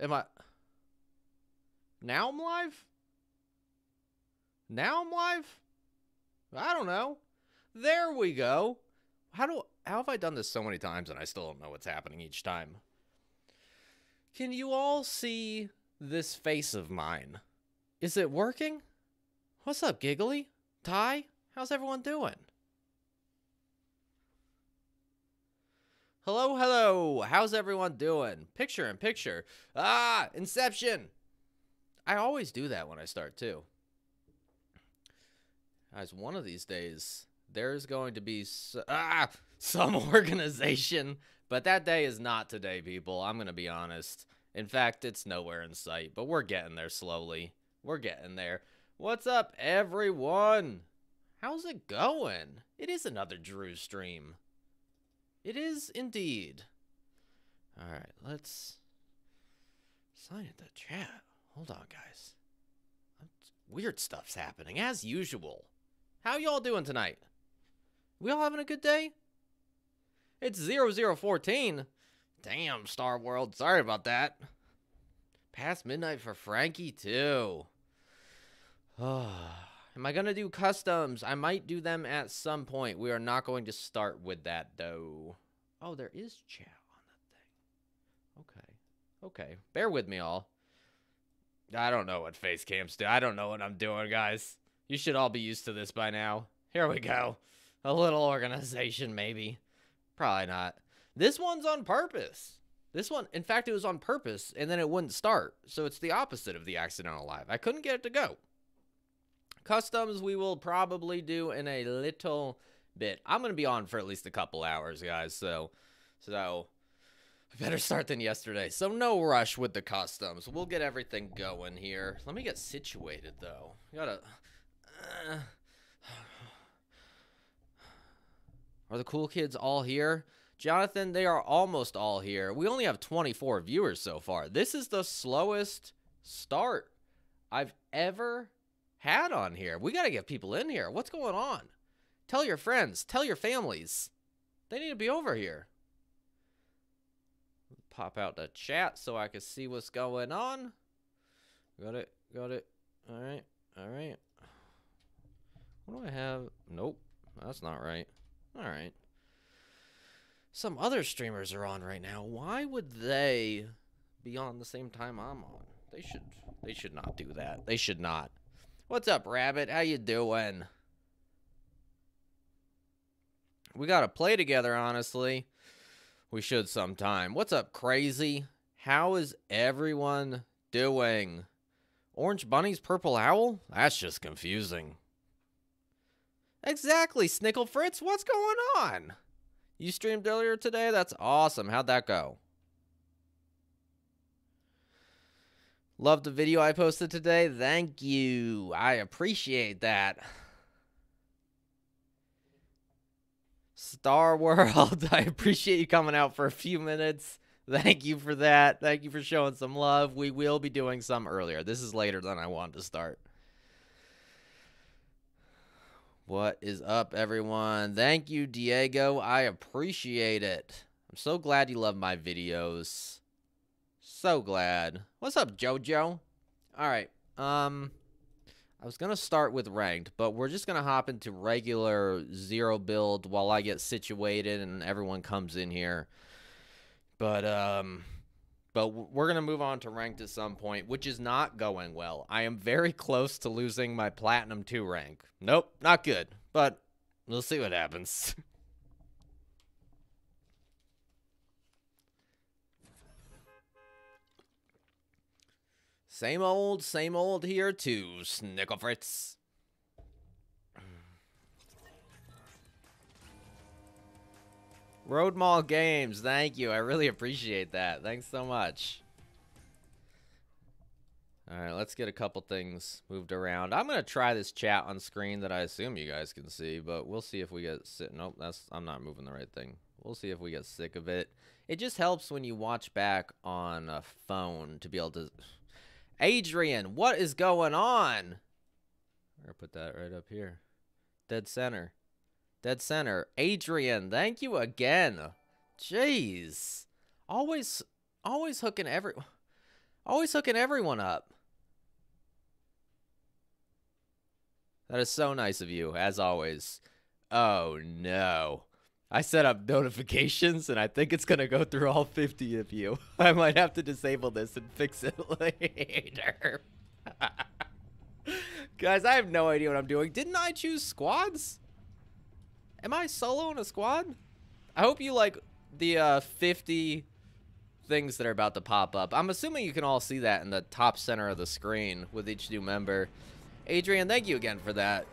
Am I... Now I'm live? Now I'm live? I don't know. There we go. How do how have I done this so many times and I still don't know what's happening each time? Can you all see this face of mine? Is it working? What's up, Giggly? Ty? How's everyone doing? Hello, hello. How's everyone doing? Picture in picture. Ah, Inception. I always do that when I start too. Guys, one of these days, there's going to be ah, some organization, but that day is not today, people. I'm going to be honest. In fact, it's nowhere in sight, but we're getting there slowly. We're getting there. What's up, everyone? How's it going? It is another Drew stream. It is indeed. All right, let's sign in the chat. Hold on, guys. Weird stuff's happening, as usual. How y'all doing tonight? We all having a good day? It's 0014. Damn, Star World. Sorry about that. Past midnight for Frankie, too. Am I going to do customs? I might do them at some point. We are not going to start with that, though. Oh, there is chat on that thing. Okay. Okay. Bear with me, all. I don't know what face cams do. I don't know what I'm doing, guys. You should all be used to this by now. Here we go. A little organization, maybe. Probably not. This one's on purpose. This one, in fact, it was on purpose, and then it wouldn't start. So it's the opposite of the accidental live. I couldn't get it to go. Customs we will probably do in a little bit. I'm to be on for at least a couple hours, guys. So, so better start than yesterday. So no rush with the customs. We'll get everything going here. Let me get situated though. Gotta. Uh, are the cool kids all here? Jonathan, they are almost all here. We only have 24 viewers so far. This is the slowest start I've ever had on here. We got to get people in here. What's going on? Tell your friends. Tell your families. They need to be over here pop out the chat so I can see what's going on. Got it. Got it. All right. All right. What do I have? Nope. That's not right. All right. Some other streamers are on right now. Why would they be on the same time I'm on? They should they should not do that. They should not. What's up, Rabbit? How you doing? We got to play together, honestly. We should sometime. What's up, crazy? How is everyone doing? Orange Bunny's Purple Owl? That's just confusing. Exactly, Snickle Fritz. What's going on? You streamed earlier today? That's awesome. How'd that go? Love the video I posted today. Thank you. I appreciate that. Star World, I appreciate you coming out for a few minutes. Thank you for that. Thank you for showing some love. We will be doing some earlier. This is later than I wanted to start. What is up, everyone? Thank you, Diego. I appreciate it. I'm so glad you love my videos. So glad. What's up, Jojo? All right. Um, I was going to start with ranked, but we're just going to hop into regular zero build while I get situated and everyone comes in here. But, um, but we're going to move on to ranked at some point, which is not going well. I am very close to losing my Platinum 2 rank. Nope, not good, but we'll see what happens. Same old, same old here too, Snickle Fritz. Road Mall Games, thank you. I really appreciate that. Thanks so much. Alright, let's get a couple things moved around. I'm going to try this chat on screen that I assume you guys can see, but we'll see if we get sick. Nope, that's I'm not moving the right thing. We'll see if we get sick of it. It just helps when you watch back on a phone to be able to Adrian, what is going on? I'm going to put that right up here. Dead center. Dead center. Adrian, thank you again. Jeez. Always, always hooking every... Always hooking everyone up. That is so nice of you, as always. Oh no. I set up notifications and I think it's to go through all 50 of you. I might have to disable this and fix it later. Guys, I have no idea what I'm doing. Didn't I choose squads? Am I solo in a squad? I hope you like the uh, 50 things that are about to pop up. I'm assuming you can all see that in the top center of the screen with each new member. Adrian, thank you again for that.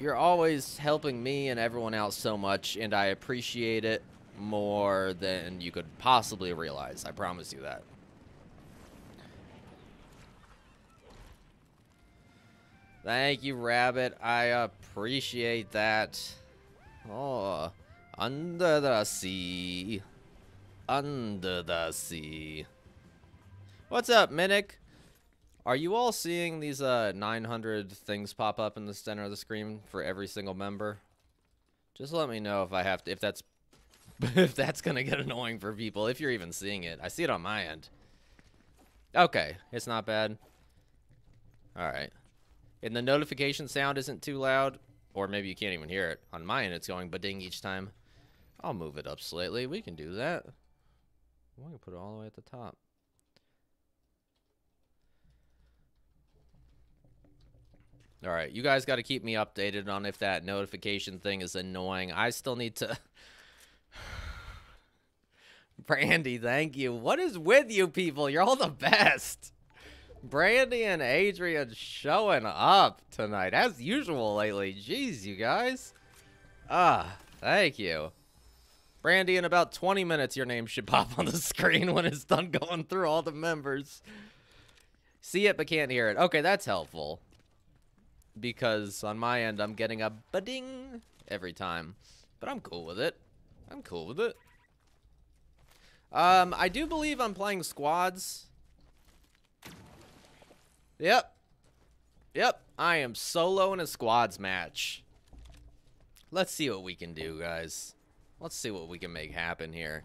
You're always helping me and everyone else so much, and I appreciate it more than you could possibly realize. I promise you that. Thank you, Rabbit. I appreciate that. Oh, under the sea. Under the sea. What's up, Minic? Are you all seeing these uh 900 things pop up in the center of the screen for every single member? Just let me know if I have to, if that's, if that's gonna get annoying for people, if you're even seeing it. I see it on my end. Okay, it's not bad. All right. And the notification sound isn't too loud, or maybe you can't even hear it. On my end, it's going ba-ding each time. I'll move it up slightly. We can do that. We can put it all the way at the top. All right, you guys got to keep me updated on if that notification thing is annoying. I still need to... Brandy, thank you. What is with you people? You're all the best. Brandy and Adrian showing up tonight, as usual lately. Jeez, you guys. Ah, thank you. Brandy, in about 20 minutes, your name should pop on the screen when it's done going through all the members. See it, but can't hear it. Okay, that's helpful. Because on my end, I'm getting a ba-ding every time. But I'm cool with it. I'm cool with it. Um, I do believe I'm playing squads. Yep. Yep. I am solo in a squads match. Let's see what we can do, guys. Let's see what we can make happen here.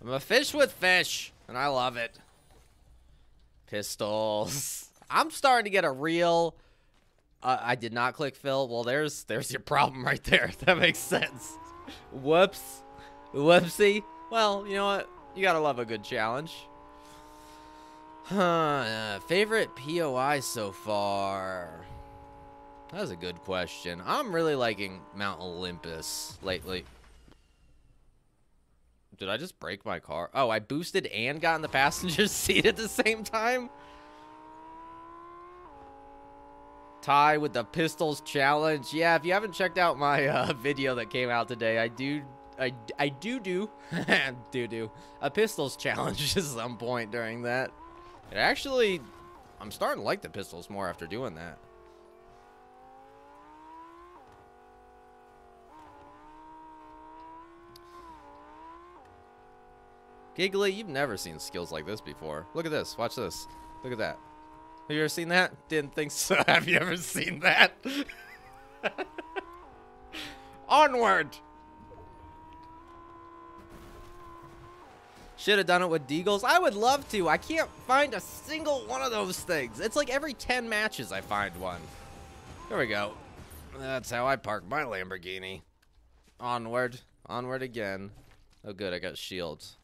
I'm a fish with fish, and I love it. Pistols. I'm starting to get a real... Uh, I did not click fill. Well, there's there's your problem right there. That makes sense. Whoops. Whoopsie. Well, you know what? You gotta love a good challenge. Huh, uh, favorite POI so far? That's a good question. I'm really liking Mount Olympus lately. Did I just break my car? Oh, I boosted and got in the passenger seat at the same time? Ty with the pistols challenge. Yeah, if you haven't checked out my uh, video that came out today, I do, I, I do do, do do a pistols challenge at some point during that. It actually, I'm starting to like the pistols more after doing that. Giggly, you've never seen skills like this before. Look at this. Watch this. Look at that. Have you ever seen that? Didn't think so. Have you ever seen that? Onward! Should have done it with Deagles. I would love to. I can't find a single one of those things. It's like every 10 matches I find one. There we go. That's how I park my Lamborghini. Onward. Onward again. Oh, good. I got shields.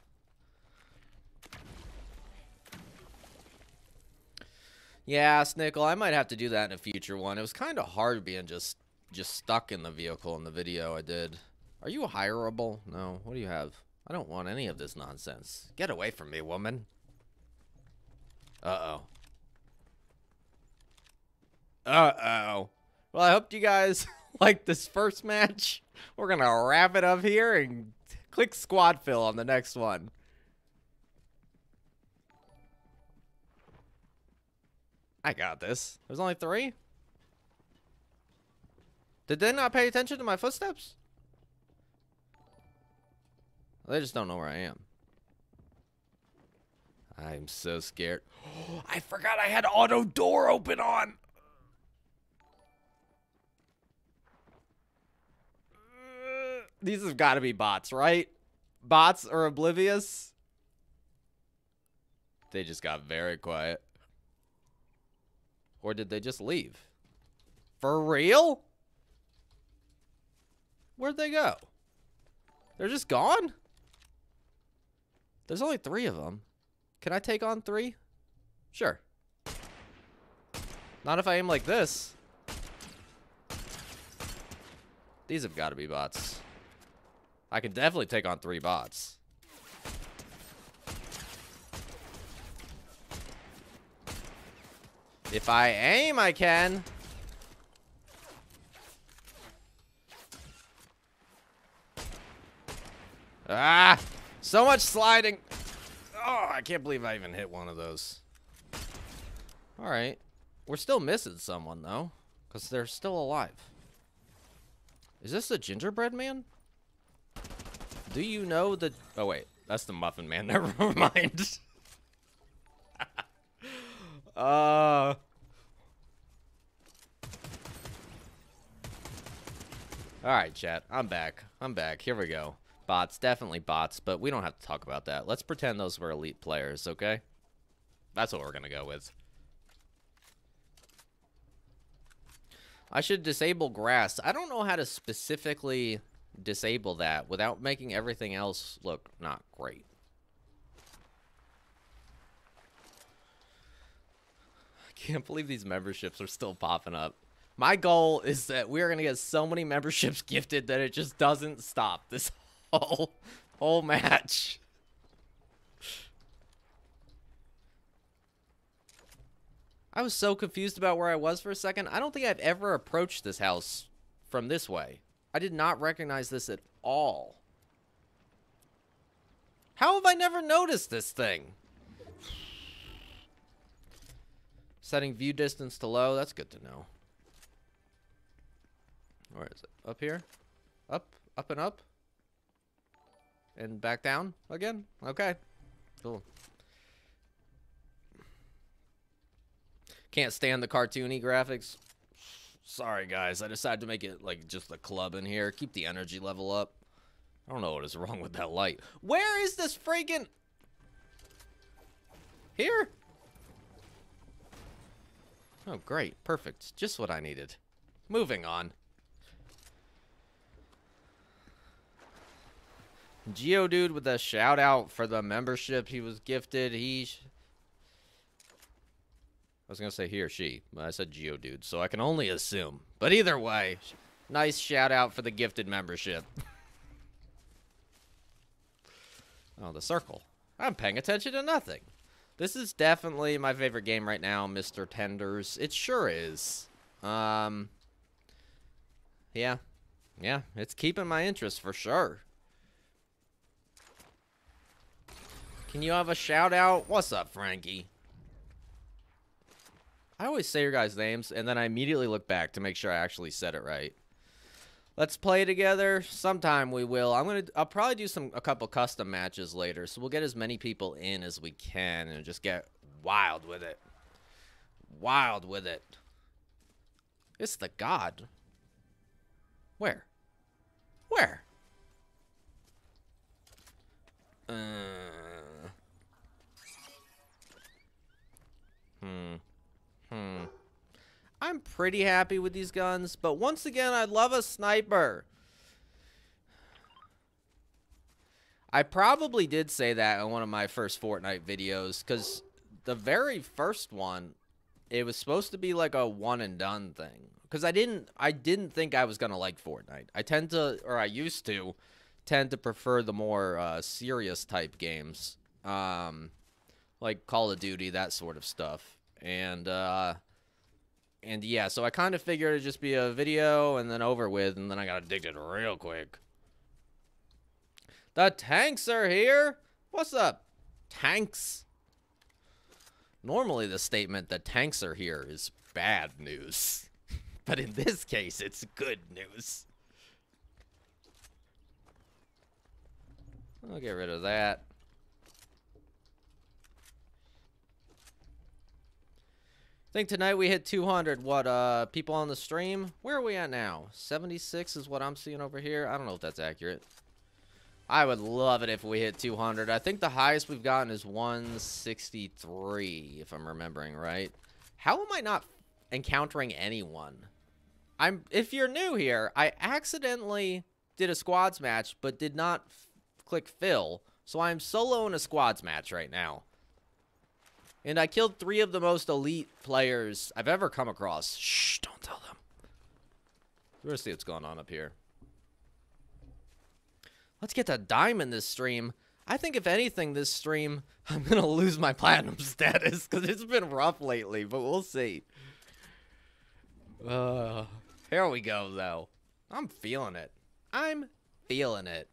Yeah, Snickle, I might have to do that in a future one. It was kind of hard being just just stuck in the vehicle in the video I did. Are you hireable? No. What do you have? I don't want any of this nonsense. Get away from me, woman. Uh-oh. Uh-oh. Well, I hope you guys like this first match. We're going to wrap it up here and click squad fill on the next one. I got this. There's only three? Did they not pay attention to my footsteps? They just don't know where I am. I'm so scared. I forgot I had auto door open on. These have got to be bots, right? Bots are oblivious. They just got very quiet. Or did they just leave? For real? Where'd they go? They're just gone? There's only three of them. Can I take on three? Sure. Not if I aim like this. These have got to be bots. I can definitely take on three bots. If I aim, I can. Ah! So much sliding. Oh, I can't believe I even hit one of those. Alright. We're still missing someone, though. Because they're still alive. Is this the gingerbread man? Do you know the... Oh, wait. That's the muffin man. Never mind. Uh... Alright, chat. I'm back. I'm back. Here we go. Bots. Definitely bots, but we don't have to talk about that. Let's pretend those were elite players, okay? That's what we're going to go with. I should disable grass. I don't know how to specifically disable that without making everything else look not great. Can't believe these memberships are still popping up. My goal is that we're going to get so many memberships gifted that it just doesn't stop this whole, whole match. I was so confused about where I was for a second. I don't think I've ever approached this house from this way. I did not recognize this at all. How have I never noticed this thing? Setting view distance to low. That's good to know. Where is it? Up here? Up? Up and up? And back down again? Okay. Cool. Can't stand the cartoony graphics. Sorry, guys. I decided to make it like just a club in here. Keep the energy level up. I don't know what is wrong with that light. Where is this freaking... Here? Oh, great. Perfect. Just what I needed. Moving on. Geodude with a shout out for the membership he was gifted. He I was going to say he or she, but I said Geodude, so I can only assume. But either way, nice shout out for the gifted membership. oh, the circle. I'm paying attention to nothing. This is definitely my favorite game right now, Mr. Tenders. It sure is. Um, yeah. Yeah, it's keeping my interest for sure. Can you have a shout out? What's up, Frankie? I always say your guys' names, and then I immediately look back to make sure I actually said it right. Let's play together. Sometime we will. I'm gonna. I'll probably do some a couple custom matches later, so we'll get as many people in as we can and just get wild with it. Wild with it. It's the god. Where? Where? Uh. Hmm. Hmm. I'm pretty happy with these guns, but once again, I'd love a sniper. I probably did say that in one of my first Fortnite videos, because the very first one, it was supposed to be like a one and done thing. Because I didn't, I didn't think I was gonna like Fortnite. I tend to, or I used to, tend to prefer the more uh, serious type games, um, like Call of Duty, that sort of stuff. And uh, and yeah, so I kind of figured it'd just be a video and then over with, and then I got addicted real quick. The tanks are here. What's up, tanks? Normally, the statement that tanks are here is bad news, but in this case, it's good news. I'll get rid of that. Think tonight we hit 200. What, uh, people on the stream? Where are we at now? 76 is what I'm seeing over here. I don't know if that's accurate. I would love it if we hit 200. I think the highest we've gotten is 163, if I'm remembering right. How am I not encountering anyone? I'm. If you're new here, I accidentally did a squads match, but did not click fill. So I'm solo in a squads match right now. And I killed three of the most elite players I've ever come across. Shh, don't tell them. We're gonna see what's going on up here. Let's get to diamond this stream. I think if anything, this stream, I'm gonna lose my platinum status because it's been rough lately, but we'll see. Uh, here we go, though. I'm feeling it. I'm feeling it.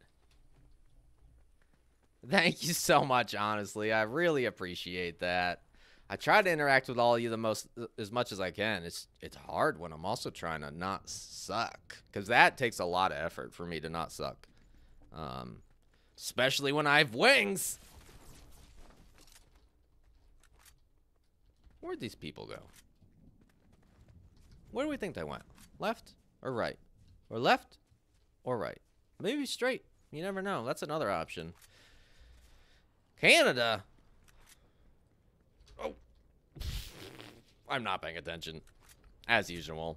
Thank you so much, honestly. I really appreciate that. I try to interact with all of you the most as much as I can. It's it's hard when I'm also trying to not suck cuz that takes a lot of effort for me to not suck. Um especially when I have wings. Where'd these people go? Where do we think they went? Left or right? Or left or right? Maybe straight. You never know. That's another option. Canada. Oh. I'm not paying attention. As usual.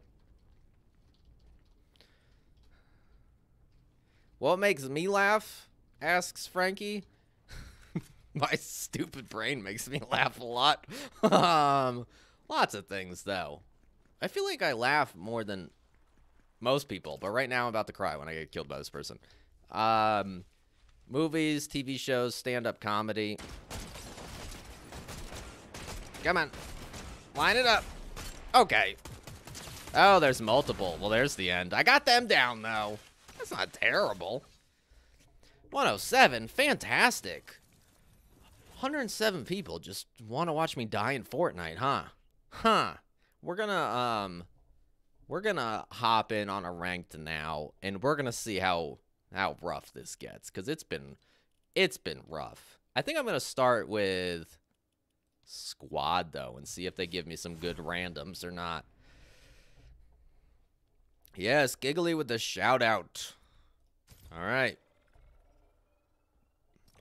What makes me laugh? Asks Frankie. My stupid brain makes me laugh a lot. um, lots of things, though. I feel like I laugh more than most people, but right now I'm about to cry when I get killed by this person. Um, Movies, TV shows, stand-up comedy. Come on. Line it up. Okay. Oh, there's multiple. Well, there's the end. I got them down, though. That's not terrible. 107. Fantastic. 107 people just want to watch me die in Fortnite, huh? Huh. We're gonna, um... We're gonna hop in on a ranked now, and we're gonna see how how rough this gets because it's been it's been rough. I think I'm gonna start with squad though and see if they give me some good randoms or not. Yes, Giggly with the shout out. All right.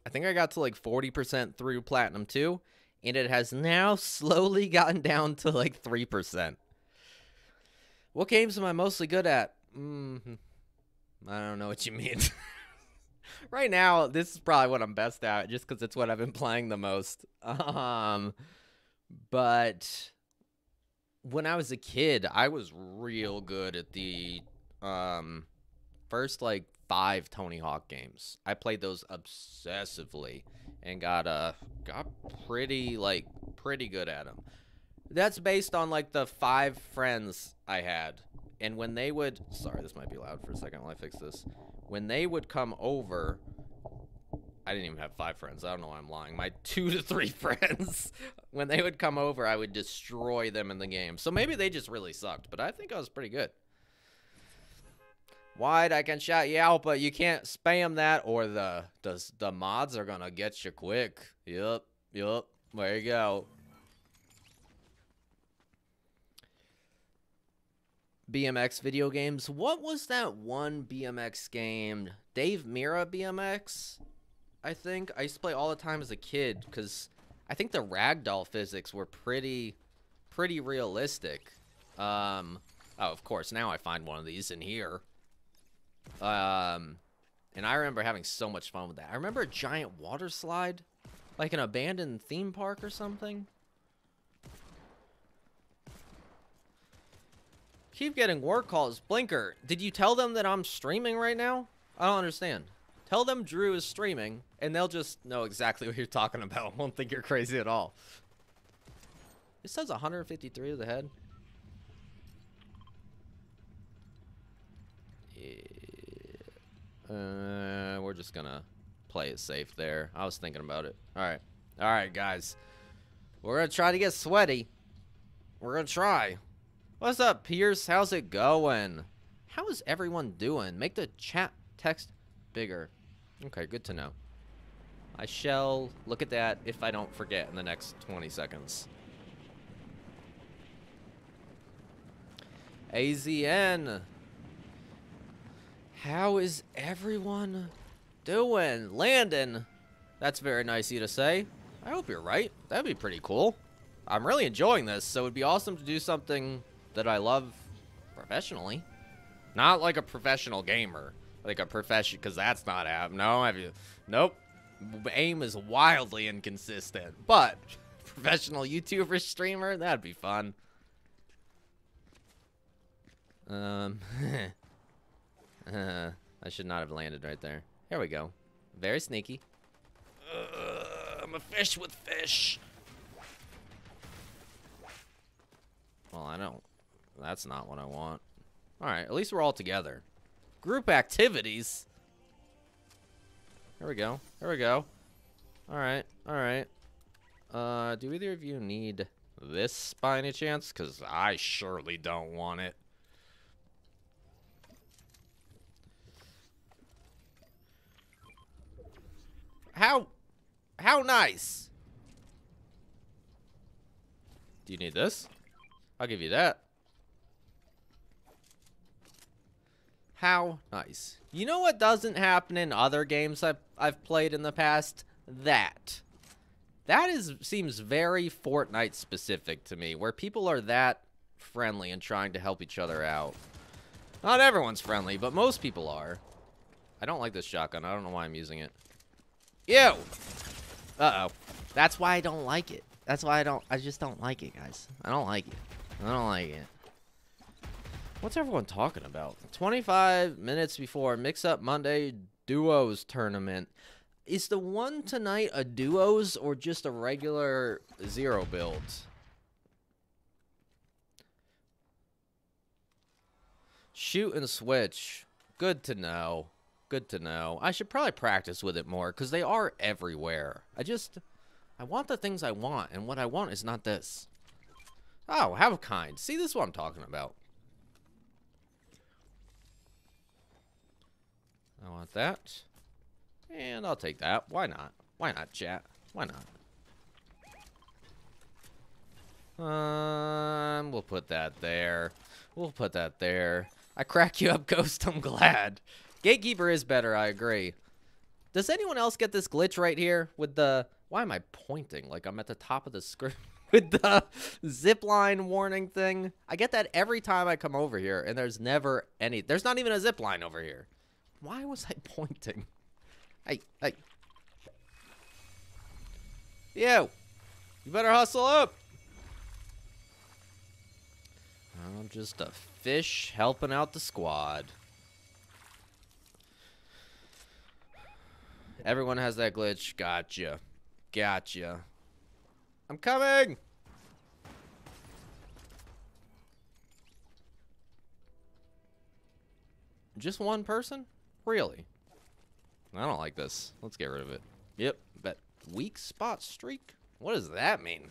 I think I got to like 40% through Platinum 2, and it has now slowly gotten down to like 3%. What games am I mostly good at? Mm -hmm. I don't know what you mean. right now, this is probably what I'm best at, just because it's what I've been playing the most. Um, but when I was a kid, I was real good at the um first like five Tony Hawk games. I played those obsessively and got uh got pretty like pretty good at them. That's based on like the five friends I had and when they would, sorry, this might be loud for a second while I fix this. When they would come over, I didn't even have five friends. I don't know why I'm lying. My two to three friends, when they would come over, I would destroy them in the game. So maybe they just really sucked, but I think I was pretty good. Wide, I can shout you out, but you can't spam that or the the, the mods are gonna get you quick. Yup, yup. There you go. BMX video games. What was that one BMX game? Dave Mirra BMX? I think I used to play all the time as a kid because I think the ragdoll physics were pretty, pretty realistic. Um, oh, of course, now I find one of these in here. Um, and I remember having so much fun with that. I remember a giant water slide, like an abandoned theme park or something. Keep getting work calls. Blinker, did you tell them that I'm streaming right now? I don't understand. Tell them Drew is streaming, and they'll just know exactly what you're talking about. Won't think you're crazy at all. It says 153 to the head. Yeah. Uh, we're just gonna play it safe there. I was thinking about it. All right. All right, guys. We're gonna try to get sweaty. We're gonna try. What's up, Pierce? How's it going? How is everyone doing? Make the chat text bigger. Okay, good to know. I shall look at that if I don't forget in the next 20 seconds. AZN. How is everyone doing? Landon. That's very nice of you to say. I hope you're right. That'd be pretty cool. I'm really enjoying this, so it'd be awesome to do something that I love professionally. Not like a professional gamer. Like a profession, because that's not happening. No, have you? Nope. Aim is wildly inconsistent. But, professional YouTuber streamer, that'd be fun. Um, uh, I should not have landed right there. Here we go. Very sneaky. Uh, I'm a fish with fish. Well, I don't. That's not what I want. Alright, at least we're all together. Group activities? Here we go. Here we go. Alright, alright. Uh, do either of you need this by any chance? Because I surely don't want it. How, how nice. Do you need this? I'll give you that. How nice. You know what doesn't happen in other games I've, I've played in the past? That. That is seems very Fortnite specific to me, where people are that friendly and trying to help each other out. Not everyone's friendly, but most people are. I don't like this shotgun. I don't know why I'm using it. Ew! Uh-oh. That's why I don't like it. That's why I don't, I just don't like it, guys. I don't like it. I don't like it. What's everyone talking about? 25 minutes before Mix Up Monday Duos tournament. Is the one tonight a duos or just a regular zero build? Shoot and switch. Good to know. Good to know. I should probably practice with it more because they are everywhere. I just, I want the things I want, and what I want is not this. Oh, have a kind. See, this is what I'm talking about. I want that. And I'll take that. Why not? Why not, chat? Why not? Um, we'll put that there. We'll put that there. I crack you up, Ghost. I'm glad. Gatekeeper is better. I agree. Does anyone else get this glitch right here with the... Why am I pointing like I'm at the top of the screen? with the zip line warning thing. I get that every time I come over here, and there's never any. There's not even a zip line over here. Why was I pointing? Hey, hey. You. You better hustle up. I'm just a fish helping out the squad. Everyone has that glitch. Gotcha. Gotcha. I'm coming! Just one person? Really? I don't like this. Let's get rid of it. Yep. Bet weak spot streak? What does that mean?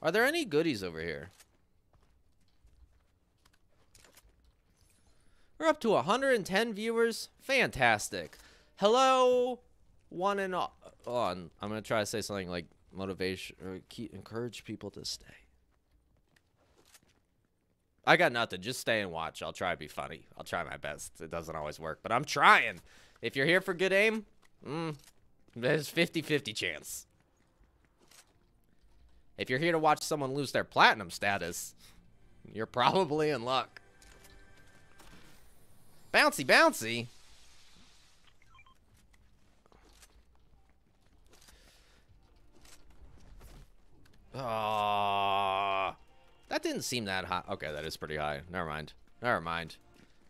Are there any goodies over here? We're up to 110 viewers. Fantastic. Hello, one and all. Oh, I'm going to try to say something like motivation or keep, encourage people to stay. I got nothing. Just stay and watch. I'll try to be funny. I'll try my best. It doesn't always work, but I'm trying. If you're here for good aim, mm, there's 50-50 chance. If you're here to watch someone lose their platinum status, you're probably in luck. Bouncy, bouncy. Oh, that didn't seem that high. Okay, that is pretty high. Never mind. Never mind.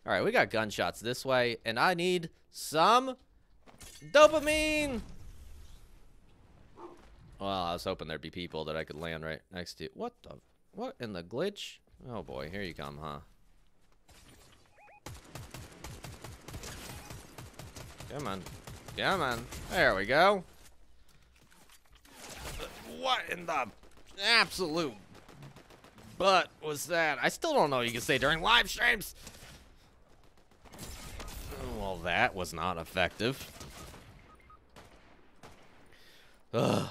All right, we got gunshots this way, and I need some dopamine. Well, I was hoping there'd be people that I could land right next to. What the? What in the glitch? Oh boy, here you come, huh? Come on. Come on. There we go. What in the absolute butt was that? I still don't know you can say during live streams. Well, that was not effective. Ugh.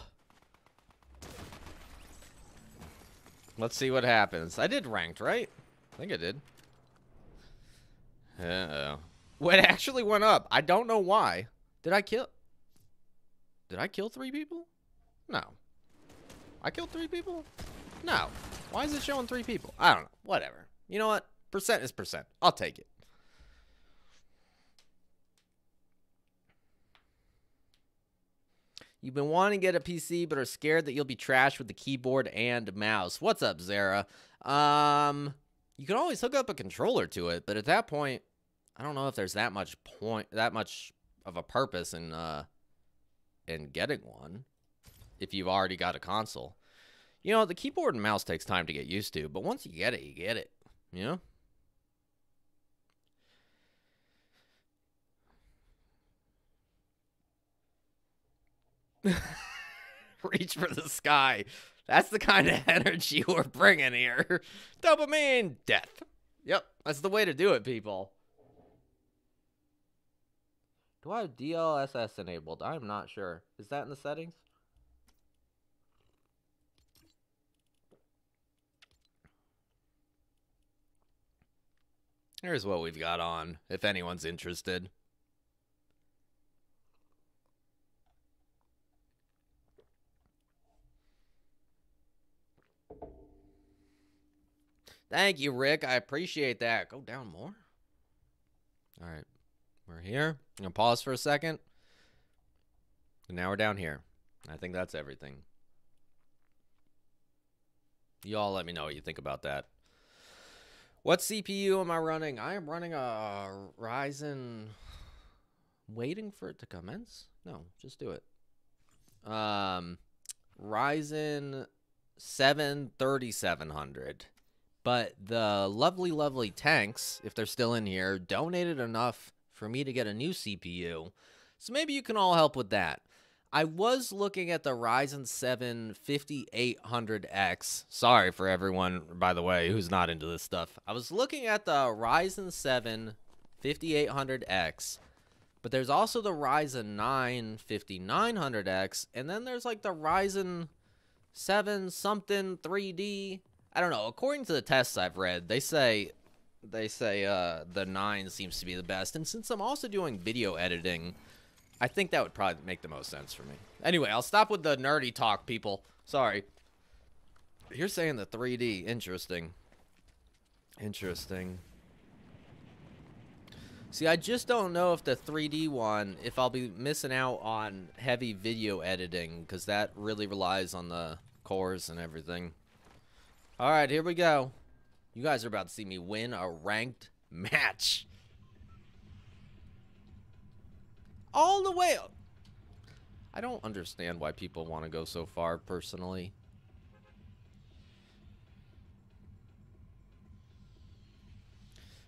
Let's see what happens. I did ranked, right? I think I did. Uh-oh. It actually went up. I don't know why. Did I kill... Did I kill three people? No. I killed three people? No. Why is it showing three people? I don't know. Whatever. You know what? Percent is percent. I'll take it. You've been wanting to get a PC, but are scared that you'll be trashed with the keyboard and mouse. What's up, Zara? Um, you can always hook up a controller to it, but at that point, I don't know if there's that much point, that much of a purpose in uh, in getting one. If you've already got a console, you know the keyboard and mouse takes time to get used to, but once you get it, you get it. You know. Reach for the sky. That's the kind of energy we're bringing here. Dopamine death. Yep, that's the way to do it, people. Do I have DLSS enabled? I'm not sure. Is that in the settings? Here's what we've got on, if anyone's interested. Thank you, Rick. I appreciate that. Go down more. All right. We're here. I'm going to pause for a second. And now we're down here. I think that's everything. You all let me know what you think about that. What CPU am I running? I am running a Ryzen. Waiting for it to commence? No, just do it. Um, Ryzen 7 3700. But the lovely, lovely tanks, if they're still in here, donated enough for me to get a new CPU. So maybe you can all help with that. I was looking at the Ryzen 7 5800X. Sorry for everyone, by the way, who's not into this stuff. I was looking at the Ryzen 7 5800X, but there's also the Ryzen 9 5900X, and then there's like the Ryzen 7 something 3D I don't know. According to the tests I've read, they say they say uh, the nine seems to be the best. And since I'm also doing video editing, I think that would probably make the most sense for me. Anyway, I'll stop with the nerdy talk, people. Sorry. You're saying the 3D. Interesting. Interesting. See, I just don't know if the 3D one, if I'll be missing out on heavy video editing, because that really relies on the cores and everything. All right, here we go. You guys are about to see me win a ranked match. All the way. Up. I don't understand why people want to go so far, personally.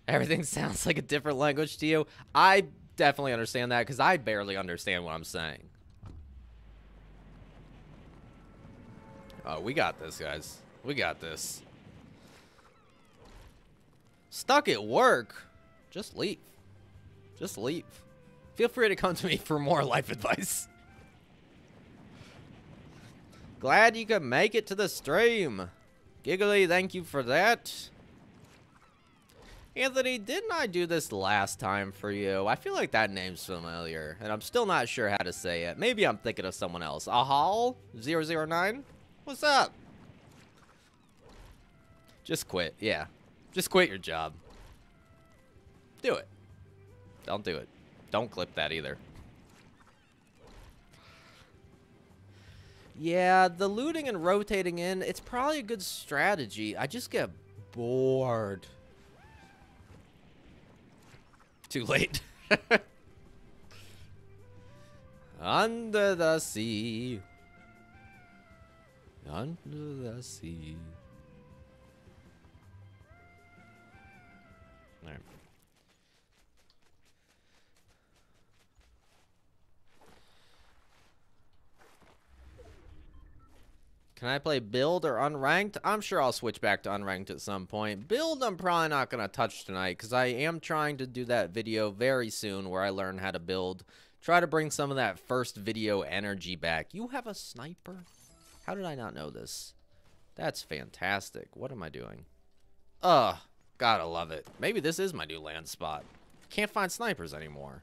Everything sounds like a different language to you. I definitely understand that because I barely understand what I'm saying. Oh, we got this, guys. We got this. Stuck at work? Just leave. Just leave. Feel free to come to me for more life advice. Glad you could make it to the stream. Giggly, thank you for that. Anthony, didn't I do this last time for you? I feel like that name's familiar, and I'm still not sure how to say it. Maybe I'm thinking of someone else. Ahal009? What's up? Just quit. Yeah. Just quit your job. Do it. Don't do it. Don't clip that either. Yeah, the looting and rotating in, it's probably a good strategy. I just get bored. Too late. Under the sea. Under the sea. Can I play build or unranked? I'm sure I'll switch back to unranked at some point. Build I'm probably not going to touch tonight because I am trying to do that video very soon where I learn how to build. Try to bring some of that first video energy back. You have a sniper? How did I not know this? That's fantastic. What am I doing? Ugh. Gotta love it. Maybe this is my new land spot. Can't find snipers anymore.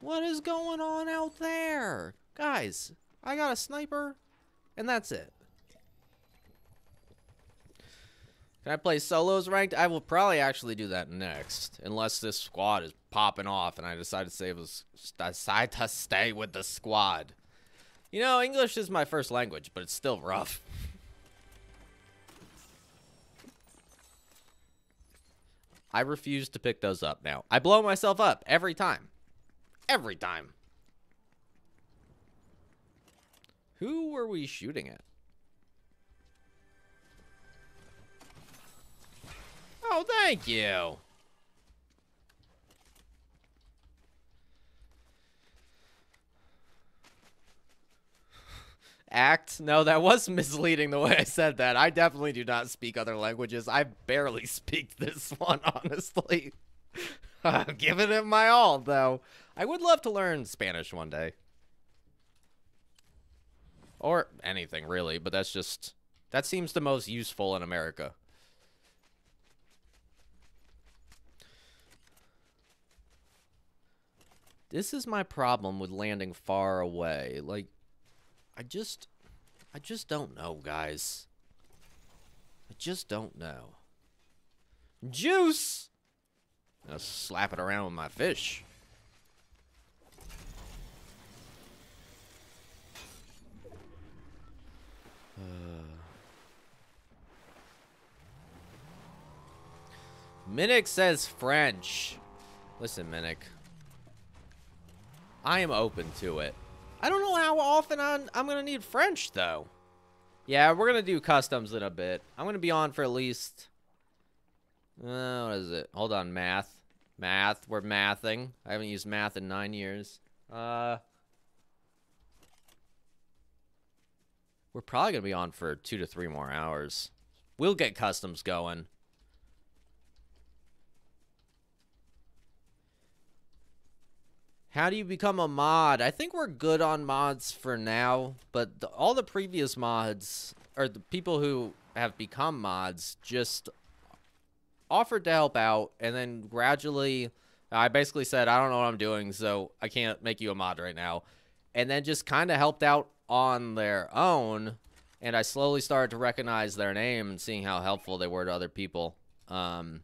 What is going on out there? Guys, I got a sniper, and that's it. Can I play solos ranked? I will probably actually do that next, unless this squad is popping off and I decide to with, decide to stay with the squad. You know, English is my first language, but it's still rough. I refuse to pick those up now. I blow myself up every time. Every time. Who were we shooting at? Oh, thank you. Act? No, that was misleading the way I said that. I definitely do not speak other languages. I barely speak this one, honestly. I'm giving it my all, though. I would love to learn Spanish one day. Or anything, really, but that's just... That seems the most useful in America. This is my problem with landing far away. Like, I just, I just don't know, guys. I just don't know. Juice! I'll slap it around with my fish. Minnick says French. Listen, Minnick. I am open to it. I don't know how often I'm, I'm going to need French, though. Yeah, we're going to do customs in a bit. I'm going to be on for at least... Uh, what is it? Hold on, math. Math. We're mathing. I haven't used math in nine years. Uh... We're probably going to be on for two to three more hours. We'll get customs going. How do you become a mod? I think we're good on mods for now, but the, all the previous mods, or the people who have become mods, just offered to help out, and then gradually, I basically said, I don't know what I'm doing, so I can't make you a mod right now. And then just kind of helped out on their own, and I slowly started to recognize their name and seeing how helpful they were to other people. Um,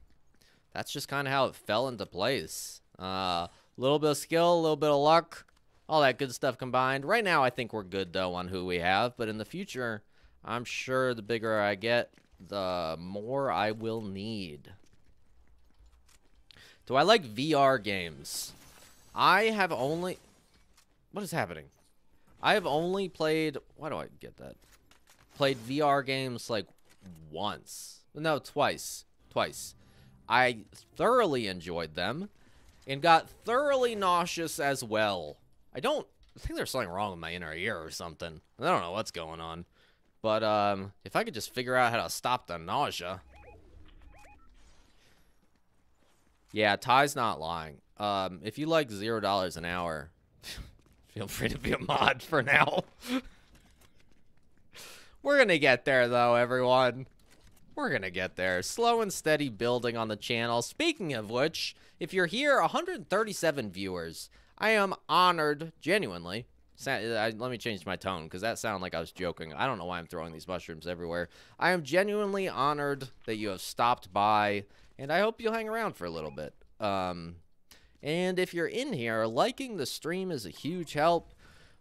that's just kind of how it fell into place. Uh, a little bit of skill, a little bit of luck, all that good stuff combined. Right now, I think we're good, though, on who we have. But in the future, I'm sure the bigger I get, the more I will need. Do I like VR games? I have only... What is happening? I have only played... Why do I get that? Played VR games, like, once. No, twice. Twice. I thoroughly enjoyed them and got thoroughly nauseous as well. I don't I think there's something wrong with my inner ear or something. I don't know what's going on. But um, if I could just figure out how to stop the nausea. Yeah, Ty's not lying. Um, if you like zero dollars an hour, feel free to be a mod for now. We're gonna get there though, everyone. We're gonna get there. Slow and steady building on the channel. Speaking of which, if you're here, 137 viewers. I am honored, genuinely. Let me change my tone, because that sounded like I was joking. I don't know why I'm throwing these mushrooms everywhere. I am genuinely honored that you have stopped by, and I hope you'll hang around for a little bit. Um, and if you're in here, liking the stream is a huge help.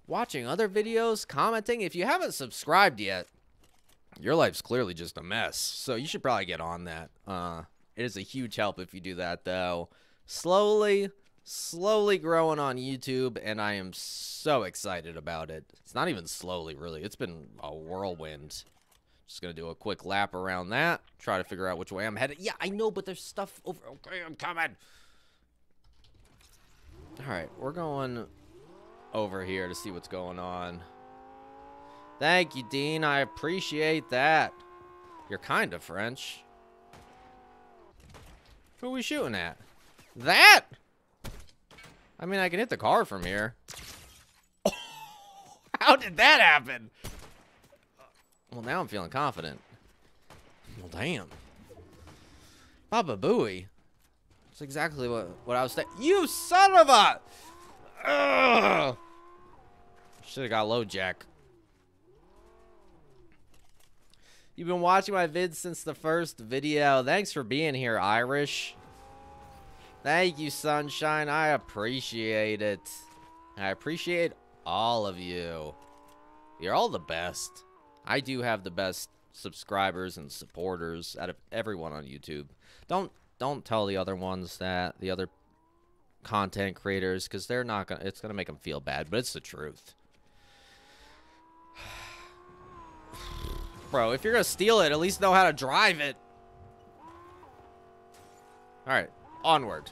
Watching other videos, commenting. If you haven't subscribed yet, your life's clearly just a mess. So you should probably get on that. Uh, it is a huge help if you do that, though. Slowly, slowly growing on YouTube, and I am so excited about it. It's not even slowly, really. It's been a whirlwind. Just gonna do a quick lap around that. Try to figure out which way I'm headed. Yeah, I know, but there's stuff over. Okay, I'm coming. All right, we're going over here to see what's going on. Thank you, Dean. I appreciate that. You're kind of French. Who are we shooting at? That? I mean, I can hit the car from here. How did that happen? Well, now I'm feeling confident. Well, damn. Baba Booey. That's exactly what, what I was saying. You son of a... Should have got low jack. You've been watching my vids since the first video. Thanks for being here, Irish. Thank you, Sunshine. I appreciate it. I appreciate all of you. You're all the best. I do have the best subscribers and supporters out of everyone on YouTube. Don't don't tell the other ones that the other content creators because they're not gonna. It's gonna make them feel bad, but it's the truth. Bro, if you're gonna steal it, at least know how to drive it. All right, onward.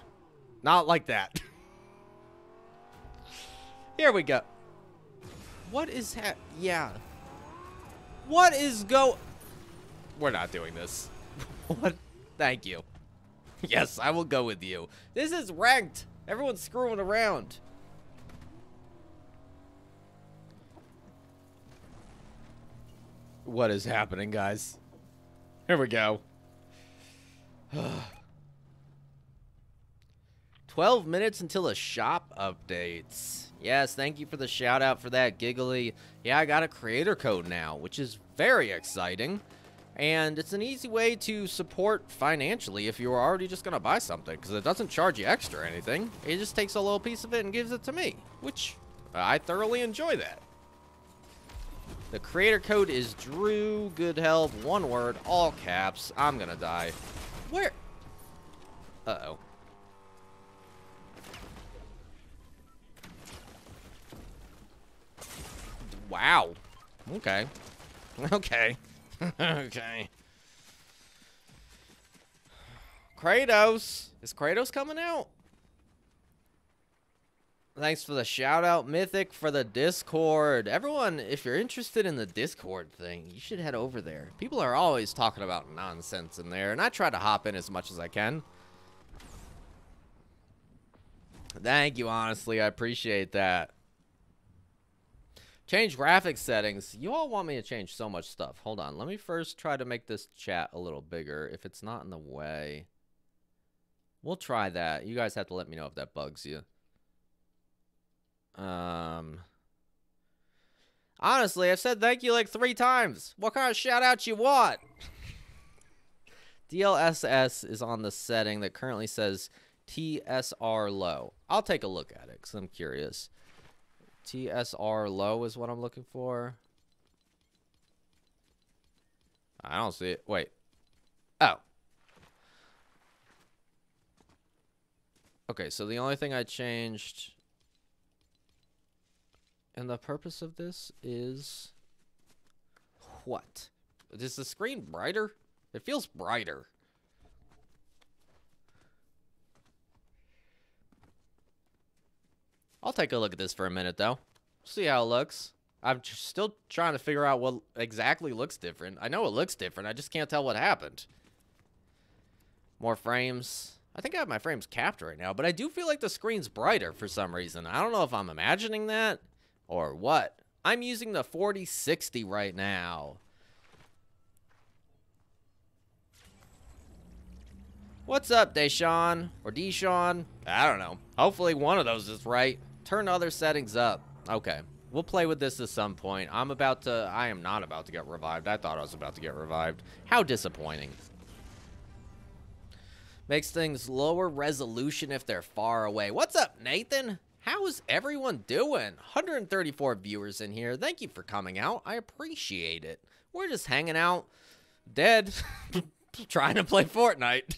Not like that. Here we go. What is ha- Yeah. What is go- We're not doing this. what? Thank you. Yes, I will go with you. This is ranked. Everyone's screwing around. What is happening, guys? Here we go. 12 minutes until a shop updates. Yes, thank you for the shout out for that, Giggly. Yeah, I got a creator code now, which is very exciting. And it's an easy way to support financially if you were already just going to buy something, because it doesn't charge you extra or anything. It just takes a little piece of it and gives it to me, which I thoroughly enjoy that. The creator code is Drew Good Help, one word, all caps. I'm going to die. Where? Uh-oh. Wow. Okay. Okay. Okay. Kratos. Is Kratos coming out? Thanks for the shout out, Mythic, for the Discord. Everyone, if you're interested in the Discord thing, you should head over there. People are always talking about nonsense in there, and I try to hop in as much as I can. Thank you, honestly. I appreciate that. Change graphics settings. You all want me to change so much stuff. Hold on. Let me first try to make this chat a little bigger if it's not in the way. We'll try that. You guys have to let me know if that bugs you. Um, honestly, I've said thank you like three times. What kind of shout out you want? DLSS is on the setting that currently says TSR low. I'll take a look at it because I'm curious. TSR low is what I'm looking for. I don't see it. Wait. Oh. Okay, so the only thing I changed and the purpose of this is what? Is the screen brighter? It feels brighter. I'll take a look at this for a minute, though. See how it looks. I'm still trying to figure out what exactly looks different. I know it looks different. I just can't tell what happened. More frames. I think I have my frames capped right now, but I do feel like the screen's brighter for some reason. I don't know if I'm imagining that or what. I'm using the 4060 right now. What's up, Deshaun? Or Deshaun? I don't know. Hopefully one of those is right. Turn other settings up. Okay. We'll play with this at some point. I'm about to... I am not about to get revived. I thought I was about to get revived. How disappointing. Makes things lower resolution if they're far away. What's up, Nathan? How is everyone doing? 134 viewers in here. Thank you for coming out. I appreciate it. We're just hanging out, dead, trying to play Fortnite.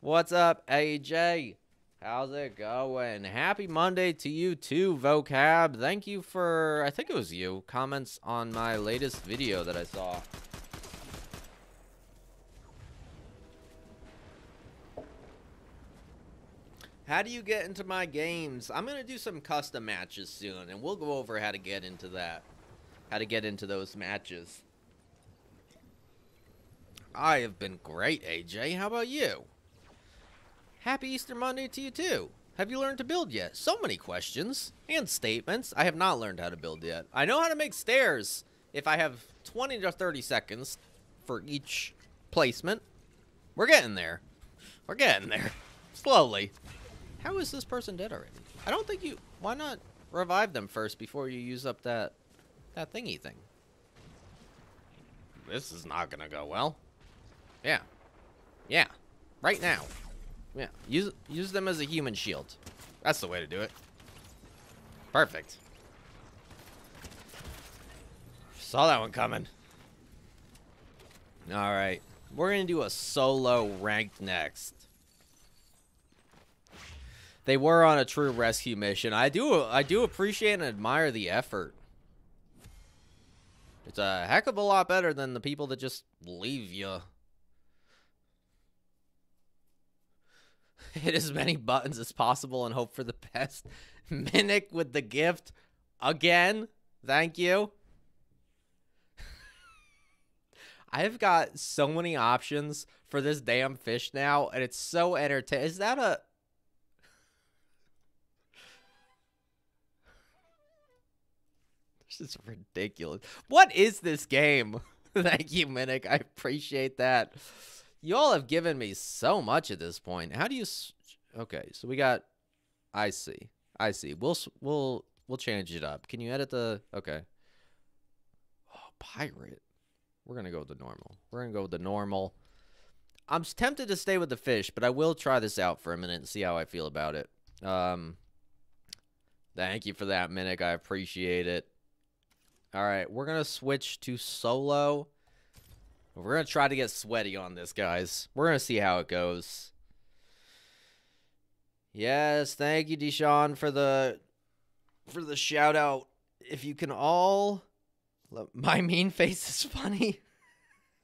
What's up, AJ? How's it going? Happy Monday to you too, Vocab. Thank you for, I think it was you, comments on my latest video that I saw. How do you get into my games? I'm going to do some custom matches soon, and we'll go over how to get into that. How to get into those matches. I have been great, AJ. How about you? Happy Easter Monday to you, too. Have you learned to build yet? So many questions and statements. I have not learned how to build yet. I know how to make stairs if I have 20 to 30 seconds for each placement, we're getting there. We're getting there. Slowly. How is this person dead already? I don't think you... Why not revive them first before you use up that that thingy thing? This is not gonna go well. Yeah. Yeah. Right now. Yeah. Use use them as a human shield. That's the way to do it. Perfect. Saw that one coming. Alright. We're going to do a solo ranked next. They were on a true rescue mission. I do I do appreciate and admire the effort. It's a heck of a lot better than the people that just leave you. Hit as many buttons as possible and hope for the best. Minic with the gift again. Thank you. I've got so many options for this damn fish now, and it's so entertaining. Is that a... This is ridiculous. What is this game? Thank you, Minic. I appreciate that. You all have given me so much at this point. How do you... Okay, so we got... I see. I see. We'll we'll we'll change it up. Can you edit the... Okay. Oh, pirate. We're to go with the normal. We're to go with the normal. I'm tempted to stay with the fish, but I will try this out for a minute and see how I feel about it. Um, thank you for that, Minic. I appreciate it. All right, we're to switch to solo. We're going to try to get sweaty on this, guys. We're going to see how it goes. Yes, thank you, Deshaun, for the for the shout out. If you can all my mean face is funny.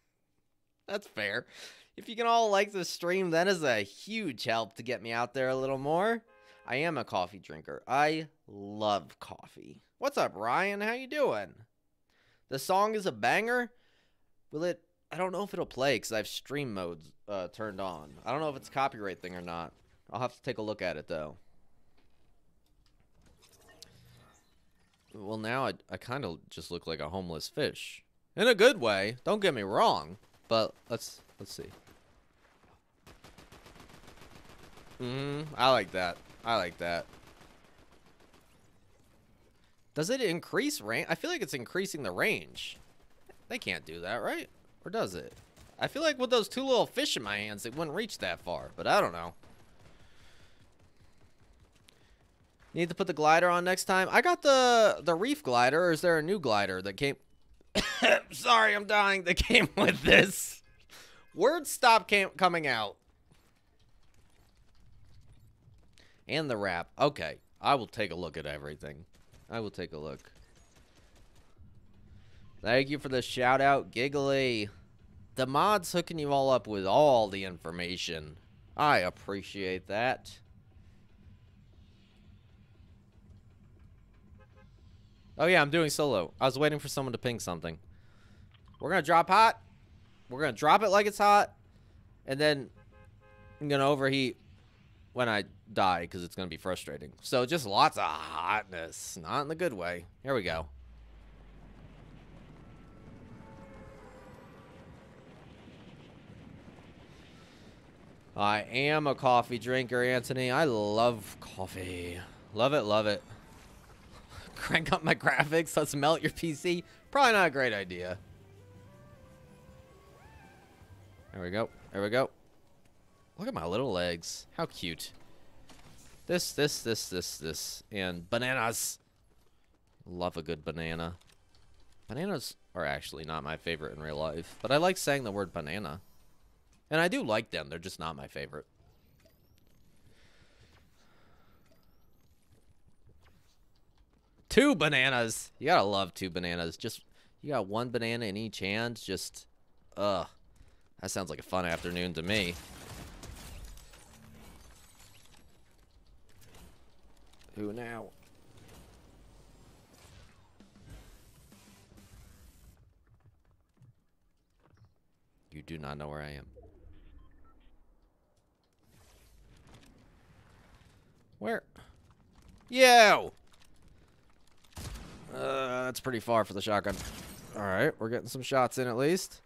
That's fair. If you can all like the stream, that is a huge help to get me out there a little more. I am a coffee drinker. I love coffee. What's up, Ryan? How you doing? The song is a banger. Will it? I don't know if it'll play because I have stream modes uh, turned on. I don't know if it's a copyright thing or not. I'll have to take a look at it though. Well, now I, I kind of just look like a homeless fish. In a good way. Don't get me wrong. But let's let's see. Mm I like that. I like that. Does it increase range? I feel like it's increasing the range. They can't do that, right? Or does it? I feel like with those two little fish in my hands, it wouldn't reach that far. But I don't know. Need to put the glider on next time. I got the the reef glider, or is there a new glider that came? Sorry, I'm dying. That came with this. Words stop came coming out. And the wrap. Okay, I will take a look at everything. I will take a look. Thank you for the shout out, Giggly. The mod's hooking you all up with all the information. I appreciate that. Oh yeah, I'm doing solo. I was waiting for someone to ping something. We're gonna drop hot. We're gonna drop it like it's hot. And then I'm gonna overheat when I die because it's gonna be frustrating. So just lots of hotness. Not in the good way. Here we go. I am a coffee drinker, Anthony. I love coffee. Love it, love it crank up my graphics, let's melt your PC. Probably not a great idea. There we go. There we go. Look at my little legs. How cute. This, this, this, this, this. And bananas. Love a good banana. Bananas are actually not my favorite in real life. But I like saying the word banana. And I do like them. They're just not my favorite. Two bananas. You gotta love two bananas. Just, you got one banana in each hand. Just, ugh. That sounds like a fun afternoon to me. Who now? You do not know where I am. Where? Yo! Uh, that's pretty far for the shotgun. All right, we're getting some shots in at least.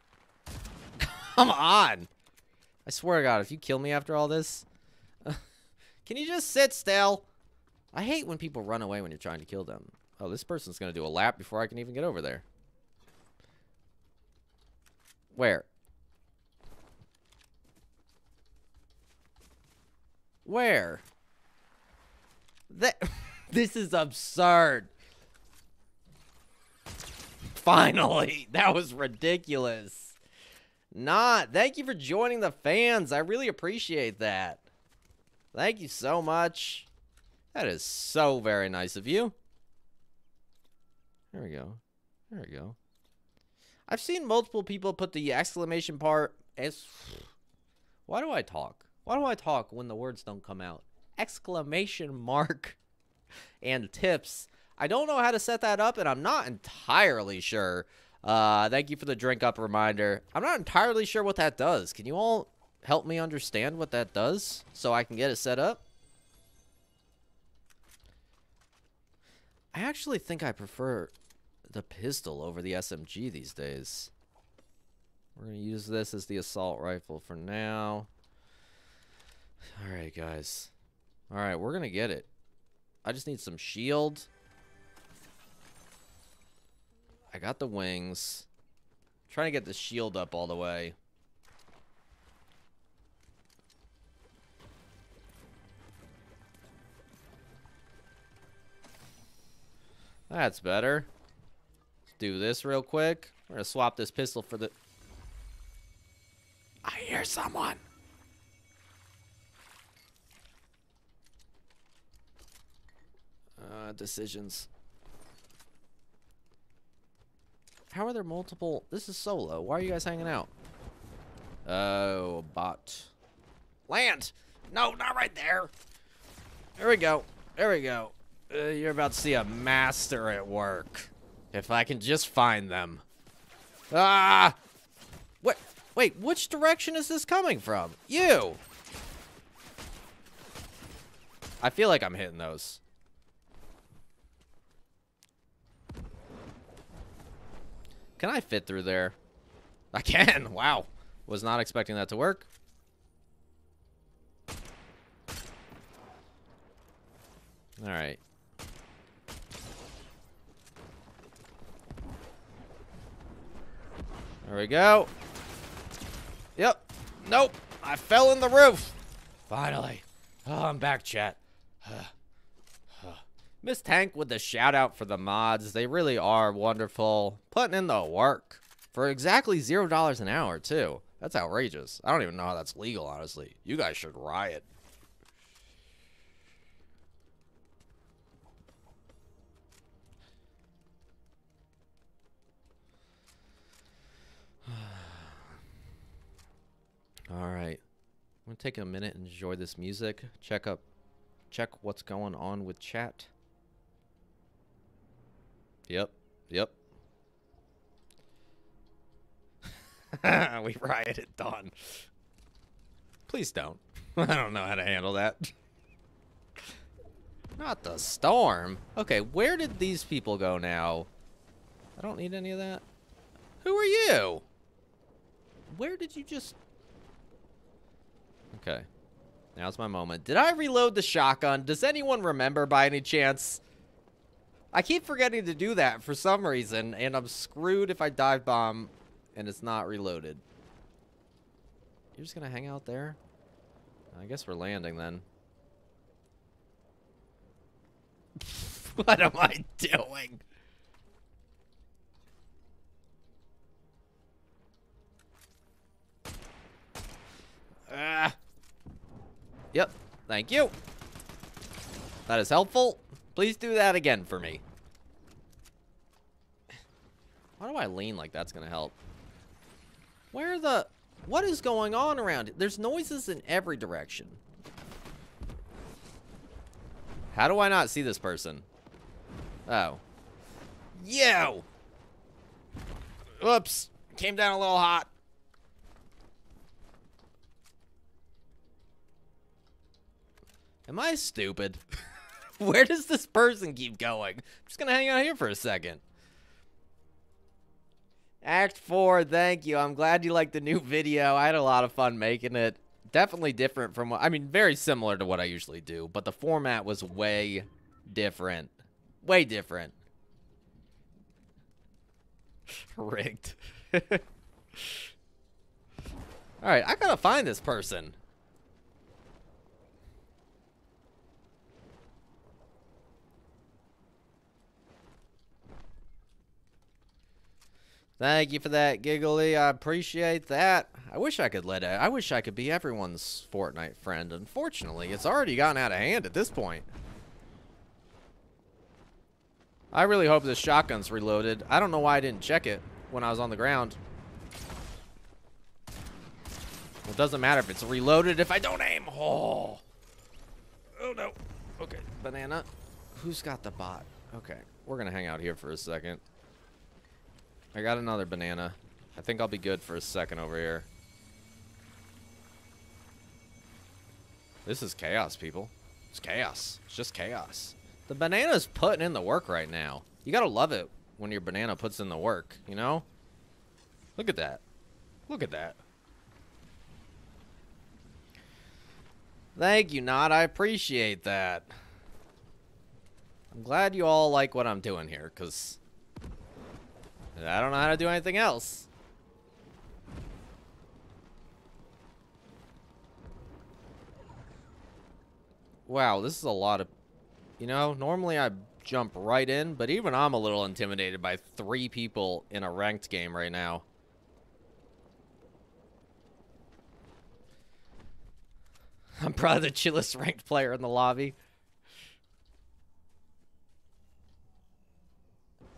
Come on. I swear to God, if you kill me after all this, can you just sit still? I hate when people run away when you're trying to kill them. Oh, this person's going to do a lap before I can even get over there. Where? Where? That this is absurd. Finally, that was ridiculous. Not. Thank you for joining the fans. I really appreciate that. Thank you so much. That is so very nice of you. There we go. There we go. I've seen multiple people put the exclamation part as. Why do I talk? Why do I talk when the words don't come out? Exclamation mark and tips. I don't know how to set that up, and I'm not entirely sure. Uh, thank you for the drink up reminder. I'm not entirely sure what that does. Can you all help me understand what that does so I can get it set up? I actually think I prefer the pistol over the SMG these days. We're going to use this as the assault rifle for now. Alright, guys. Alright, we're going to get it. I just need some shield. I got the wings. I'm trying to get the shield up all the way. That's better. Let's do this real quick. We're going to swap this pistol for the... I hear someone. Uh, decisions. How are there multiple? This is solo. Why are you guys hanging out? Oh, bot. Land! No, not right there. There we go. There we go. Uh, you're about to see a master at work. If I can just find them. Ah! What? Wait, which direction is this coming from? You! I feel like I'm hitting those. Can I fit through there? I can. Wow. Was not expecting that to work. All right. There we go. Yep. Nope. I fell in the roof. Finally. Oh, I'm back, chat. Miss Tank with the shout out for the mods. They really are wonderful. Putting in the work for exactly zero dollars an hour too. That's outrageous. I don't even know how that's legal, honestly. You guys should riot. All right. I'm going to take a minute and enjoy this music. Check up check what's going on with chat. Yep. Yep. we rioted Dawn. Please don't. I don't know how to handle that. Not the storm. Okay, where did these people go now? I don't need any of that. Who are you? Where did you just... Okay. Now's my moment. Did I reload the shotgun? Does anyone remember by any chance? I keep forgetting to do that for some reason, and I'm screwed if I dive bomb and it's not reloaded. You're just gonna hang out there? I guess we're landing then. what am I doing? Ah. Yep. Thank you. That is helpful. Please do that again for me. Why do I lean like that's going to help? Where the... What is going on around? There's noises in every direction. How do I not see this person? Oh. Yo! Oops. Came down a little hot. Am I stupid? Where does this person keep going? I'm just gonna hang out here for a second. Act 4, thank you. I'm glad you liked the new video. I had a lot of fun making it. Definitely different from what, I mean, very similar to what I usually do, but the format was way different. Way different. Rigged. Alright, I gotta find this person. Thank you for that, Giggly. I appreciate that. I wish I could let it. I wish I could be everyone's Fortnite friend. Unfortunately, it's already gotten out of hand at this point. I really hope this shotgun's reloaded. I don't know why I didn't check it when I was on the ground. It doesn't matter if it's reloaded if I don't aim. Oh. Oh, no. Okay, banana. Who's got the bot? Okay, we're going to hang out here for a second. I got another banana. I think I'll be good for a second over here. This is chaos, people. It's chaos. It's just chaos. The banana's putting in the work right now. You gotta love it when your banana puts in the work, you know? Look at that. Look at that. Thank you, Not. I appreciate that. I'm glad you all like what I'm doing here, because I don't know how to do anything else. Wow, this is a lot of... You know, normally I jump right in, but even I'm a little intimidated by three people in a ranked game right now. I'm probably the chillest ranked player in the lobby.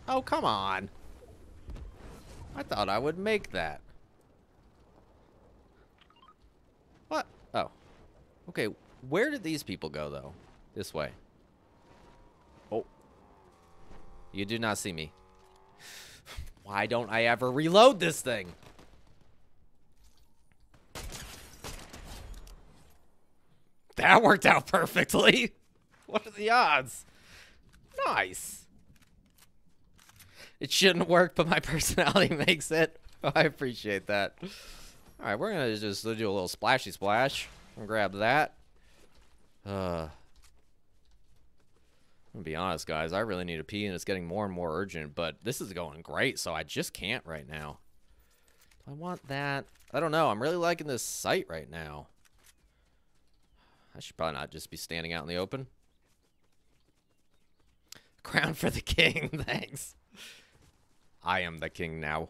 Oh, come on. I thought I would make that. What? Oh. Okay, where did these people go, though? This way. Oh. You do not see me. Why don't I ever reload this thing? That worked out perfectly. What are the odds? Nice. It shouldn't work, but my personality makes it. I appreciate that. All right, we're gonna just do a little splashy splash. grab that. Uh, I'm gonna be honest, guys. I really need a pee, and it's getting more and more urgent. But this is going great, so I just can't right now. I want that. I don't know. I'm really liking this site right now. I should probably not just be standing out in the open. Crown for the king. Thanks. I am the king now.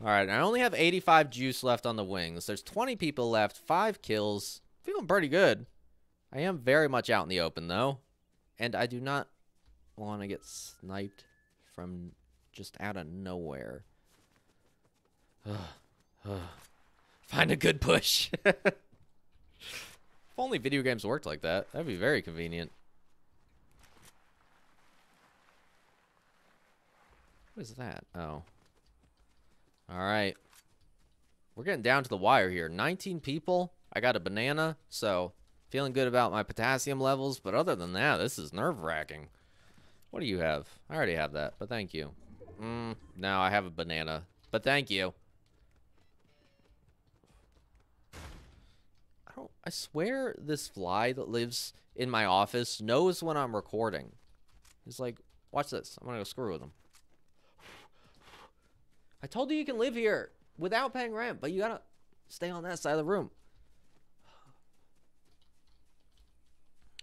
Alright, I only have 85 juice left on the wings. There's 20 people left, 5 kills. Feeling pretty good. I am very much out in the open, though. And I do not want to get sniped from just out of nowhere. Find a good push. if only video games worked like that. That'd be very convenient. What is that? Oh. Alright. We're getting down to the wire here. 19 people. I got a banana, so feeling good about my potassium levels. But other than that, this is nerve-wracking. What do you have? I already have that, but thank you. Mm, no, I have a banana, but thank you. I don't. I swear this fly that lives in my office knows when I'm recording. He's like, watch this. I'm gonna go screw with him. I told you you can live here without paying rent, but you gotta stay on that side of the room.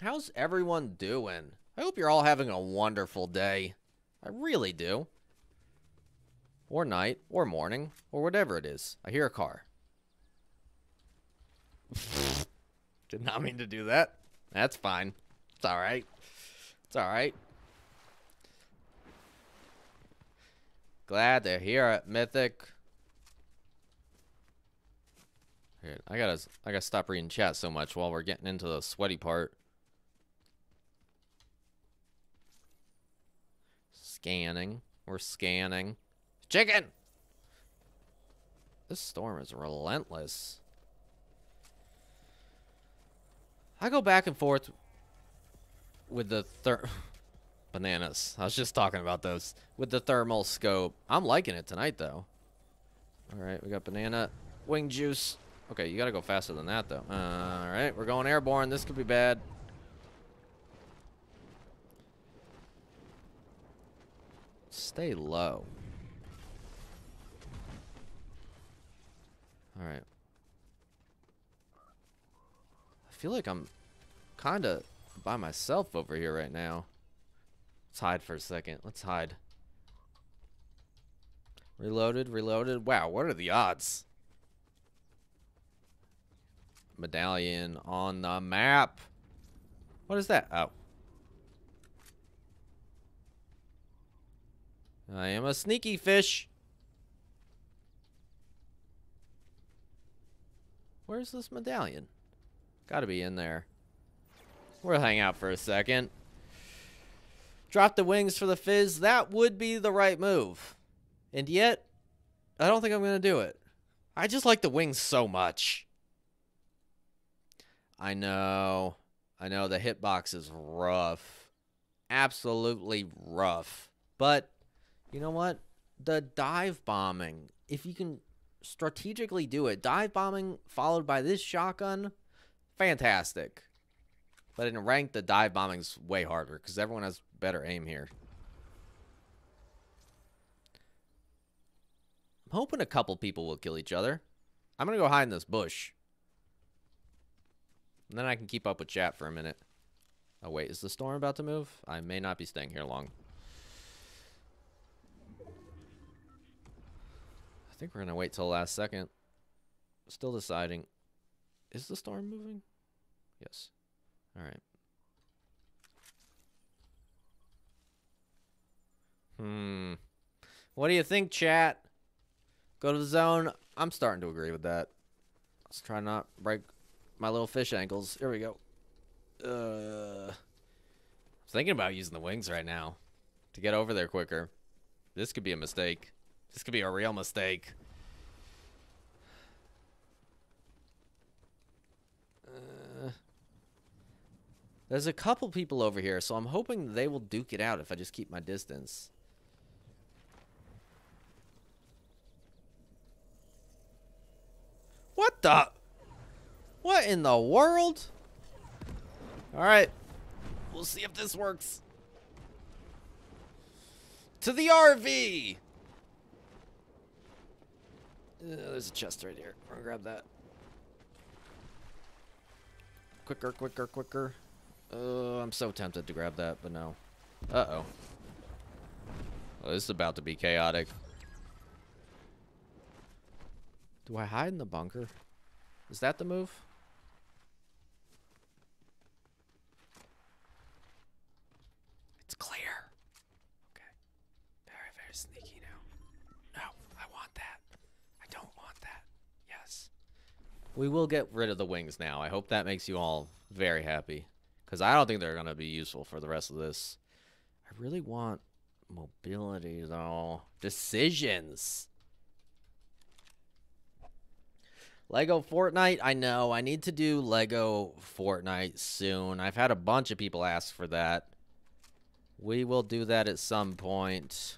How's everyone doing? I hope you're all having a wonderful day. I really do. Or night, or morning, or whatever it is. I hear a car. Did not mean to do that. That's fine. It's alright. It's alright. Glad to hear it, Mythic. Here, I gotta, I gotta stop reading chat so much while we're getting into the sweaty part. Scanning. We're scanning. Chicken! This storm is relentless. I go back and forth with the third... Bananas. I was just talking about those with the thermal scope. I'm liking it tonight, though. All right, we got banana, wing juice. Okay, you got to go faster than that, though. All right, we're going airborne. This could be bad. Stay low. All right. I feel like I'm kind of by myself over here right now. Let's hide for a second. Let's hide. Reloaded, reloaded. Wow, what are the odds? Medallion on the map. What is that? Oh. I am a sneaky fish. Where's this medallion? Gotta be in there. We'll hang out for a second. Drop the wings for the fizz. That would be the right move. And yet, I don't think I'm going to do it. I just like the wings so much. I know. I know the hitbox is rough. Absolutely rough. But, you know what? The dive bombing, if you can strategically do it, dive bombing followed by this shotgun, fantastic. But in rank, the dive bombing's way harder because everyone has better aim here. I'm hoping a couple people will kill each other. I'm going to go hide in this bush. And then I can keep up with chat for a minute. Oh, wait. Is the storm about to move? I may not be staying here long. I think we're going to wait till the last second. Still deciding. Is the storm moving? Yes. All right. Hmm. What do you think, chat? Go to the zone. I'm starting to agree with that. Let's try not break my little fish ankles. Here we go. Uh, I'm thinking about using the wings right now to get over there quicker. This could be a mistake. This could be a real mistake. Uh, there's a couple people over here, so I'm hoping they will duke it out if I just keep my distance. What the? What in the world? Alright. We'll see if this works. To the RV! Uh, there's a chest right here. I'll grab that. Quicker, quicker, quicker. Uh, I'm so tempted to grab that, but no. Uh-oh. Well, this is about to be chaotic. Do I hide in the bunker? Is that the move? It's clear. Okay. Very, very sneaky now. No, I want that. I don't want that. Yes. We will get rid of the wings now. I hope that makes you all very happy. Because I don't think they're going to be useful for the rest of this. I really want mobility, though. Decisions. Lego Fortnite, I know. I need to do Lego Fortnite soon. I've had a bunch of people ask for that. We will do that at some point.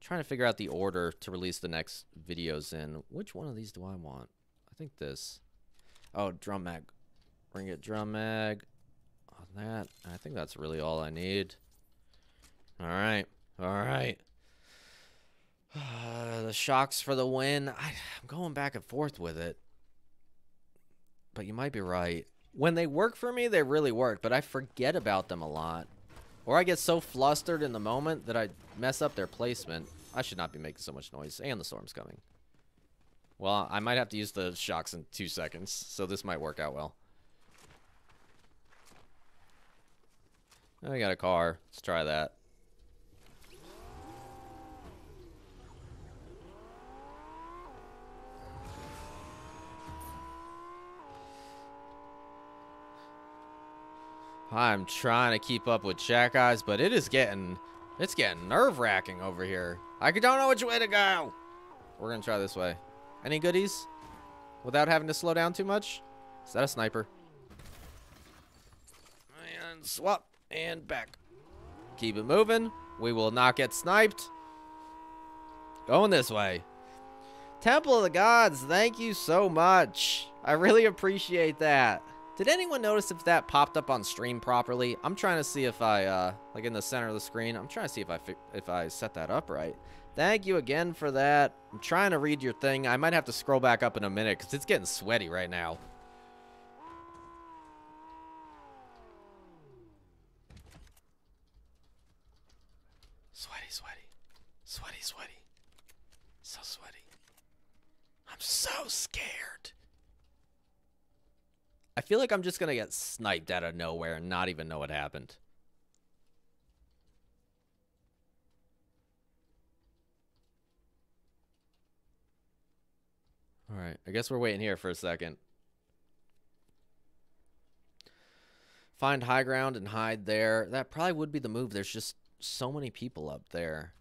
trying to figure out the order to release the next videos in. Which one of these do I want? I think this. Oh, drum mag. Bring it drum mag. On that. I think that's really all I need. All right. All right. The shocks for the win. I, I'm going back and forth with it. But you might be right. When they work for me, they really work, but I forget about them a lot. Or I get so flustered in the moment that I mess up their placement. I should not be making so much noise. And the storm's coming. Well, I might have to use the shocks in two seconds, so this might work out well. I got a car. Let's try that. I'm trying to keep up with chat guys, but it is getting it's getting nerve-wracking over here. I don't know which way to go. We're gonna try this way. Any goodies? Without having to slow down too much? Is that a sniper? And swap and back. Keep it moving. We will not get sniped. Going this way. Temple of the Gods, thank you so much. I really appreciate that. Did anyone notice if that popped up on stream properly? I'm trying to see if I, uh, like in the center of the screen, I'm trying to see if I, if I set that up right. Thank you again for that. I'm trying to read your thing. I might have to scroll back up in a minute because it's getting sweaty right now. Sweaty, sweaty. Sweaty, sweaty. So sweaty. I'm so scared. I feel like I'm just going to get sniped out of nowhere and not even know what happened. Alright, I guess we're waiting here for a second. Find high ground and hide there. That probably would be the move. There's just so many people up there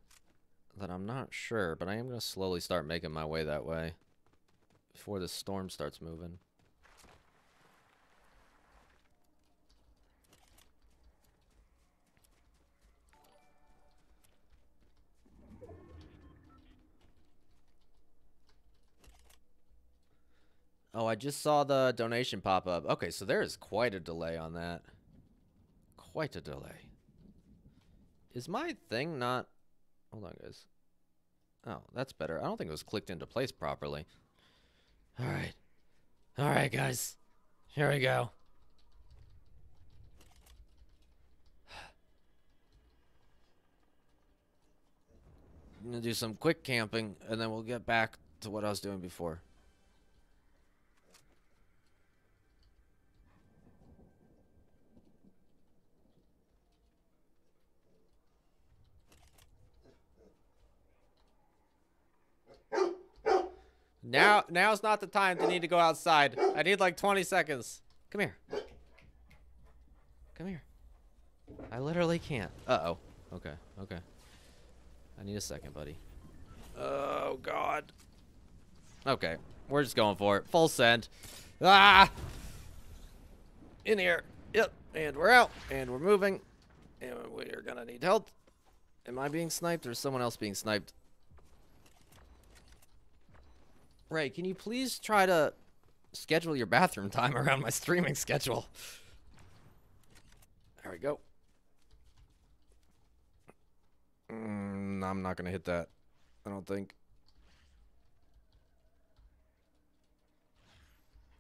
that I'm not sure, but I am going to slowly start making my way that way before the storm starts moving. Oh, I just saw the donation pop up. Okay, so there is quite a delay on that. Quite a delay. Is my thing not... Hold on, guys. Oh, that's better. I don't think it was clicked into place properly. Alright. Alright, guys. Here we go. I'm gonna do some quick camping, and then we'll get back to what I was doing before. Now, now's not the time to need to go outside. I need like 20 seconds. Come here. Come here. I literally can't. Uh-oh. Okay, okay. I need a second, buddy. Oh, God. Okay, we're just going for it. Full send. Ah! In here. Yep, and we're out. And we're moving. And we're gonna need help. Am I being sniped or is someone else being sniped? Ray, can you please try to schedule your bathroom time around my streaming schedule? There we go. Mm, I'm not going to hit that. I don't think.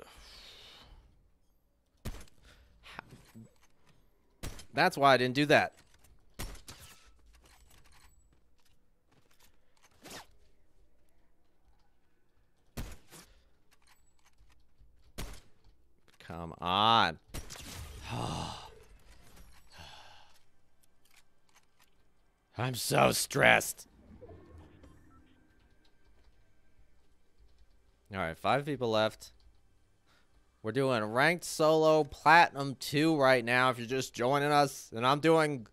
That's why I didn't do that. Come on. I'm so stressed. All right, five people left. We're doing ranked solo platinum 2 right now if you're just joining us. And I'm doing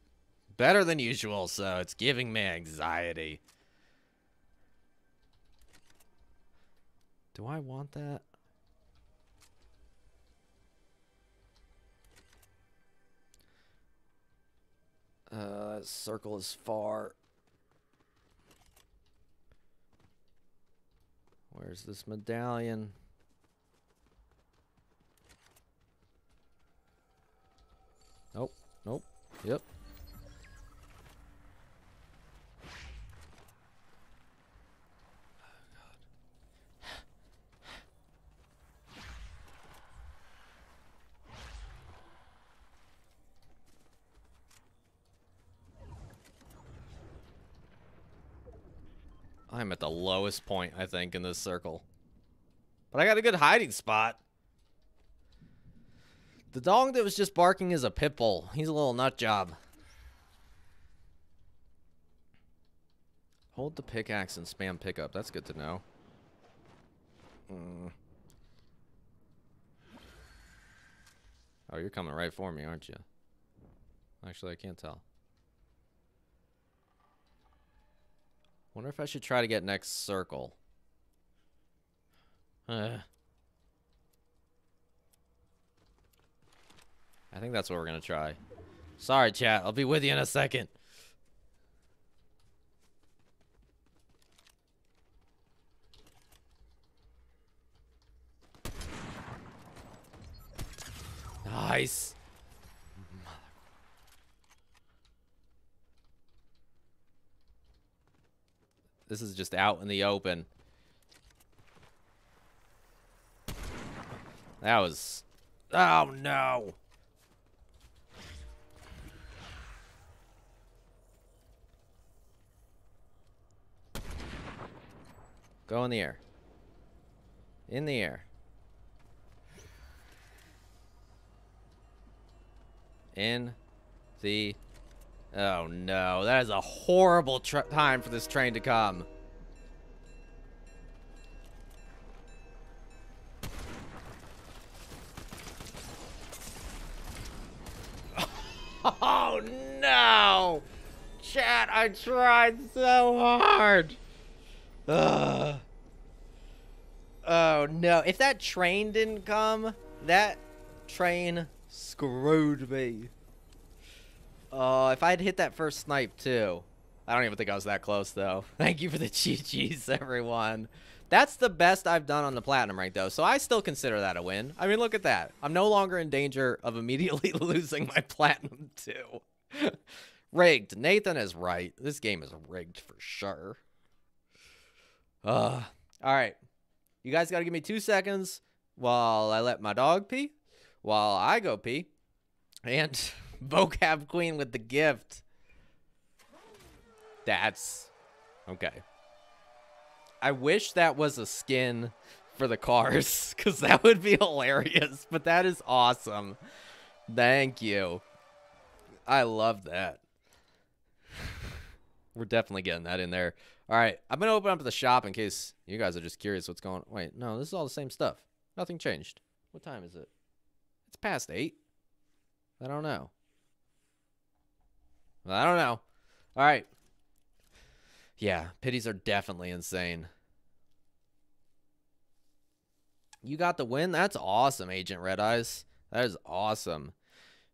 better than usual, so it's giving me anxiety. Do I want that? Uh, circle is far. Where's this medallion? Nope. Nope. Yep. I'm at the lowest point, I think, in this circle. But I got a good hiding spot. The dog that was just barking is a pit bull. He's a little nut job. Hold the pickaxe and spam pickup. That's good to know. Mm. Oh, you're coming right for me, aren't you? Actually, I can't tell. Wonder if I should try to get next circle. Uh. I think that's what we're going to try. Sorry, chat. I'll be with you in a second. Nice. This is just out in the open. That was... Oh, no. Go in the air. In the air. In the... Oh no, that is a horrible time for this train to come. Oh no! Chat, I tried so hard! Ugh. Oh no, if that train didn't come, that train screwed me. Oh, if I'd hit that first snipe too. I don't even think I was that close though. Thank you for the GG's, everyone. That's the best I've done on the platinum rank though, so I still consider that a win. I mean, look at that. I'm no longer in danger of immediately losing my platinum too. rigged. Nathan is right. This game is rigged for sure. Uh, all right. You guys got to give me two seconds while I let my dog pee, while I go pee, and vocab queen with the gift. That's okay. I wish that was a skin for the cars because that would be hilarious. But that is awesome. Thank you. I love that. We're definitely getting that in there. All right, I'm gonna open up the shop in case you guys are just curious what's going. Wait, no, this is all the same stuff. Nothing changed. What time is it? It's past eight. I don't know. I don't know. All right. Yeah, pities are definitely insane. You got the win? That's awesome, Agent Red Eyes. That is awesome.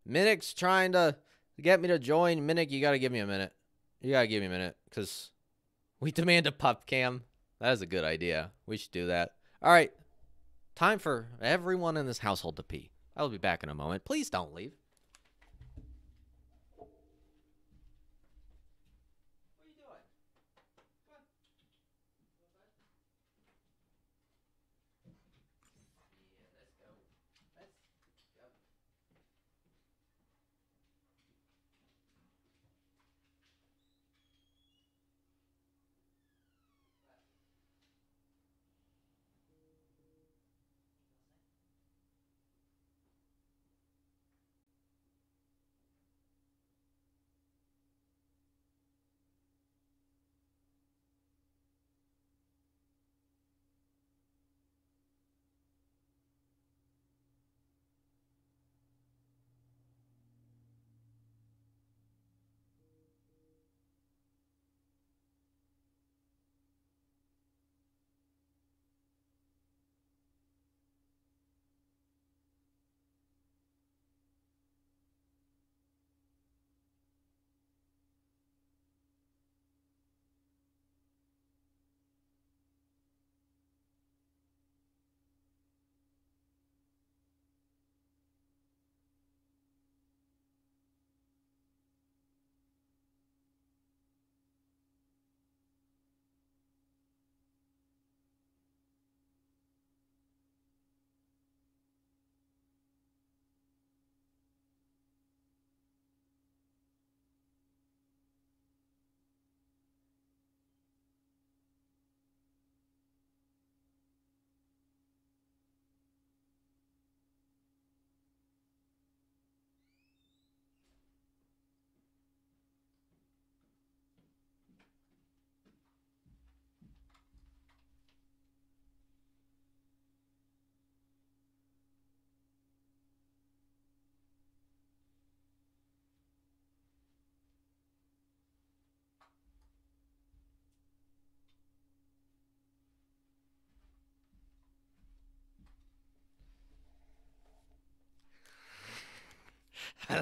Minik's trying to get me to join. Minik, you got to give me a minute. You got to give me a minute because we demand a pup cam. That is a good idea. We should do that. All right. Time for everyone in this household to pee. I'll be back in a moment. Please don't leave.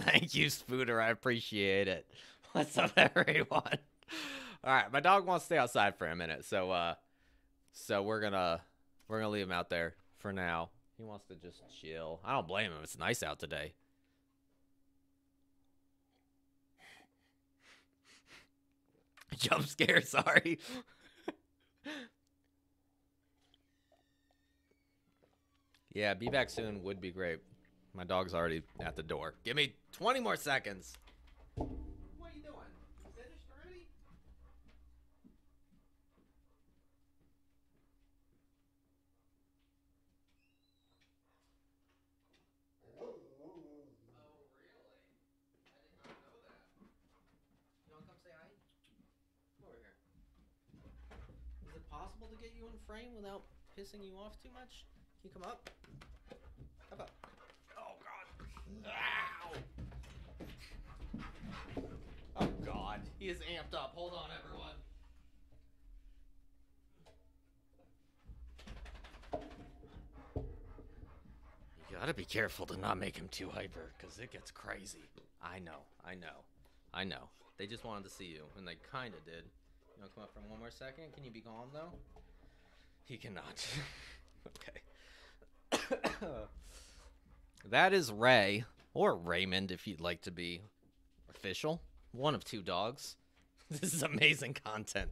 Thank you, Spooter. I appreciate it. What's up, everyone? All right, my dog wants to stay outside for a minute, so uh, so we're gonna we're gonna leave him out there for now. He wants to just chill. I don't blame him. It's nice out today. Jump scare, sorry. yeah, be back soon would be great. My dog's already at the door. Give me 20 more seconds. What are you doing? Finished already? Oh, really? I did not know that. You want to come say hi? Come over here. Is it possible to get you in frame without pissing you off too much? Can you come up? How about? Oh God! Ow! Oh God! He is amped up. Hold on, everyone. You gotta be careful to not make him too hyper, cause it gets crazy. I know, I know, I know. They just wanted to see you, and they kinda did. You wanna come up for one more second? Can you be calm though? He cannot. okay. That is Ray, or Raymond if you'd like to be official. One of two dogs. This is amazing content.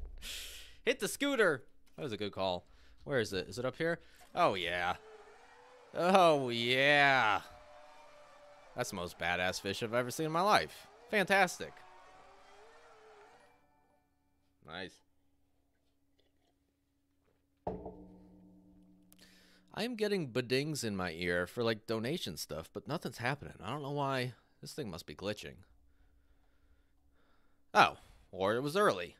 Hit the scooter. That was a good call. Where is it? Is it up here? Oh, yeah. Oh, yeah. That's the most badass fish I've ever seen in my life. Fantastic. Nice. I am getting bedings in my ear for like donation stuff, but nothing's happening. I don't know why. This thing must be glitching. Oh, or it was early.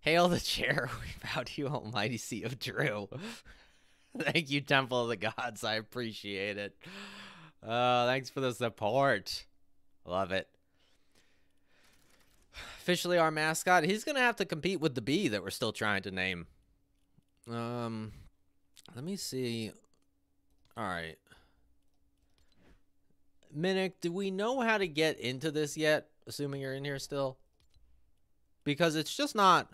Hail the chair. We bow to you, almighty seat of Drew. Thank you, Temple of the Gods. I appreciate it. Uh, thanks for the support. Love it. Officially our mascot. He's going to have to compete with the bee that we're still trying to name. Um, let me see. All right. Minnick, do we know how to get into this yet? Assuming you're in here still? Because it's just not...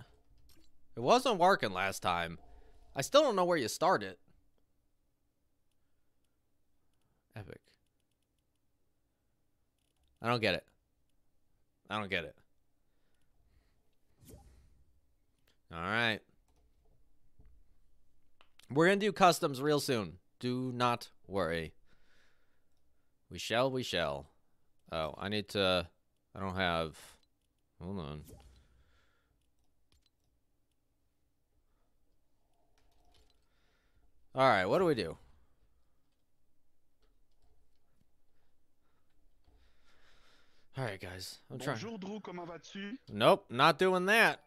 It wasn't working last time. I still don't know where you start it. Epic. I don't get it. I don't get it. All right. We're going to do customs real soon. Do not worry. We shall, we shall. Oh, I need to... I don't have... Hold on. All right, what do we do? All right, guys. I'm trying. Bonjour Drew, comment vas-tu? Nope, not doing that.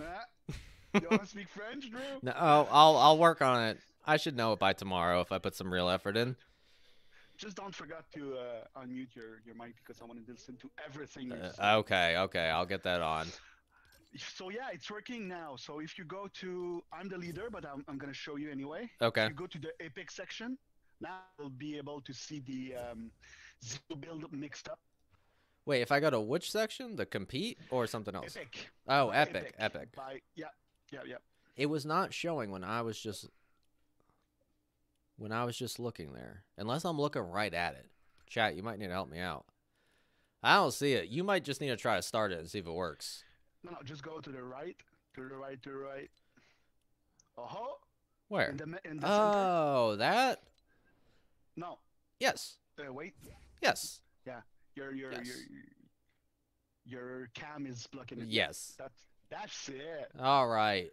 Ah, you wanna speak French, Drew? No, oh, I'll I'll work on it. I should know it by tomorrow if I put some real effort in. Just don't forget to uh, unmute your, your mic because I want to listen to everything. Uh, okay, okay, I'll get that on. So yeah, it's working now. So if you go to, I'm the leader, but I'm, I'm gonna show you anyway. Okay. If you go to the Epic section, now you'll be able to see the um, zero build mixed up. Wait, if I go to which section? The compete or something else? Epic. Oh, by epic, epic. By yeah, yeah, yeah. It was not showing when I was just when I was just looking there. Unless I'm looking right at it. Chat, you might need to help me out. I don't see it. You might just need to try to start it and see if it works. No, no, just go to the right, to the right, to the right. Uh-huh. Where? In the, in the center. Oh, that? No, Yes. uh, wait. Yes. Yeah. Your your Yes. your your cam is blocking it. Yes. That's that's it. All right.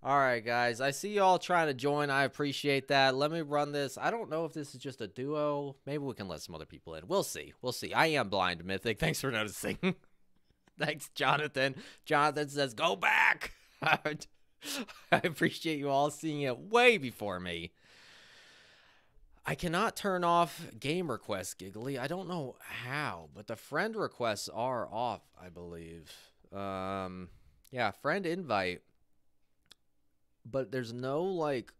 All right, guys. I see you all trying to join. I appreciate that. Let me run this. I don't know if this is just a duo. Maybe we can let some other people in. We'll see. We'll see. I am blind, Mythic. Thanks for noticing. Thanks, Jonathan. Jonathan says, go back. I appreciate you all seeing it way before me. I cannot turn off game requests, Giggly. I don't know how, but the friend requests are off, I believe. Um, yeah, friend invite. But there's no like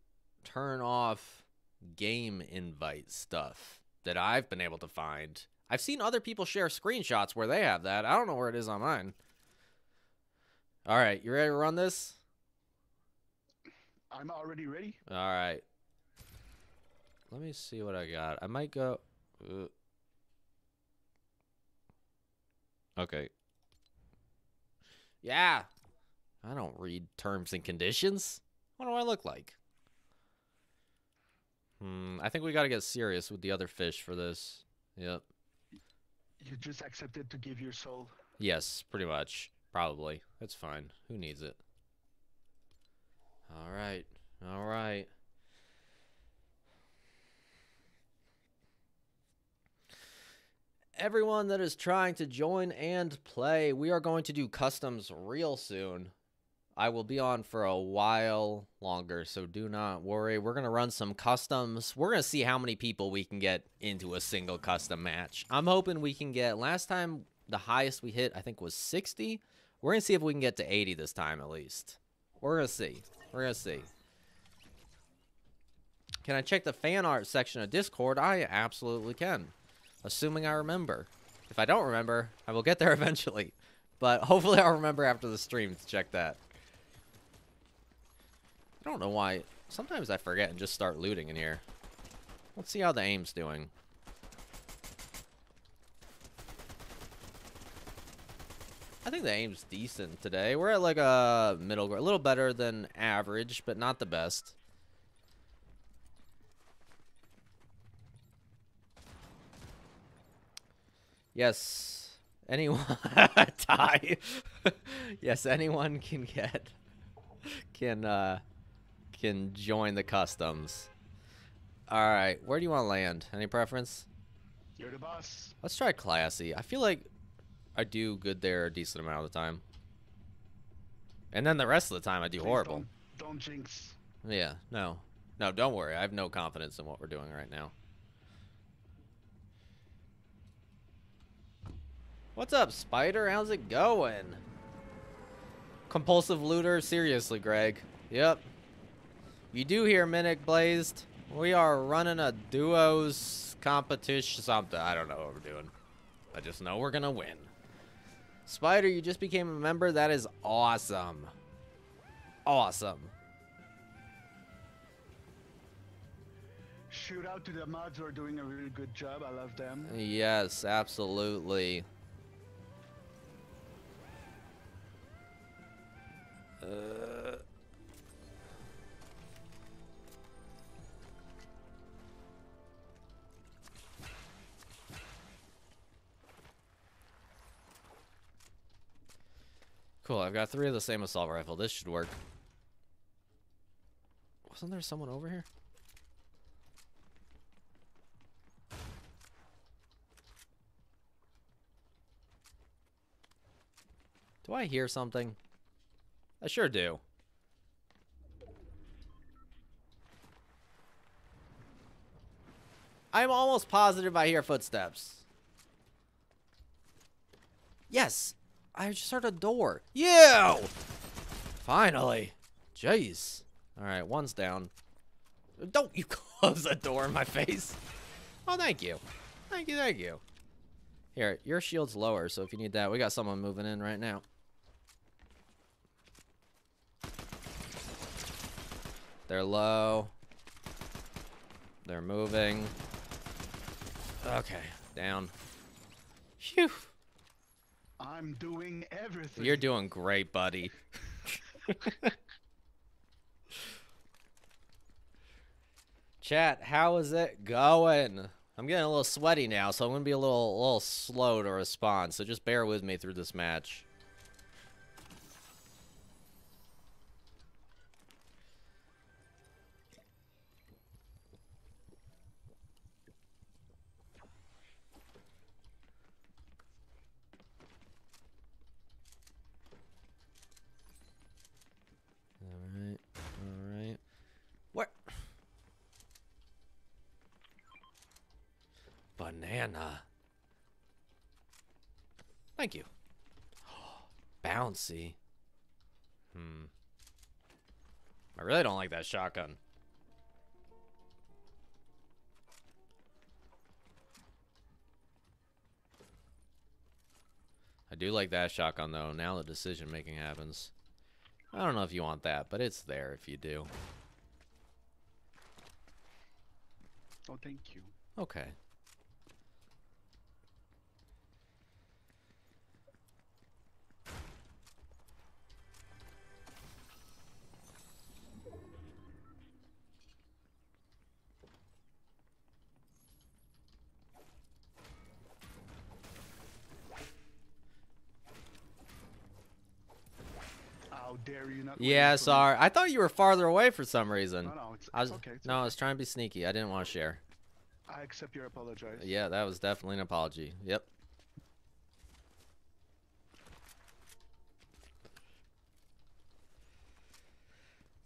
turn off game invite stuff. that I've been able to find. I've seen other people share screenshots where they have that. I don't know where it is on mine. All right, you ready to run this? I'm already ready. All right. Let me see what I got. I might go. Uh, okay. Yeah. I don't read terms and conditions. What do I look like? Hmm. I think we got to get serious with the other fish for this. Yep. You just accepted to give your soul. Yes, pretty much. Probably. That's fine. Who needs it? All right. All right. Everyone that is trying to join and play, we are going to do customs real soon. I will be on for a while longer, so do not worry. We're going to run some customs. We're going to see how many people we can get into a single custom match. I'm hoping we can get, last time the highest we hit, I think, was 60. We're going to see if we can get to 80 this time at least. We're going to see. We're going to see. Can I check the fan art section of Discord? I absolutely can. Assuming I remember. If I don't remember, I will get there eventually. But hopefully I'll remember after the stream to check that. I don't know why. Sometimes I forget and just start looting in here. Let's see how the aim's doing. I think the aim's decent today. We're at like a middle, a little better than average, but not the best. Yes, anyone tie. yes, anyone can get can uh can join the customs. All right, where do you want to land? Any preference? You're the boss. Let's try classy. I feel like I do good there a decent amount of the time. And then the rest of the time I do Please horrible. Don't, don't jinx. Yeah, no. No, don't worry. I have no confidence in what we're doing right now. What's up, Spider? How's it going? Compulsive looter? Seriously, Greg. Yep. You do hear Mimic Blazed. We are running a duos competition something. I don't know what we're doing. I just know we're gonna win. Spider, you just became a member? That is awesome. Awesome. Shoot out to the mods who are doing a really good job. I love them. Yes, absolutely. Uh, cool, I've got three of the same assault rifle. This should work. Wasn't there someone over here? Do I hear something? I sure do. I'm almost positive I hear footsteps. Yes, I just heard a door. You! Finally. Jeez. All right, one's down. Don't you close the door in my face. Oh, thank you. Thank you, thank you. Here, your shield's lower, so if you need that, we got someone moving in right now. They're low. They're moving. Okay, down. Phew. I'm doing everything. You're doing great, buddy. Chat, how is it going? I'm getting a little sweaty now, so I'm gonna be a little, a little slow to respond. So just bear with me through this match. Banana. Thank you. Bouncy. Hmm. I really don't like that shotgun. I do like that shotgun, though. Now the decision-making happens. I don't know if you want that, but it's there if you do. Oh, thank you. Okay. Yeah, wait for me. sorry. I thought you were farther away for some reason. No, no, it's, I was it's okay. It's no, I was trying to be sneaky. I didn't want to share. I accept your apology. Yeah, that was definitely an apology. Yep.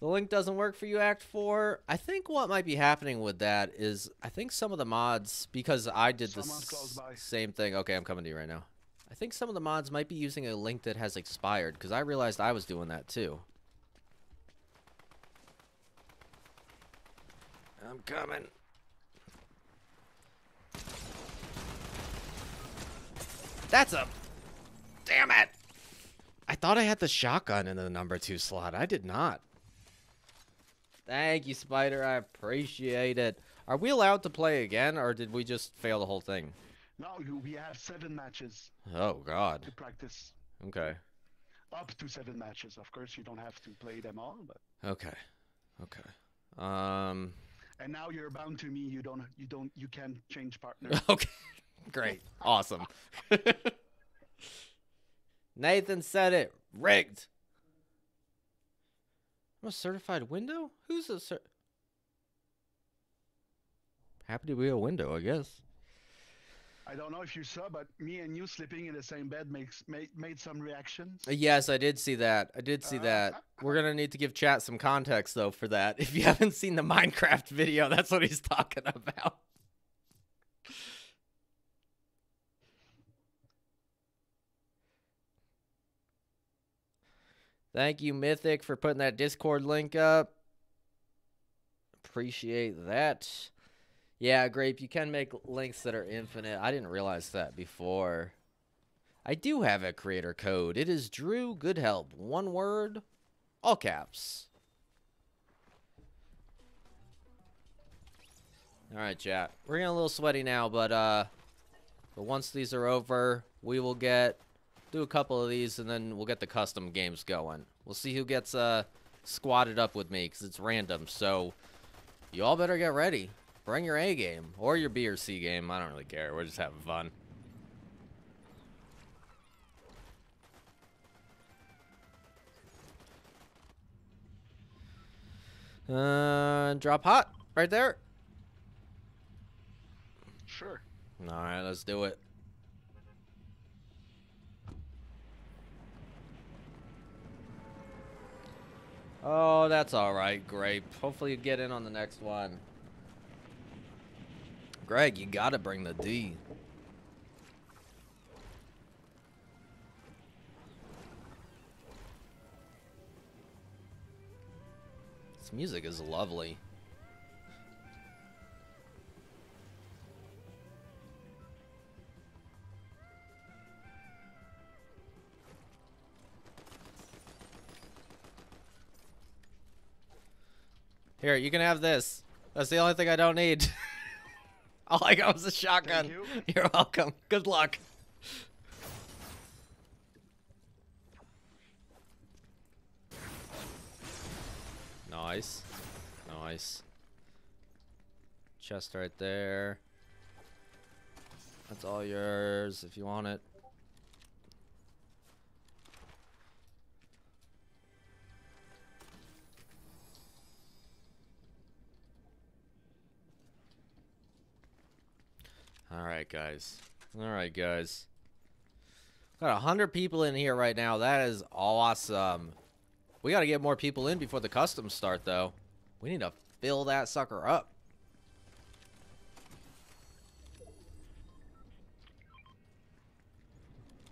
The link doesn't work for you, Act 4. I think what might be happening with that is I think some of the mods, because I did the Someone's same thing. Okay, I'm coming to you right now. I think some of the mods might be using a link that has expired, because I realized I was doing that too. I'm coming. That's a. Damn it! I thought I had the shotgun in the number two slot. I did not. Thank you, Spider. I appreciate it. Are we allowed to play again, or did we just fail the whole thing? No, you, we have seven matches Oh, God. to practice. Okay. Up to seven matches. Of course, you don't have to play them all, but Okay. Okay. Um. And now you're bound to me. You don't. You don't. You can't change partner. Okay. Great. Awesome. Nathan said it. Rigged. I'm a certified window? Who's a cer- Happy to be a window, I guess. I don't know if you saw, but me and you sleeping in the same bed makes made, made some reactions. Yes, I did see that. I did see Uh, that. We're gonna need to give chat some context though for that. If you haven't seen the Minecraft video, that's what he's talking about. Thank you, Mythic, for putting that Discord link up. Appreciate that. Yeah, Grape, you can make links that are infinite. I didn't realize that before. I do have a creator code. It is Drew Goodhelp. One word, all caps. All right, chat. We're getting a little sweaty now, but uh, but once these are over, we will get do a couple of these, and then we'll get the custom games going. We'll see who gets uh squatted up with me, cause it's random. So you all better get ready. Bring your A game or your B or C game. I don't really care. We're just having fun. Uh, drop hot right there. Sure. All right, let's do it. Oh, that's all right, Grape. Hopefully you get in on the next one. Greg, you gotta bring the D. This music is lovely. Here, you can have this. That's the only thing I don't need. All I got was a shotgun. you. You're welcome. Good luck. Nice. Nice. Chest right there. That's all yours if you want it. All right, guys. All right, guys. Got a hundred people in here right now. That is awesome. We got to get more people in before the customs start, though. We need to fill that sucker up.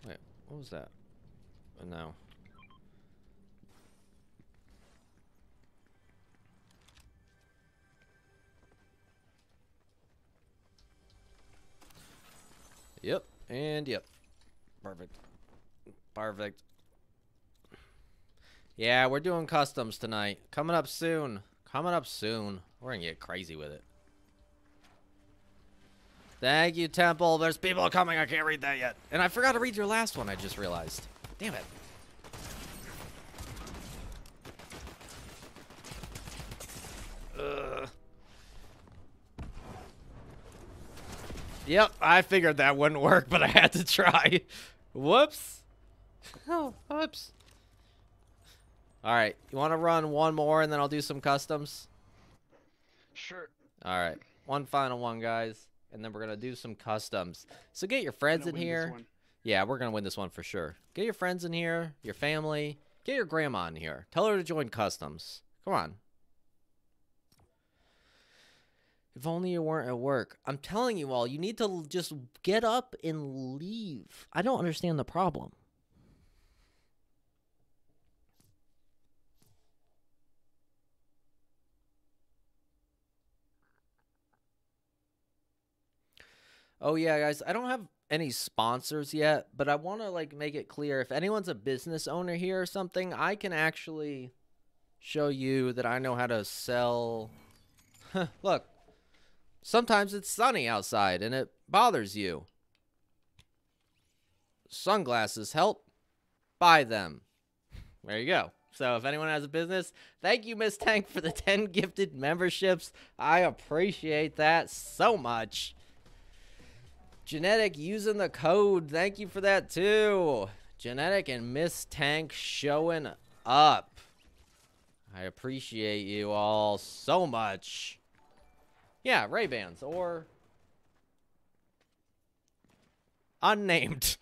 Wait, what was that? Uh, no. Yep, and yep. Perfect. Perfect. Yeah, we're doing customs tonight. Coming up soon. Coming up soon. We're gonna get crazy with it. Thank you, Temple. There's people coming. I can't read that yet. And I forgot to read your last one, I just realized. Damn it. Ugh. Yep, I figured that wouldn't work, but I had to try. Whoops. Oh, whoops. All right, you want to run one more and then I'll do some customs? Sure. All right, one final one, guys, and then we're gonna do some customs. So get your friends in here. Yeah, we're gonna win this one for sure. Get your friends in here, your family. Get your grandma in here. Tell her to join customs. Come on. If only you weren't at work. I'm telling you all, you need to just get up and leave. I don't understand the problem. Oh yeah, guys, I don't have any sponsors yet, but I want to like make it clear if anyone's a business owner here or something, I can actually show you that I know how to sell Look. Sometimes it's sunny outside and it bothers you. Sunglasses help. Buy them. There you go. So if anyone has a business, thank you, Miss Tank, for the 10 gifted memberships. I appreciate that so much. Genetic using the code. Thank you for that too. Genetic and Miss Tank showing up. I appreciate you all so much. Yeah, Ray-Bans or unnamed.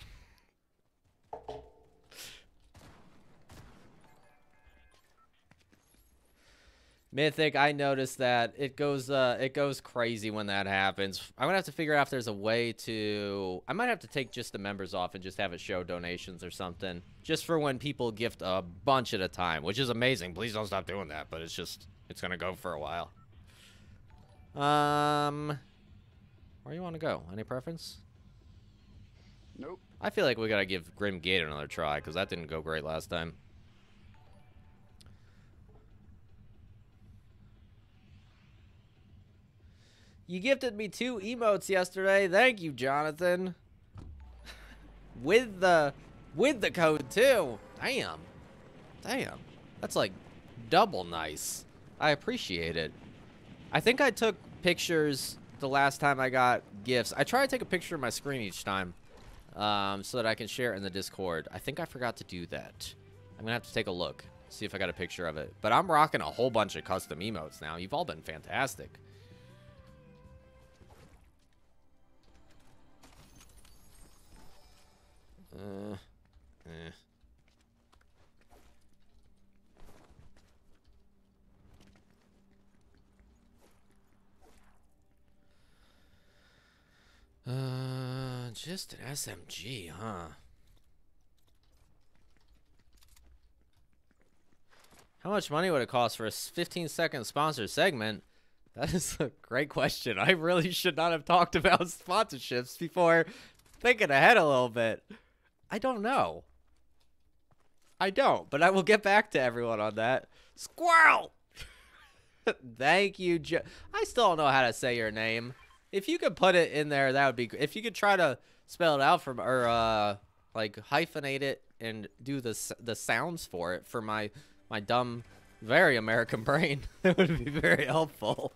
Mythic, I noticed that it goes uh it goes crazy when that happens. I'm gonna have to figure out if there's a way to I might have to take just the members off and just have it show donations or something. Just for when people gift a bunch at a time, which is amazing. Please don't stop doing that, but it's just it's gonna go for a while. Um where you wanna go? Any preference? Nope. I feel like we gotta give Grim Gate another try, because that didn't go great last time. You gifted me two emotes yesterday. Thank you, Jonathan. with the with the code too. Damn. Damn. That's like double nice. I appreciate it. I think I took pictures the last time I got gifts. I try to take a picture of my screen each time um, so that I can share it in the Discord. I think I forgot to do that. I'm going to have to take a look, see if I got a picture of it. But I'm rocking a whole bunch of custom emotes now. You've all been fantastic. Uh, eh. Uh, just an SMG, huh? How much money would it cost for a 15 second sponsored segment? That is a great question. I really should not have talked about sponsorships before thinking ahead a little bit. I don't know. I don't, but I will get back to everyone on that. Squirrel! Thank you, jo- I still don't know how to say your name. If you could put it in there, that would be. If you could try to spell it out from or uh like hyphenate it and do the the sounds for it for my my dumb, very American brain, that would be very helpful.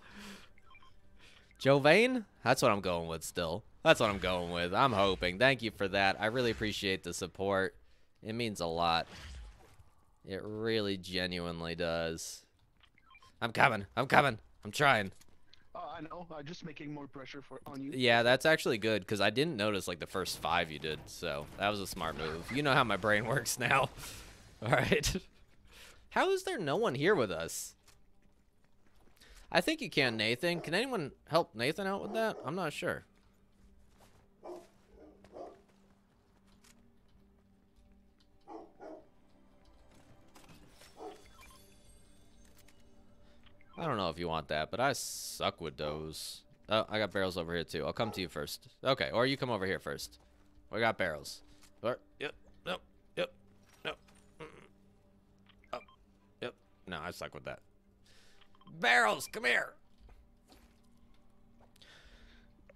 Jovane, that's what I'm going with. Still, that's what I'm going with. I'm hoping. Thank you for that. I really appreciate the support. It means a lot. It really genuinely does. I'm coming. I'm coming. I'm trying. Oh, I know. I'm just making more pressure for on you. Yeah, that's actually good because I didn't notice like the first five you did, so that was a smart move. You know how my brain works now. All right. How is there no one here with us? I think you can, Nathan. Can anyone help Nathan out with that? I'm not sure. I don't know if you want that, but I suck with those. Oh, I got barrels over here too. I'll come to you first. Okay, or you come over here first. We got barrels. Or, yep, nope, yep, nope. Mm -mm. Oh, yep. No, I suck with that. Barrels, come here.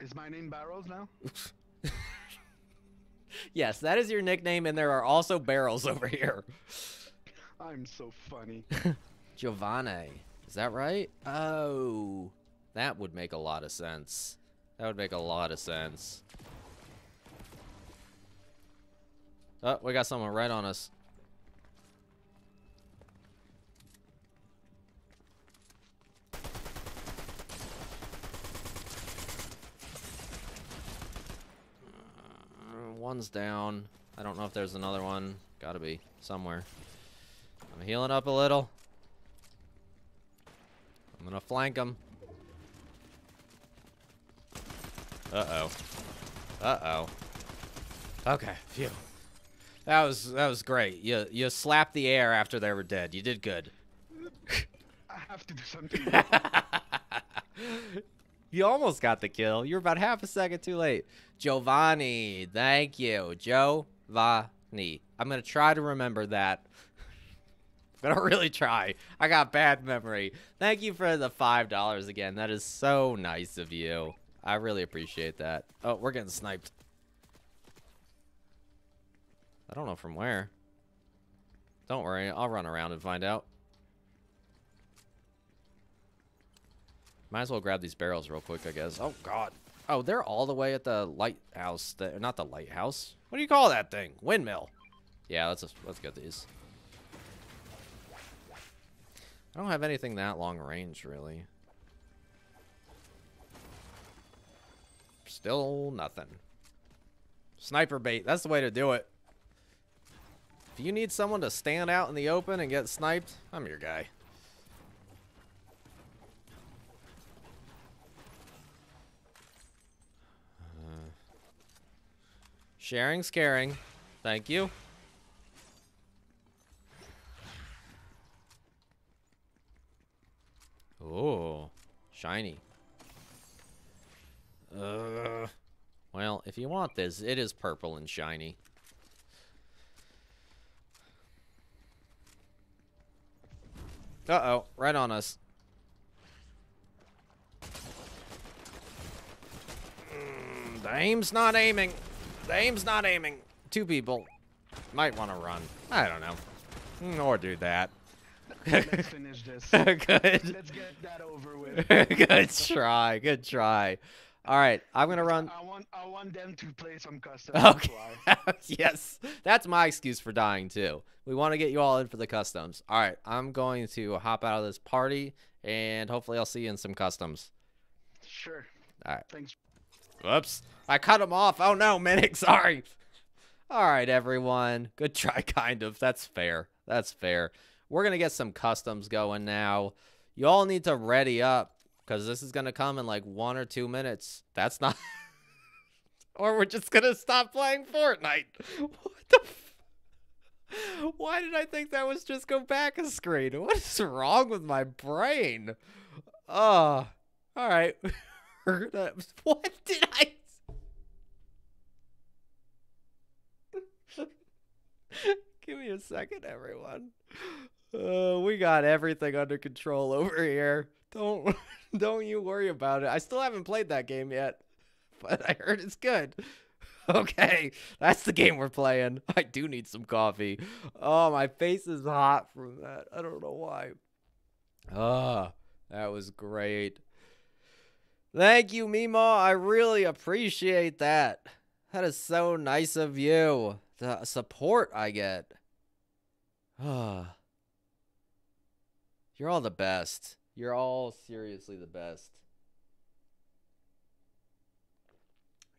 Is my name Barrels now? yes, that is your nickname, and there are also barrels over here. I'm so funny. Giovanni. Is that right? Oh, that would make a lot of sense. That would make a lot of sense. Oh, we got someone right on us. Uh, One's down. I don't know if there's another one. Gotta be somewhere. I'm healing up a little. I'm gonna flank him. Uh-oh. Uh-oh. Okay, phew. That was that was great. You you slapped the air after they were dead. You did good. I have to do something. you almost got the kill. You're about half a second too late. Giovanni, thank you. Giovanni. I'm gonna try to remember that. I'm gonna really try. I got bad memory. Thank you for the five dollars again. That is so nice of you. I really appreciate that. Oh, we're getting sniped. I don't know from where. Don't worry, I'll run around and find out. Might as well grab these barrels real quick, I guess. Oh, God. Oh, they're all the way at the lighthouse. Not the lighthouse. What do you call that thing? Windmill. Yeah, let's let's get these. I don't have anything that long range, really. Still nothing. Sniper bait. That's the way to do it. If you need someone to stand out in the open and get sniped, I'm your guy. Uh, sharing, caring. Thank you. Oh, shiny. Uh, well, if you want this, it is purple and shiny. Uh-oh, right on us. Mm, the aim's not aiming. The aim's not aiming. Two people. Might want to run. I don't know. Or do that. Let's finish this. Good. Let's get that over with. Good try. Good try. All right, I'm gonna run. I want I want them to play some custom. Okay. yes, that's my excuse for dying too. We want to get you all in for the customs. All right, I'm going to hop out of this party, and hopefully I'll see you in some customs. Sure. All right. Thanks. Whoops, I cut him off. Oh no, Minnick, sorry. All right, everyone. Good try, kind of. That's fair. That's fair. We're gonna get some customs going now. You all need to ready up because this is gonna come in like one or two minutes. That's not. or we're just gonna stop playing Fortnite. What the? Why did I think that was just go back a screen? What is wrong with my brain? Oh, all right. What did I? Give me a second, everyone. Uh, we got everything under control over here. Don't don't you worry about it. I still haven't played that game yet, but I heard it's good. Okay, that's the game we're playing. I do need some coffee. Oh, my face is hot from that. I don't know why. Ah, that was great. Thank you, Mima. I really appreciate that. That is so nice of you. The support I get. Ah. You're all the best. You're all seriously the best.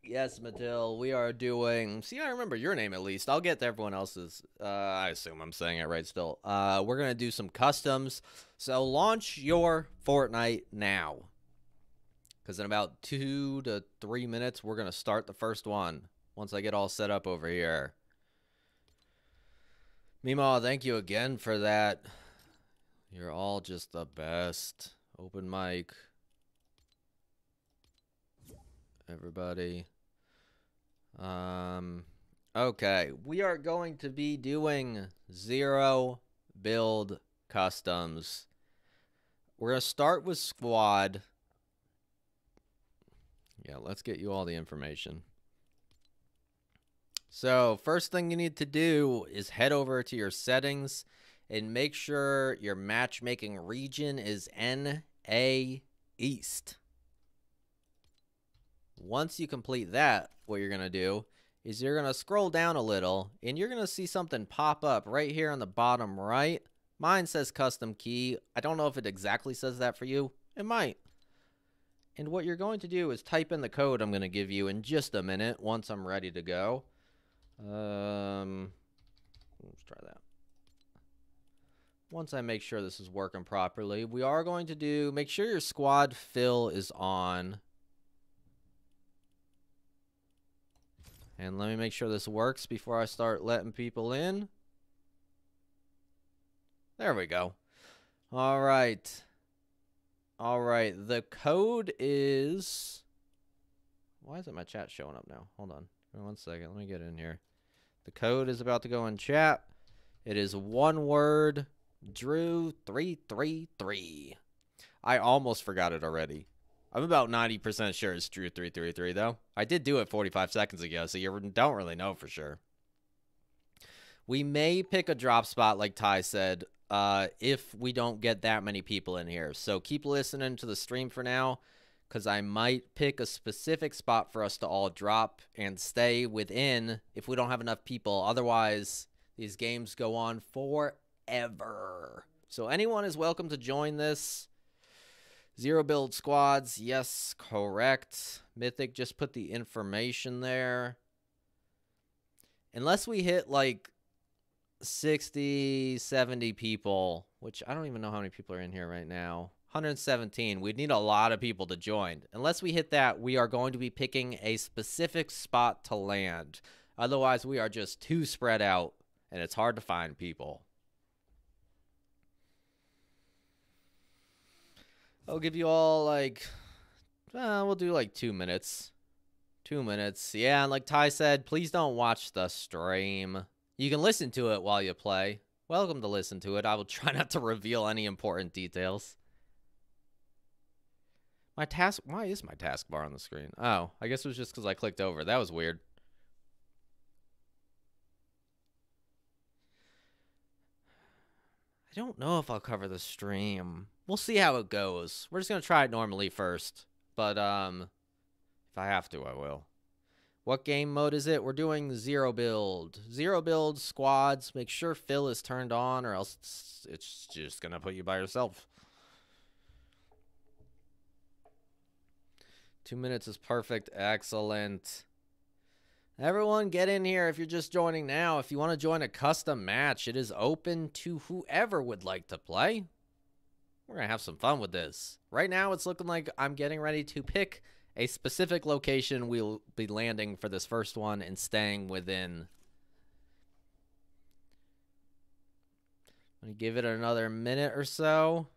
Yes, Matil, we are doing. See, I remember your name at least. I'll get to everyone else's. Uh, I assume I'm saying it right still. Uh, we're gonna do some customs. So launch your Fortnite now, because in about two to three minutes we're gonna start the first one. Once I get all set up over here. Mima, thank you again for that. You're all just the best. Open mic. Everybody. Um okay, we are going to be doing zero build customs. We're going to start with squad. Yeah, let's get you all the information. So, first thing you need to do is head over to your settings and make sure your matchmaking region is NA East. Once you complete that, what you're going to do is you're going to scroll down a little and you're going to see something pop up right here on the bottom right. Mine says custom key. I don't know if it exactly says that for you. It might. And what you're going to do is type in the code I'm going to give you in just a minute once I'm ready to go. Um, let's try that. Once I make sure this is working properly, we are going to do, make sure your squad fill is on. And let me make sure this works before I start letting people in. There we go. All right. All right. The code is. Why isn't my chat showing up now? Hold on. One second. Let me get in here. The code is about to go in chat. It is one word Drew 333. I almost forgot it already. I'm about 90% sure it's Drew 333 though. I did do it 45 seconds ago, so you don't really know for sure. We may pick a drop spot like Ty said uh, if we don't get that many people in here. So keep listening to the stream for now because I might pick a specific spot for us to all drop and stay within if we don't have enough people. Otherwise, these games go on forever. So anyone is welcome to join this. Zero build squads. Yes, correct. Mythic just put the information there. Unless we hit like 60, 70 people, which I don't even know how many people are in here right now. 117. We'd need a lot of people to join. Unless we hit that, we are going to be picking a specific spot to land. Otherwise, we are just too spread out and it's hard to find people. I'll give you all like, uh, we'll do like two minutes. Two minutes. Yeah, and like Ty said, please don't watch the stream. You can listen to it while you play. Welcome to listen to it. I will try not to reveal any important details. My task, why is my taskbar on the screen? Oh, I guess it was just because I clicked over. That was weird. Don't know if I'll cover the stream. We'll see how it goes. We're just going to try it normally first. But um, if I have to, I will. What game mode is it? We're doing zero build. Zero build squads. Make sure fill is turned on or else it's, it's just going to put you by yourself. Two minutes is perfect. Excellent. Everyone get in here if you're just joining now. If you want to join a custom match, it is open to whoever would like to play. We're going to have some fun with this. Right now, it's looking like I'm getting ready to pick a specific location we'll be landing for this first one and staying within. I'm going to give it another minute or so.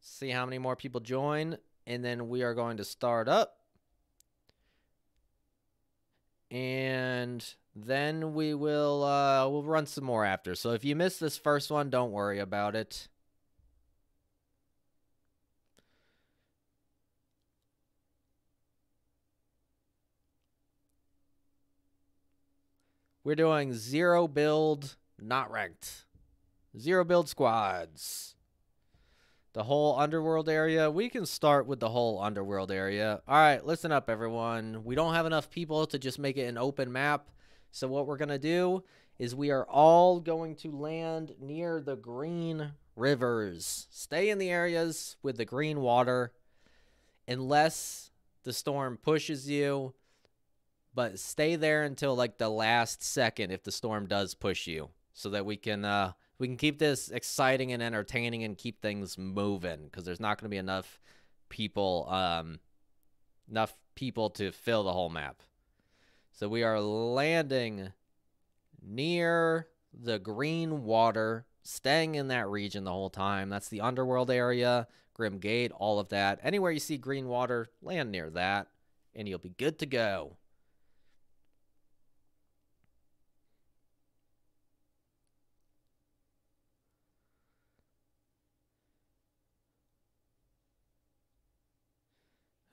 See how many more people join. And then we are going to start up. And then we will uh, we'll run some more after. So if you missed this first one, don't worry about it. We're doing zero build, not ranked. Zero build squads the whole underworld area. We can start with the whole underworld area. All right, listen up, everyone. We don't have enough people to just make it an open map. So what we're going to do is we are all going to land near the green rivers. Stay in the areas with the green water unless the storm pushes you. But stay there until like the last second if the storm does push you so that we can uh, we can keep this exciting and entertaining and keep things moving because there's not going to be enough people um enough people to fill the whole map. So we are landing near the green water, staying in that region the whole time. That's the underworld area, Grim Gate, all of that. Anywhere you see green water, land near that, and you'll be good to go.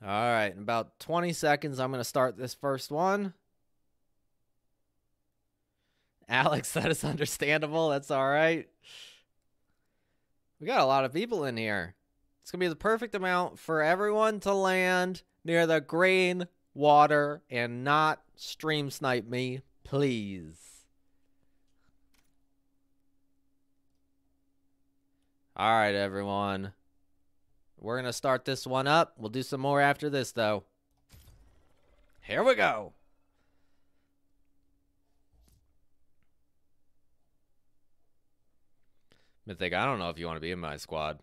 All right, in about 20 seconds, I'm going to start this first one. Alex, that is understandable. That's all right. We got a lot of people in here. It's going to be the perfect amount for everyone to land near the green water and not stream snipe me, please. All right, everyone. We're going to start this one up. We'll do some more after this, though. Here we go. Mythic, I don't know if you want to be in my squad.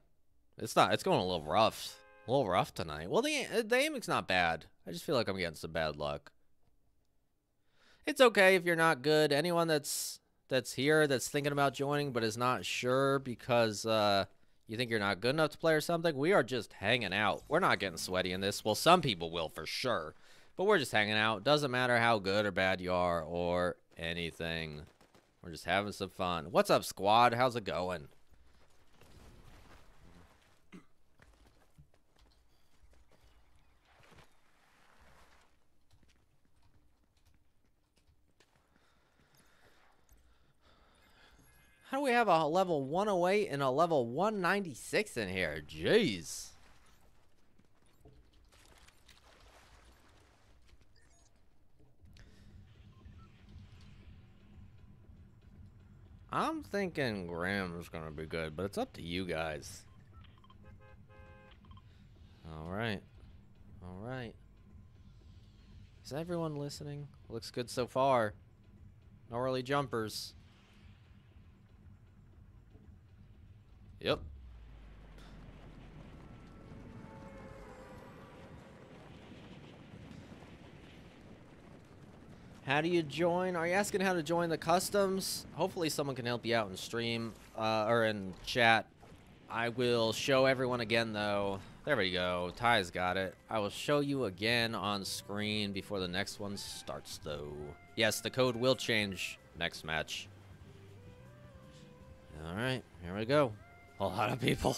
It's not. It's going a little rough. A little rough tonight. Well, the, the aiming's not bad. I just feel like I'm getting some bad luck. It's okay if you're not good. Anyone that's that's here that's thinking about joining but is not sure because uh, you think you're not good enough to play or something, we are just hanging out. We're not getting sweaty in this. Well, some people will for sure. But we're just hanging out. Doesn't matter how good or bad you are or anything. We're just having some fun. What's up, squad? How's it going? How do we have a level 108 and a level 196 in here? Jeez. I'm thinking Graham's gonna be good, but it's up to you guys. Alright. Alright. Is everyone listening? Looks good so far. No early jumpers. Yep. How do you join? Are you asking how to join the customs? Hopefully someone can help you out in stream uh, or in chat. I will show everyone again though. There we go. Ty's got it. I will show you again on screen before the next one starts though. Yes, the code will change next match. Alright, here we go. A lot of people.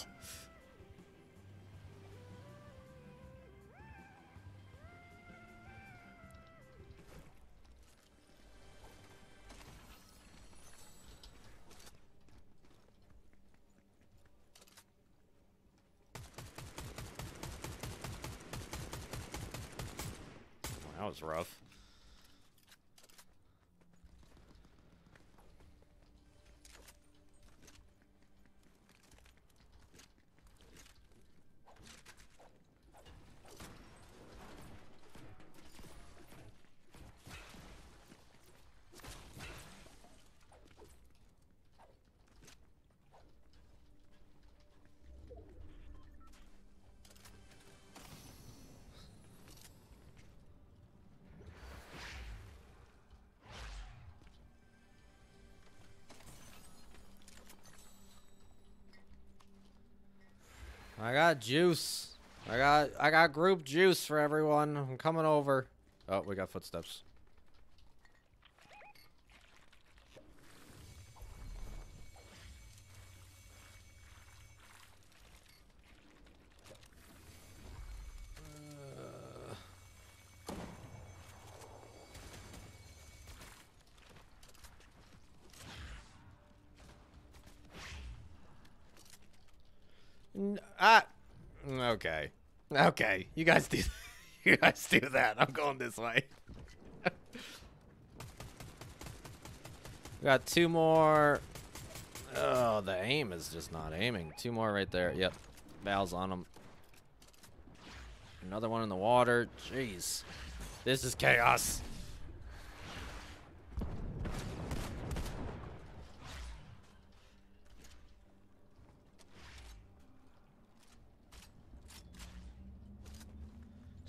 That was rough. I got juice. I got I got group juice for everyone. I'm coming over. Oh, we got footsteps. N- Ah, okay, okay. You guys do, you guys do that. I'm going this way. got two more. Oh, the aim is just not aiming. Two more right there. Yep, Val's on them. Another one in the water. Jeez, this is chaos.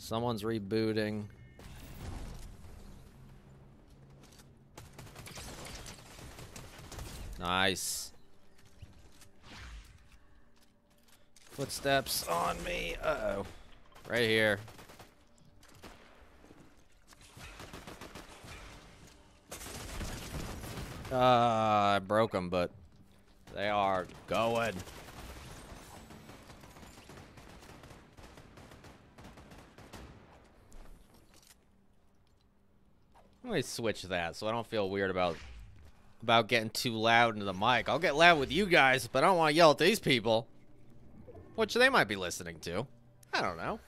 Someone's rebooting. Nice. Footsteps on me. Uh-oh. Right here. Uh, I broke them, but they are going. Me switch that so I don't feel weird about about getting too loud into the mic. I'll get loud with you guys, but I don't want to yell at these people. Which they might be listening to. I don't know.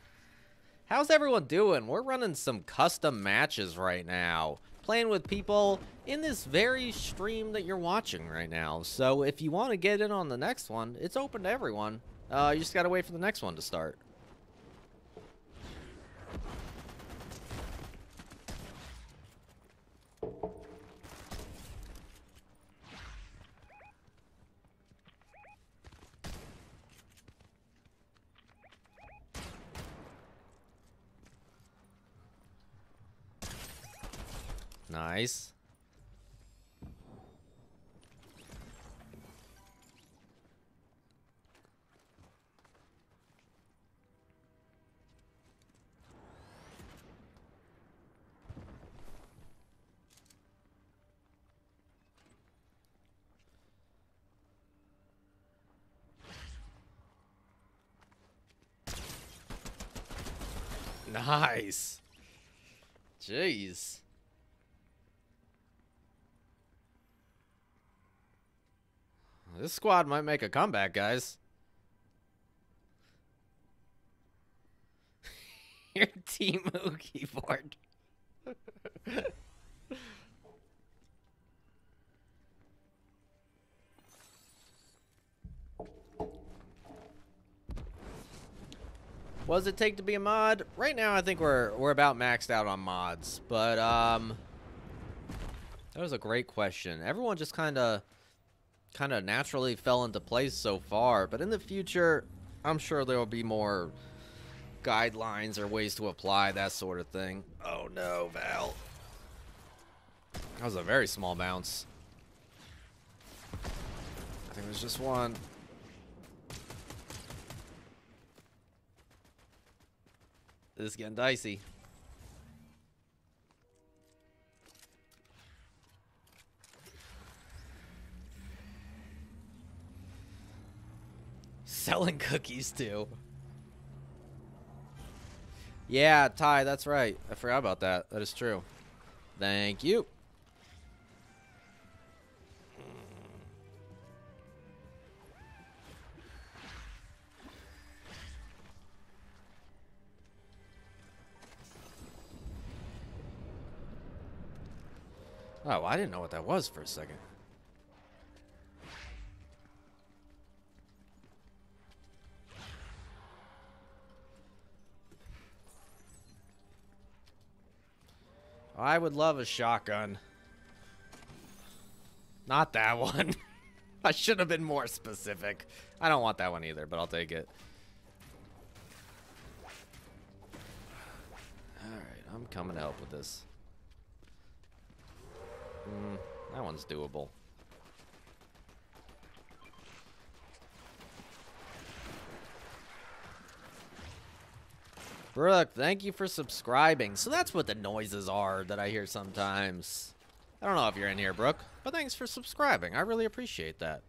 How's everyone doing? We're running some custom matches right now. Playing with people in this very stream that you're watching right now. So if you want to get in on the next one, it's open to everyone. Uh, you just gotta wait for the next one to start. Nice. Nice. Jeez. This squad might make a comeback, guys. Your team keyboard. what does it take to be a mod? Right now, I think we're we're about maxed out on mods, but um, that was a great question. Everyone just kind of kind of naturally fell into place so far, but in the future, I'm sure there will be more guidelines or ways to apply that sort of thing. Oh no, Val. That was a very small bounce. I think there's just one. This is getting dicey. Selling cookies too. Yeah, Ty, that's right. I forgot about that. That is true. Thank you. Oh, I didn't know what that was for a second. I would love a shotgun. Not that one. I should have been more specific. I don't want that one either, but I'll take it. Alright, I'm coming to help with this. Mm, that one's doable. Brooke, thank you for subscribing. So that's what the noises are that I hear sometimes. I don't know if you're in here, Brooke, but thanks for subscribing. I really appreciate that.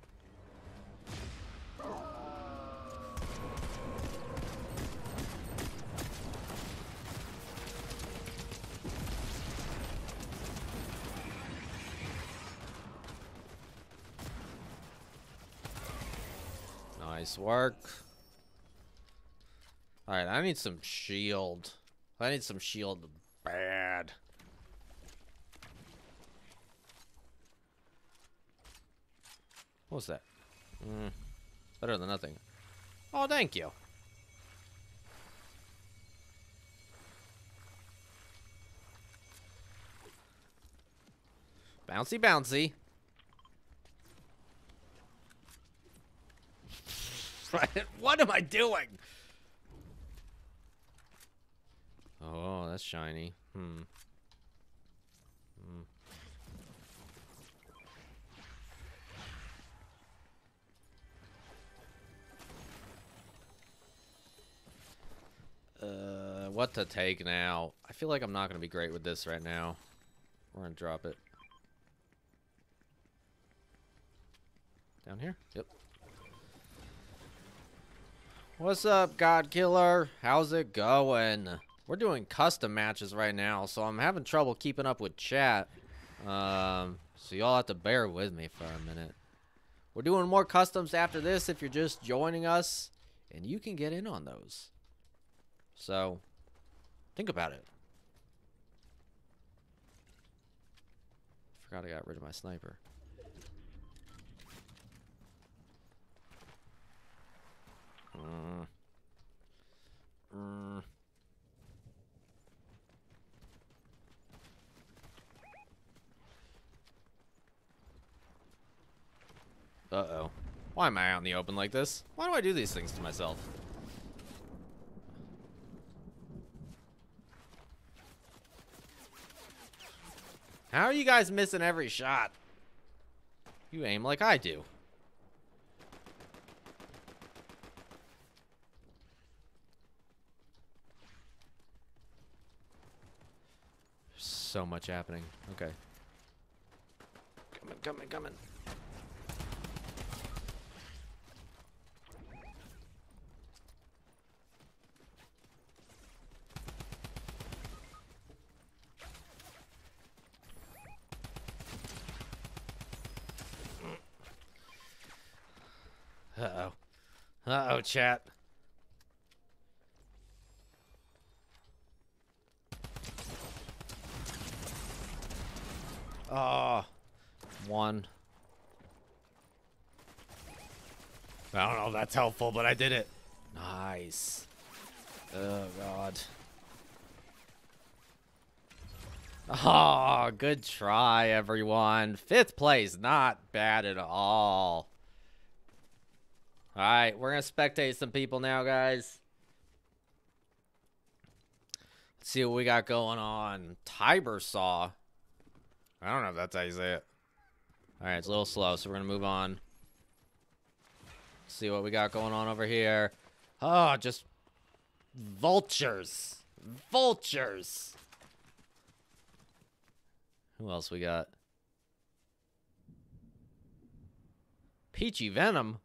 Nice work. Alright, I need some shield. I need some shield bad. What was that? Mm, better than nothing. Oh, thank you. Bouncy, bouncy. what am I doing? Oh, that's shiny. Hmm. hmm. Uh, what to take now? I feel like I'm not going to be great with this right now. We're going to drop it. Down here? Yep. What's up, God Killer? How's it going? We're doing custom matches right now, so I'm having trouble keeping up with chat. Um, so y'all have to bear with me for a minute. We're doing more customs after this if you're just joining us, and you can get in on those. So, think about it. Forgot I got rid of my sniper. Mm. Mm. Uh-oh. Why am I out in the open like this? Why do I do these things to myself? How are you guys missing every shot? You aim like I do. So much happening. Okay. Coming, coming, coming. Uh-oh. Uh-oh, chat. Oh, one. I don't know if that's helpful, but I did it. Nice. Oh, God. Oh, good try, everyone. Fifth place, not bad at all. All right, we're going to spectate some people now, guys. Let's see what we got going on. Tiber Saw. I don't know if that's how you say it. All right, it's a little slow, so we're going to move on. See what we got going on over here. Oh, just vultures. Vultures. Who else we got? Peachy Venom.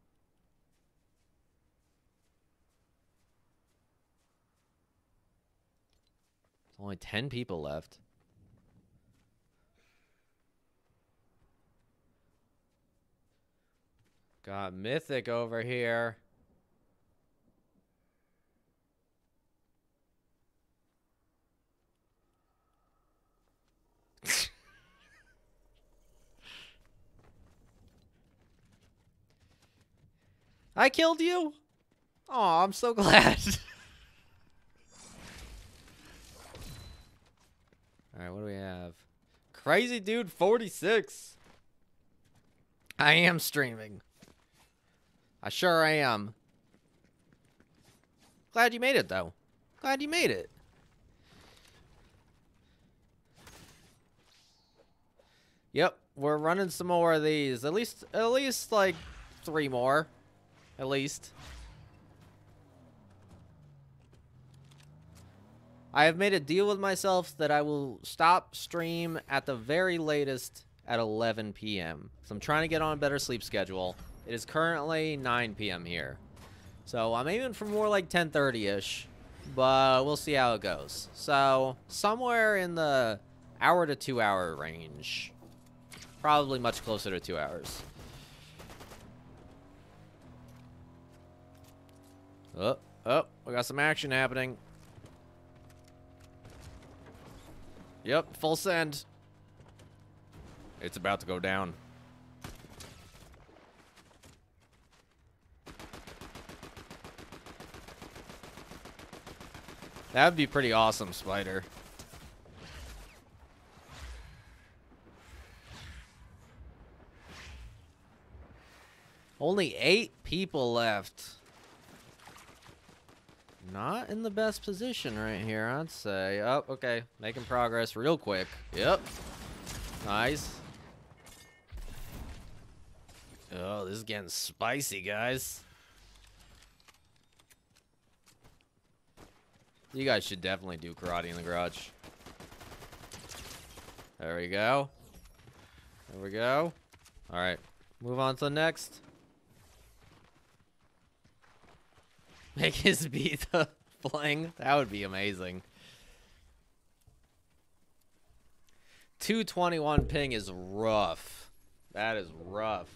Only 10 people left. Got Mythic over here. I killed you? Oh, I'm so glad. Alright, what do we have? Crazy Dude 46. I am streaming. I sure I am. Glad you made it, though. Glad you made it. Yep, we're running some more of these. At least, at least like three more. At least. I have made a deal with myself that I will stop stream at the very latest at 11 p.m. So I'm trying to get on a better sleep schedule. It is currently 9 p.m. here. So I'm aiming for more like 10.30ish, but we'll see how it goes. So somewhere in the hour to two hour range. Probably much closer to two hours. Oh, oh, we got some action happening. Yep, full send. It's about to go down. That would be pretty awesome, Spider. Only eight people left. Not in the best position right here, I'd say. Oh, okay. Making progress real quick. Yep. Nice. Oh, this is getting spicy, guys. You guys should definitely do karate in the garage. There we go. There we go. All right. Move on to the next. Make his beat the fling. That would be amazing. 221 ping is rough. That is rough.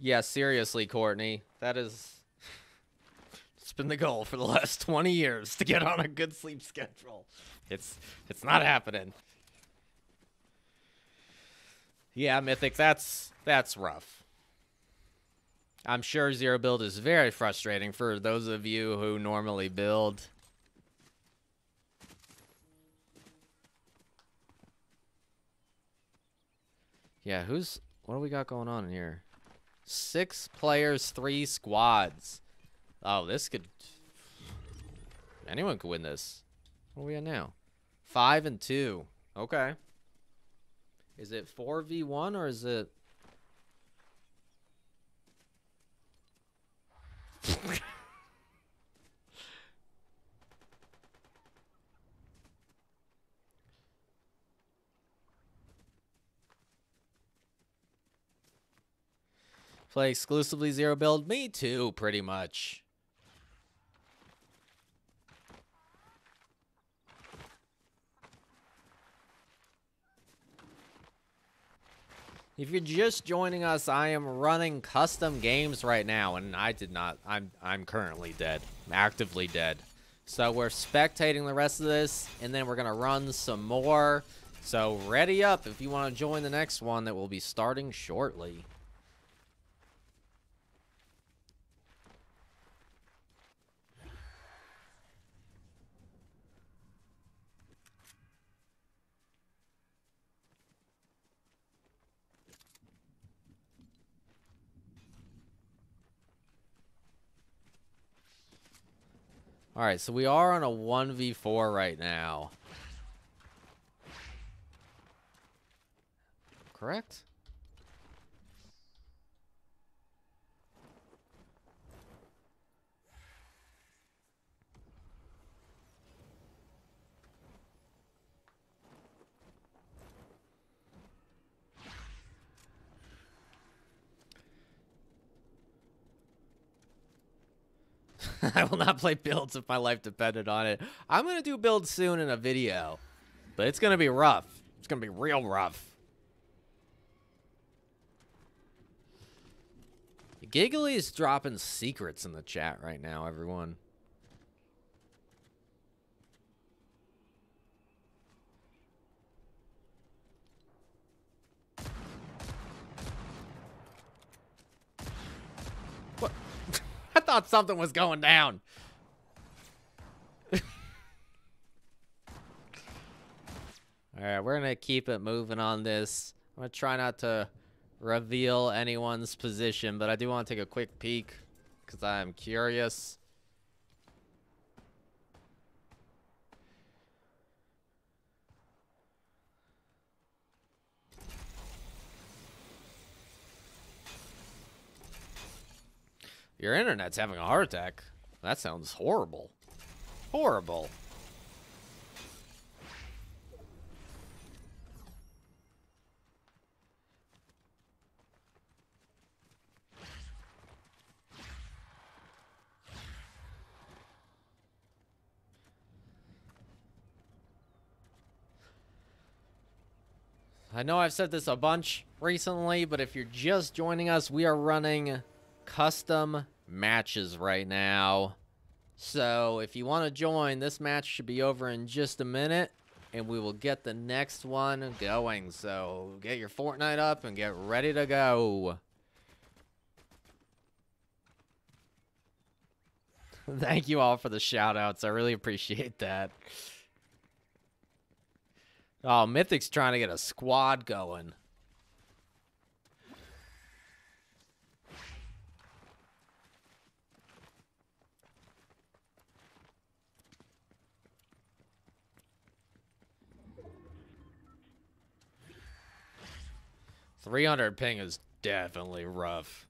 Yeah, seriously, Courtney. That is... It's been the goal for the last 20 years to get on a good sleep schedule. It's it's not happening. Yeah, Mythic, that's that's rough. I'm sure zero build is very frustrating for those of you who normally build. Yeah, who's what do we got going on in here? Six players, three squads. Oh, this could anyone could win this. What are we at now? Five and two. Okay. Is it four v one or is it? Play exclusively zero build? Me too, pretty much. If you're just joining us, I am running custom games right now, and I did not. I'm I'm currently dead, I'm actively dead. So we're spectating the rest of this, and then we're gonna run some more. So ready up if you want to join the next one that will be starting shortly. All right, so we are on a 1v4 right now. Correct? I will not play builds if my life depended on it. I'm going to do builds soon in a video, but it's going to be rough. It's going to be real rough. Giggly is dropping secrets in the chat right now, everyone. I thought something was going down. All right, we're going to keep it moving on this. I'm going to try not to reveal anyone's position, but I do want to take a quick peek because I'm curious. Your internet's having a heart attack. That sounds horrible. Horrible. I know I've said this a bunch recently, but if you're just joining us, we are running custom matches right now. So if you want to join, this match should be over in just a minute. And we will get the next one going. So get your Fortnite up and get ready to go. Thank you all for the shout outs. I really appreciate that. Oh, Mythic's trying to get a squad going. Three hundred ping is definitely rough.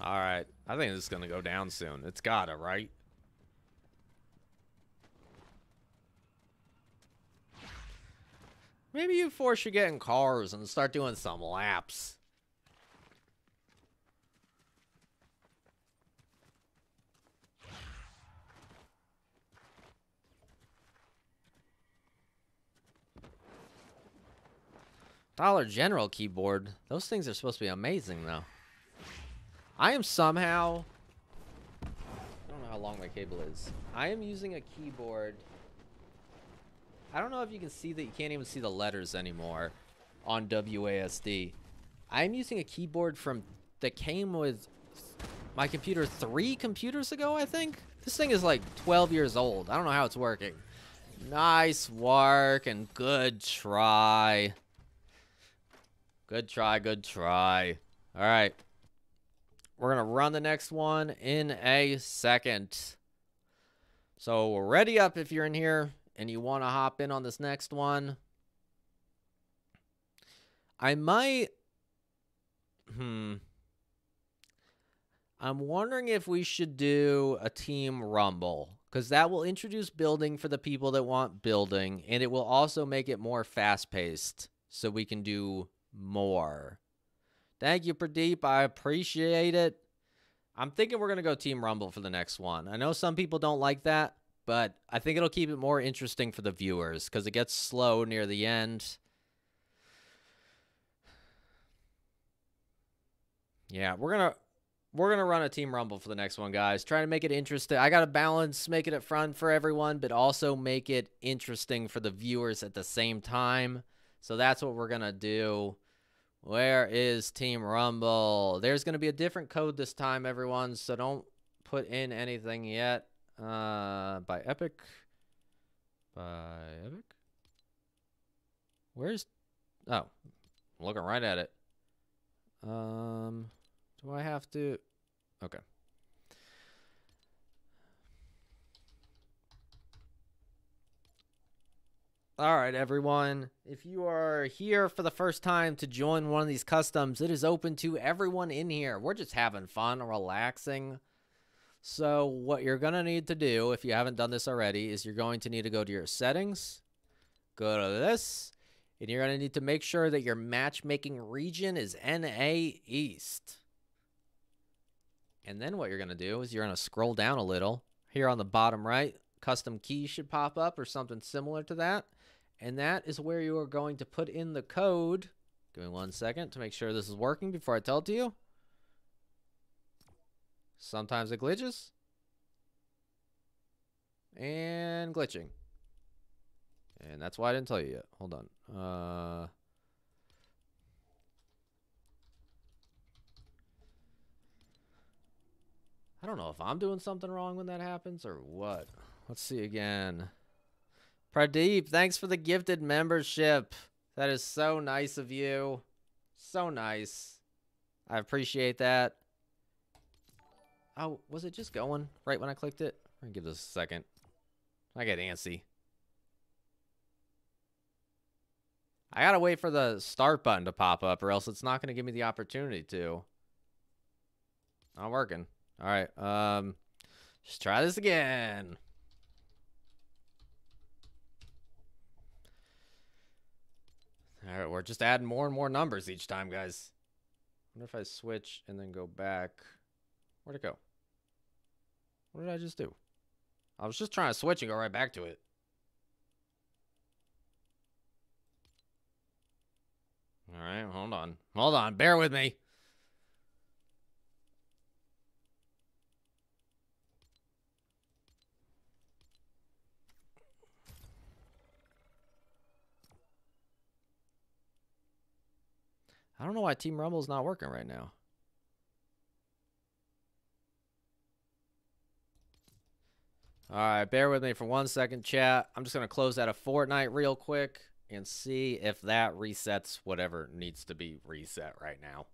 All right. I think this is going to go down soon. It's got to, right? Maybe you force you get in cars and start doing some laps. Dollar General keyboard. Those things are supposed to be amazing, though. I am somehow... I don't know how long my cable is. I am using a keyboard... I don't know if you can see that you can't even see the letters anymore on WASD. I'm using a keyboard from that came with my computer three computers ago, I think. This thing is like 12 years old. I don't know how it's working. Nice work and good try. Good try, good try. All right. We're going to run the next one in a second. So ready up if you're in here and you want to hop in on this next one. I might... Hmm. I'm wondering if we should do a team rumble because that will introduce building for the people that want building and it will also make it more fast paced so we can do more. Thank you, Pradeep. I appreciate it. I'm thinking we're going to go team rumble for the next one. I know some people don't like that, but I think it'll keep it more interesting for the viewers because it gets slow near the end. Yeah, we're going to we're going to run a team rumble for the next one, guys. Trying to make it interesting. I got to balance make it fun for everyone, but also make it interesting for the viewers at the same time. So that's what we're going to do. Where is Team Rumble? There's going to be a different code this time, everyone, so don't put in anything yet. Uh, by Epic. By Epic? Where's... Oh, I'm looking right at it. Um... Do I have to? Okay. All right, everyone. If you are here for the first time to join one of these customs, it is open to everyone in here. We're just having fun, relaxing. So what you're going to need to do, if you haven't done this already, is you're going to need to go to your settings, go to this, and you're going to need to make sure that your matchmaking region is NA East. And then what you're going to do is you're going to scroll down a little. Here on the bottom right, custom keys should pop up or something similar to that. And that is where you are going to put in the code. Give me one second to make sure this is working before I tell it to you. Sometimes it glitches. And glitching. And that's why I didn't tell you yet. Hold on. Uh... I don't know if I'm doing something wrong when that happens or what. Let's see again. Pradeep, thanks for the gifted membership. That is so nice of you. So nice. I appreciate that. Oh, was it just going right when I clicked it? I'm give this a second. I get antsy. I gotta wait for the start button to pop up or else it's not gonna give me the opportunity to. Not working. All right. Um, just try this again. All right, we're just adding more and more numbers each time, guys. I wonder if I switch and then go back. Where'd it go? What did I just do? I was just trying to switch and go right back to it. All right, hold on. Hold on. Bear with me. I don't know why Team Rumble's not working right now. All right, bear with me for one second, chat. I'm just going to close out a Fortnite real quick and see if that resets whatever needs to be reset right now.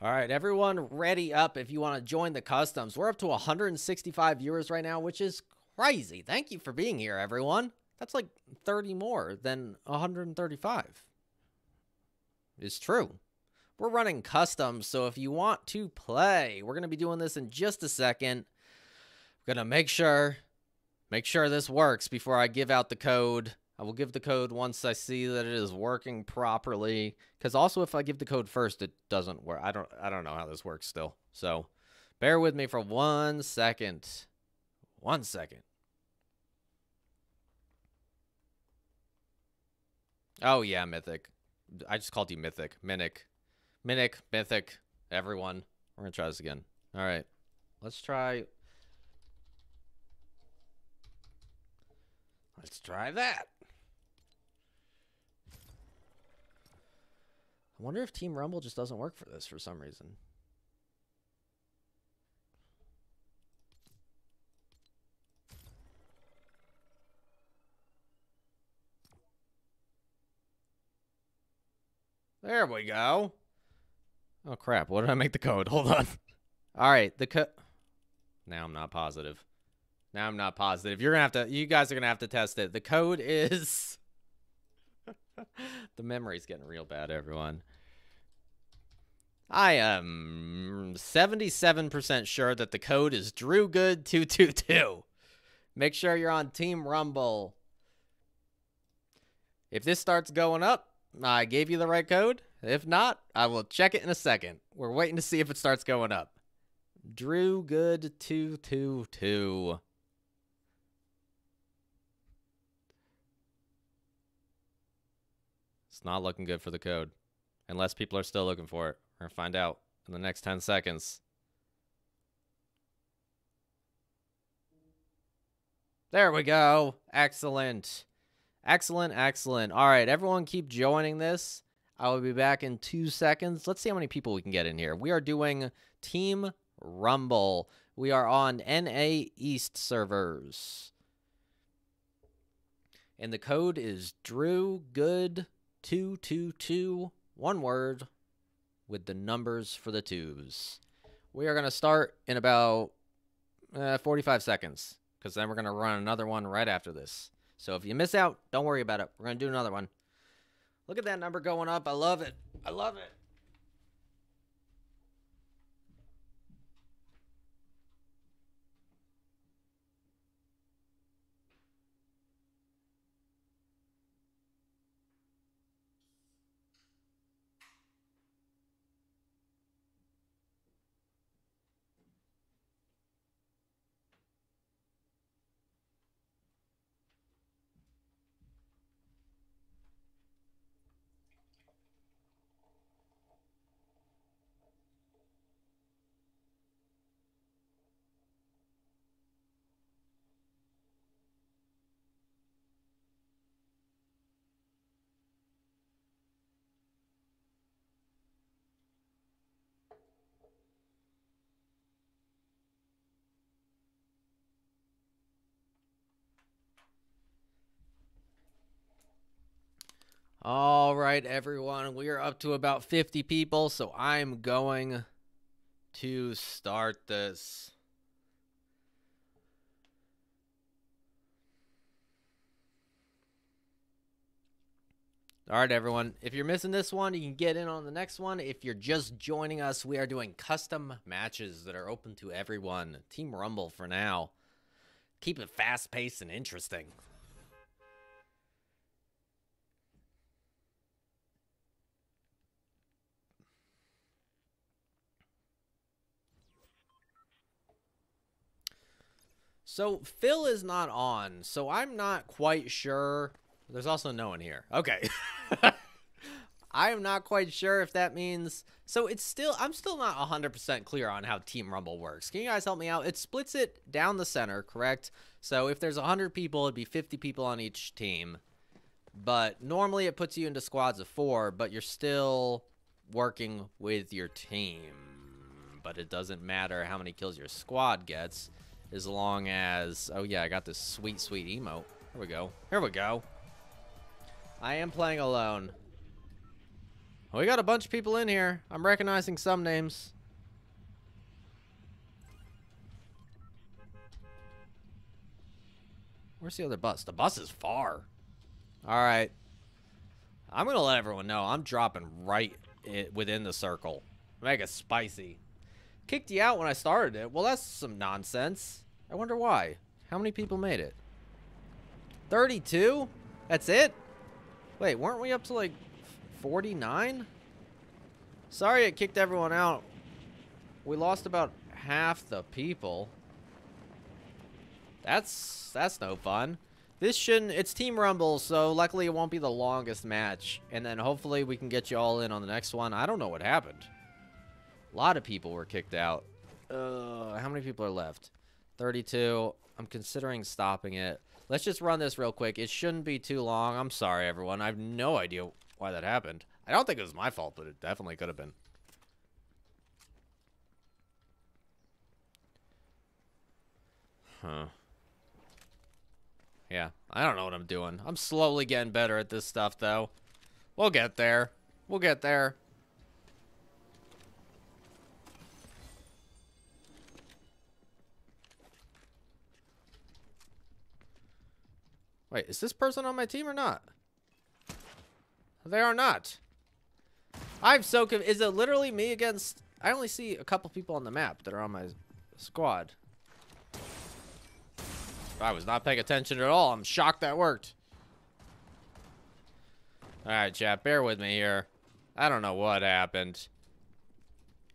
All right, everyone ready up if you want to join the customs. We're up to 165 viewers right now, which is crazy. Thank you for being here, everyone. That's like 30 more than 135. It's true. We're running customs, so if you want to play, we're going to be doing this in just a second. We're going to make sure make sure this works before I give out the code. I will give the code once I see that it is working properly cuz also if I give the code first it doesn't work. I don't I don't know how this works still. So, bear with me for 1 second. 1 second. Oh yeah, Mythic. I just called you Mythic. Minic. Minic, Mythic, everyone. We're gonna try this again. Alright. Let's try Let's try that. I wonder if Team Rumble just doesn't work for this for some reason. There we go. Oh crap, what did I make the code? Hold on. All right, the code Now I'm not positive. Now I'm not positive. You're going to have to you guys are going to have to test it. The code is The memory's getting real bad, everyone. I am 77% sure that the code is DrewGood222. Make sure you're on Team Rumble. If this starts going up, I gave you the right code. If not, I will check it in a second. We're waiting to see if it starts going up. Drew Good 222. It's not looking good for the code. Unless people are still looking for it. We're going to find out in the next 10 seconds. There we go. Excellent. Excellent, excellent. All right, everyone keep joining this. I will be back in two seconds. Let's see how many people we can get in here. We are doing Team Rumble. We are on NA East servers. And the code is Drew Good 222, one word, with the numbers for the twos. We are going to start in about uh, 45 seconds because then we're going to run another one right after this. So if you miss out, don't worry about it. We're going to do another one. Look at that number going up. I love it. I love it. All right, everyone. We are up to about 50 people, so I'm going to start this. All right, everyone. If you're missing this one, you can get in on the next one. If you're just joining us, we are doing custom matches that are open to everyone. Team Rumble for now. Keep it fast paced and interesting. So fill is not on, so I'm not quite sure. There's also no one here. Okay. I am not quite sure if that means. So it's still, I'm still not 100% clear on how Team Rumble works. Can you guys help me out? It splits it down the center, correct? So if there's 100 people, it'd be 50 people on each team. But normally it puts you into squads of four, but you're still working with your team. But it doesn't matter how many kills your squad gets as long as... Oh, yeah, I got this sweet, sweet emote. Here we go. Here we go. I am playing alone. we got a bunch of people in here. I'm recognizing some names. Where's the other bus? The bus is far. All right. I'm going to let everyone know I'm dropping right within the circle. Make it spicy. Kicked you out when I started it. Well, that's some nonsense. I wonder why. How many people made it? 32? That's it? Wait, weren't we up to like 49? Sorry it kicked everyone out. We lost about half the people. That's that's no fun. This shouldn't... It's Team Rumble, so luckily it won't be the longest match. And then hopefully we can get you all in on the next one. I don't know what happened. A lot of people were kicked out. How many people are left? 32. I'm considering stopping it. Let's just run this real quick. It shouldn't be too long. I'm sorry, everyone. I have no idea why that happened. I don't think it was my fault, but it definitely could have been. Huh. Yeah, I don't know what I'm doing. I'm slowly getting better at this stuff, though. We'll get there. We'll get there. Wait, is this person on my team or not? They are not. I'm so confused. Is it literally me against... I only see a couple people on the map that are on my squad. I was not paying attention at all. I'm shocked that worked. Alright, chat. Bear with me here. I don't know what happened.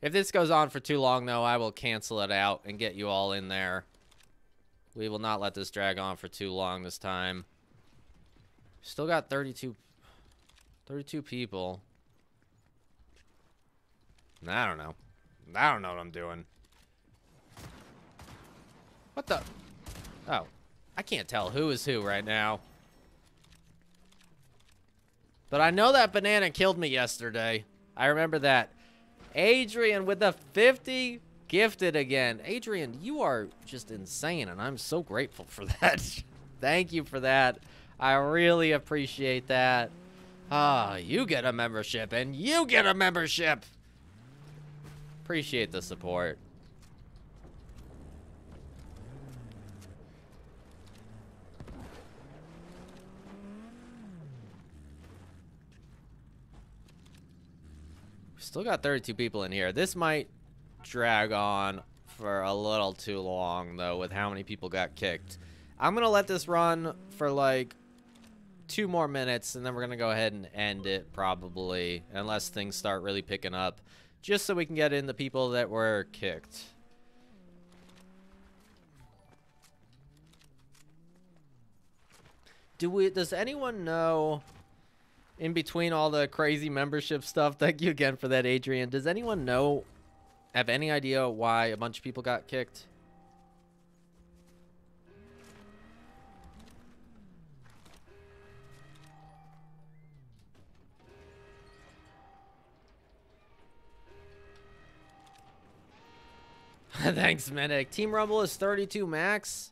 If this goes on for too long, though, I will cancel it out and get you all in there. We will not let this drag on for too long this time. Still got 32, 32 people. I don't know. I don't know what I'm doing. What the? Oh. I can't tell who is who right now. But I know that banana killed me yesterday. I remember that. Adrian with the 50 gifted again. Adrian, you are just insane, and I'm so grateful for that. Thank you for that. I really appreciate that. Ah, you get a membership, and you get a membership. Appreciate the support. Still got 32 people in here. This might drag on for a little too long, though, with how many people got kicked. I'm going to let this run for, like, two more minutes, and then we're going to go ahead and end it, probably, unless things start really picking up, just so we can get in the people that were kicked. Do we, does anyone know in between all the crazy membership stuff. Thank you again for that, Adrian. Does anyone know, have any idea why a bunch of people got kicked? Thanks, Medic. Team Rumble is 32 max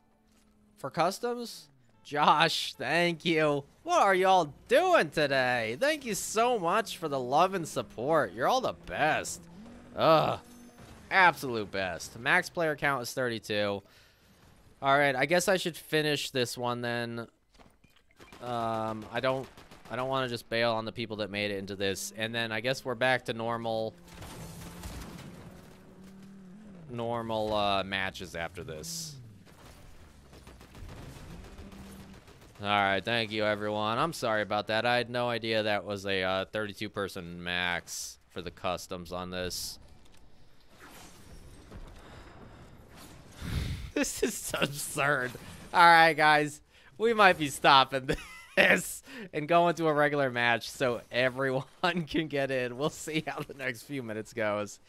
for customs. Josh, thank you. What are y'all doing today? Thank you so much for the love and support. You're all the best. Ugh. Absolute best. Max player count is 32. Alright, I guess I should finish this one then. Um, I don't... I don't want to just bail on the people that made it into this. And then I guess we're back to normal... Normal, uh, matches after this. All right, thank you, everyone. I'm sorry about that. I had no idea that was a 32-person uh, max for the customs on this. this is absurd. All right, guys. We might be stopping this and going to a regular match so everyone can get in. We'll see how the next few minutes goes.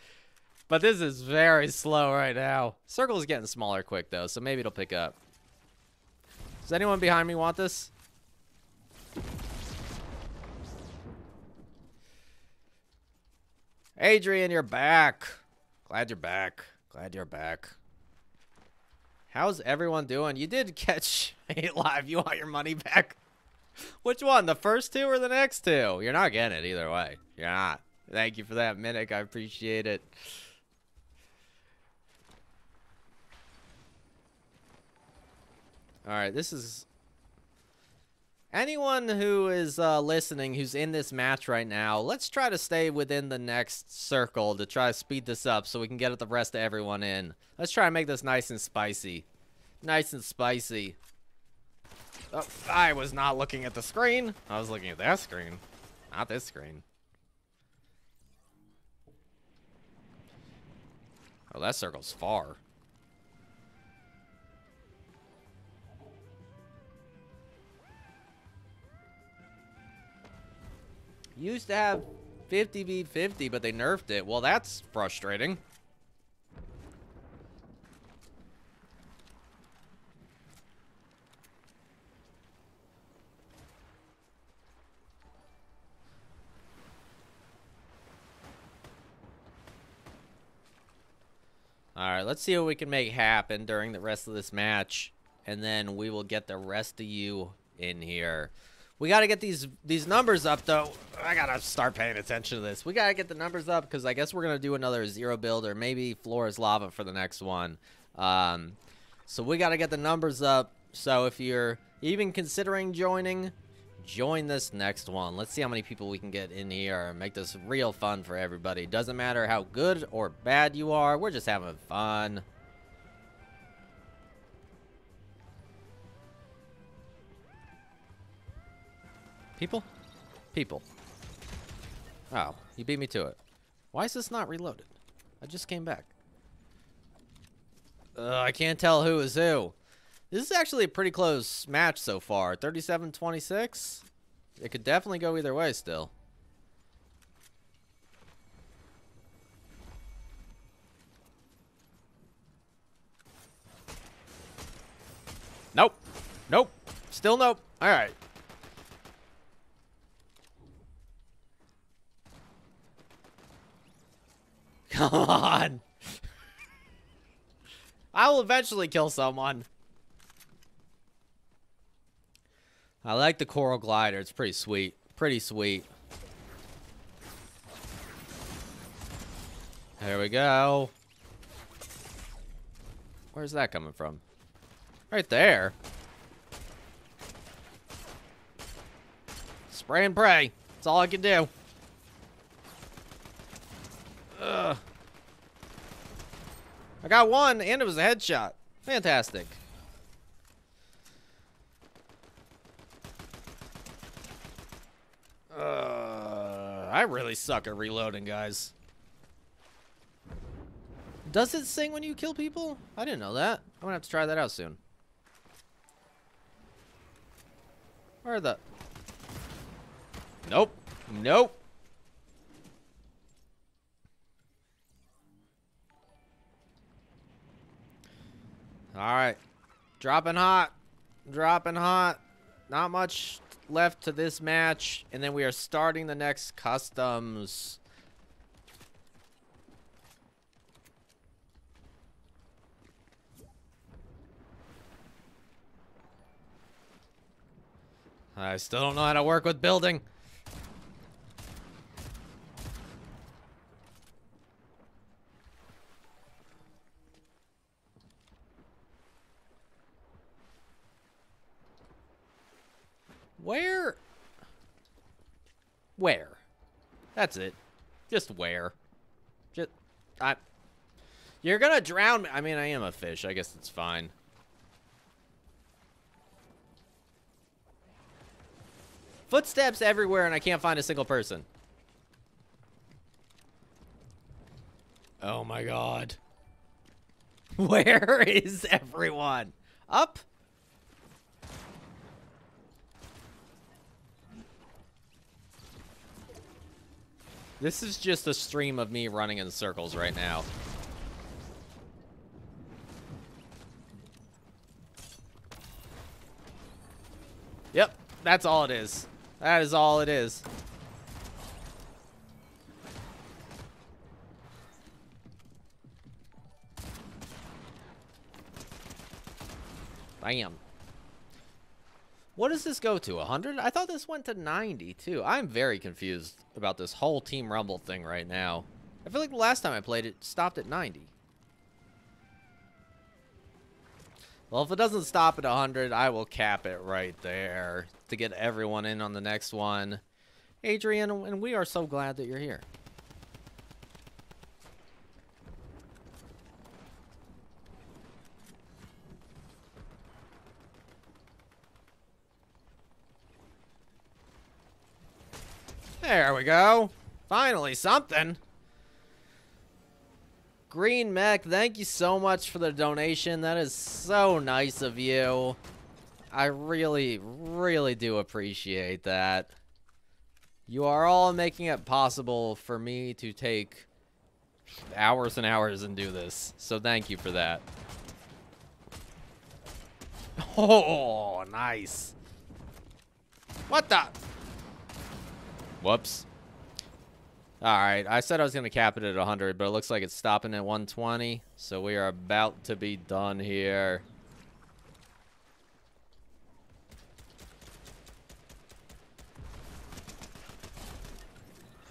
But this is very slow right now. Circle is getting smaller quick, though, so maybe it'll pick up. Does anyone behind me want this? Adrian, you're back. Glad you're back. Glad you're back. How's everyone doing? You did catch a live. You want your money back? Which one? The first two or the next two? You're not getting it either way. You're not. Thank you for that, Minnick. I appreciate it. All right, this is anyone who is uh, listening who's in this match right now. Let's try to stay within the next circle to try to speed this up so we can get the rest of everyone in. Let's try and make this nice and spicy. Nice and spicy. Oh, I was not looking at the screen. I was looking at that screen, not this screen. Oh, that circle's far. Used to have 50 v 50, but they nerfed it. Well, that's frustrating. All right, let's see what we can make happen during the rest of this match, and then we will get the rest of you in here. We got to get these these numbers up, though. I got to start paying attention to this. We got to get the numbers up because I guess we're going to do another zero build or maybe floor is lava for the next one. Um, so we got to get the numbers up. So if you're even considering joining, join this next one. Let's see how many people we can get in here and make this real fun for everybody. Doesn't matter how good or bad you are. We're just having fun. People? People. Oh, you beat me to it. Why is this not reloaded? I just came back. Uh, I can't tell who is who. This is actually a pretty close match so far. 37-26? It could definitely go either way still. Nope. Nope. Still nope. All right. Come on. I will eventually kill someone. I like the coral glider. It's pretty sweet. Pretty sweet. There we go. Where's that coming from? Right there. Spray and pray. That's all I can do. Ugh. I got one, and it was a headshot. Fantastic. Uh, I really suck at reloading, guys. Does it sing when you kill people? I didn't know that. I'm gonna have to try that out soon. Where are the... Nope. Nope. Alright. Dropping hot. Dropping hot. Not much left to this match. And then we are starting the next customs. I still don't know how to work with building. Where? Where? That's it. Just where? Just, I... You're gonna drown me. I mean, I am a fish. I guess it's fine. Footsteps everywhere and I can't find a single person. Oh my god. Where is everyone? Up? This is just a stream of me running in circles right now. Yep, that's all it is. That is all it is. Bam. What does this go to? 100? I thought this went to 90 too. I'm very confused about this whole Team Rumble thing right now. I feel like the last time I played it stopped at 90. Well, if it doesn't stop at 100, I will cap it right there to get everyone in on the next one. Adrian, and we are so glad that you're here. There we go. Finally, something. Green Mech, thank you so much for the donation. That is so nice of you. I really, really do appreciate that. You are all making it possible for me to take hours and hours and do this. So thank you for that. Oh, nice. What the? Whoops. All right, I said I was going to cap it at 100, but it looks like it's stopping at 120. So we are about to be done here.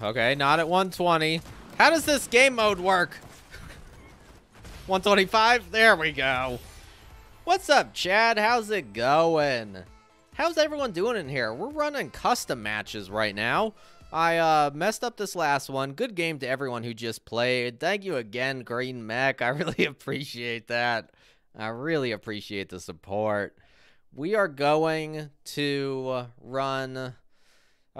Okay, not at 120. How does this game mode work? 125? There we go. What's up, Chad? How's it going? How's everyone doing in here? We're running custom matches right now. I uh, messed up this last one. Good game to everyone who just played. Thank you again, Green Mech. I really appreciate that. I really appreciate the support. We are going to run... All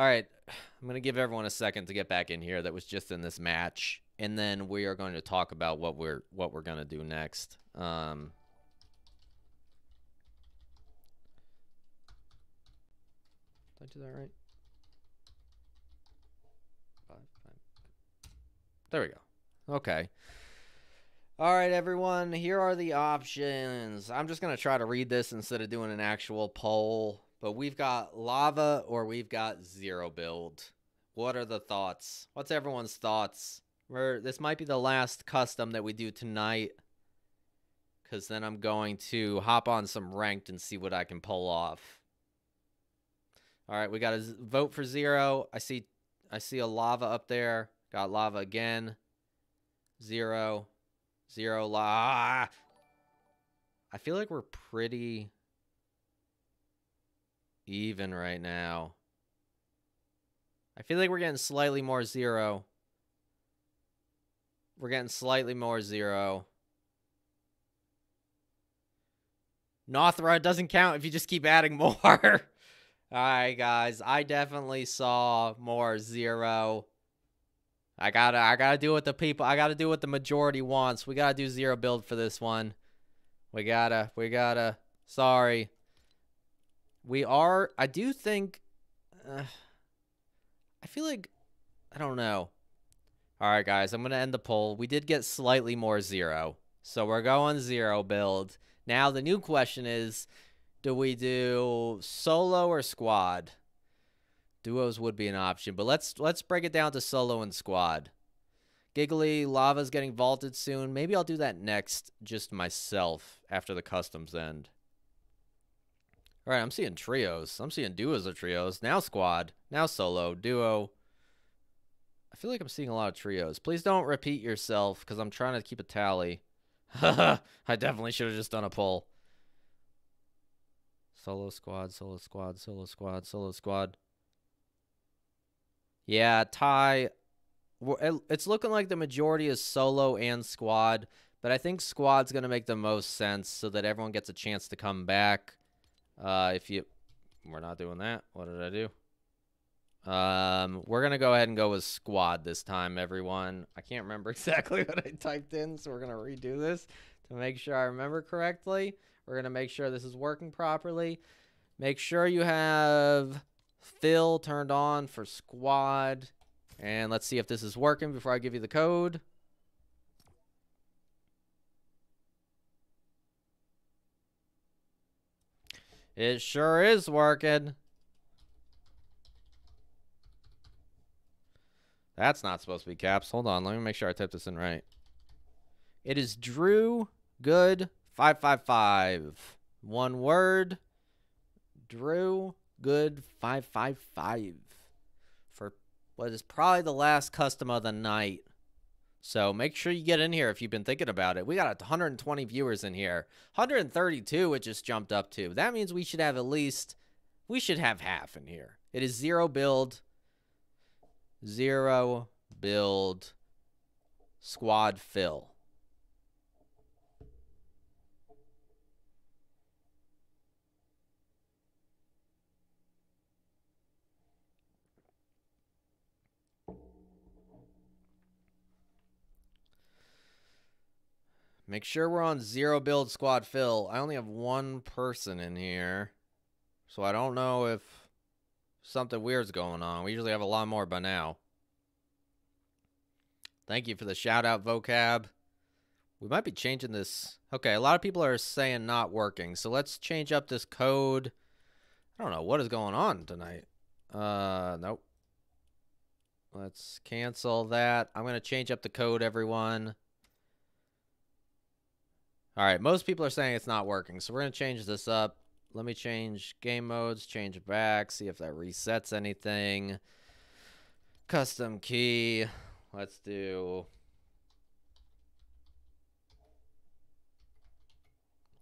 right, I'm going to give everyone a second to get back in here that was just in this match. And then we are going to talk about what we're what we're going to do next. Um, did I do that right? Five, five. There we go. Okay. All right, everyone. Here are the options. I'm just going to try to read this instead of doing an actual poll. But we've got lava or we've got zero build. What are the thoughts? What's everyone's thoughts? We're, this might be the last custom that we do tonight. Because then I'm going to hop on some ranked and see what I can pull off. All right, we got a vote for zero. I see I see a lava up there. Got lava again. Zero, zero lava. I feel like we're pretty even right now. I feel like we're getting slightly more zero. We're getting slightly more zero. Nothra doesn't count if you just keep adding more. Alright, guys. I definitely saw more zero. I gotta I gotta do what the people I gotta do what the majority wants. We gotta do zero build for this one. We gotta we gotta sorry. We are, I do think, uh, I feel like, I don't know. All right, guys, I'm to end the poll. We did get slightly more zero. So we're going zero build. Now, the new question is, do we do solo or squad? Duos would be an option, but let's let's break it down to solo and squad. Giggly, Lava's getting vaulted soon. Maybe I'll do that next just myself after the customs end. All right, I'm seeing trios. I'm seeing duos of trios. Now squad. Now solo. Duo. I feel like I'm seeing a lot of trios. Please don't repeat yourself because I'm trying to keep a tally. I definitely should have just done a poll. Solo squad, solo squad, solo squad, solo squad. Yeah, tie. It's looking like the majority is solo and squad, but I think squad's going to make the most sense so that everyone gets a chance to come back. Uh, if you, we're not doing that. What did I do? Um, we're gonna go ahead and go with squad this time, everyone. I can't remember exactly what I typed in, so we're gonna redo this to make sure I remember correctly. We're gonna make sure this is working properly. Make sure you have fill turned on for squad. And let's see if this is working before I give you the code. It sure is working. That's not supposed to be caps. Hold on. Let me make sure I type this in right. It is Drew Good 555. One word. Drew Good 555. For what is probably the last custom of the night. So make sure you get in here if you've been thinking about it. We got 120 viewers in here. 132 it just jumped up to. That means we should have at least, we should have half in here. It is zero build, zero build, squad fill. Make sure we're on zero build squad fill. I only have one person in here. So I don't know if something weird's going on. We usually have a lot more by now. Thank you for the shout out vocab. We might be changing this. Okay, a lot of people are saying not working. So let's change up this code. I don't know what is going on tonight. Uh, nope. Let's cancel that. I'm going to change up the code, everyone. All right, most people are saying it's not working. So we're going to change this up. Let me change game modes, change it back, see if that resets anything. Custom key. Let's do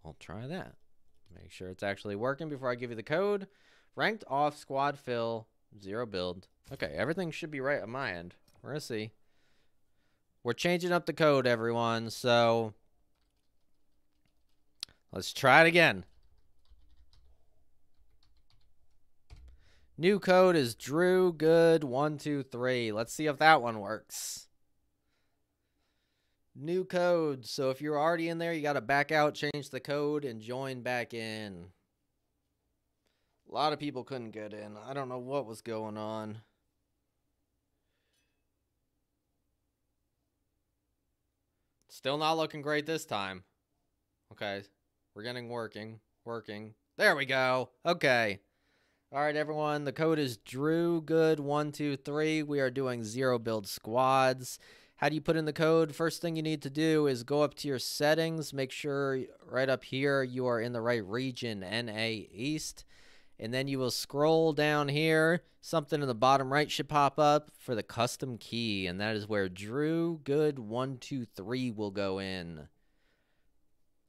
I'll try that. Make sure it's actually working before I give you the code. Ranked off, squad fill, zero build. Okay, everything should be right on my end. We're going to see. We're changing up the code, everyone, so let's try it again. New code is Drew Good one two three. Let's see if that one works. New code. So if you're already in there, you got to back out, change the code, and join back in. A lot of people couldn't get in. I don't know what was going on. Still not looking great this time. Okay. We're getting working. Working. There we go. Okay. All right, everyone. The code is Drew Good one two three. We are doing zero build squads. How do you put in the code? First thing you need to do is go up to your settings. Make sure right up here you are in the right region, NA East. And then you will scroll down here. Something in the bottom right should pop up for the custom key. And that is where Drew Good 123 will go in.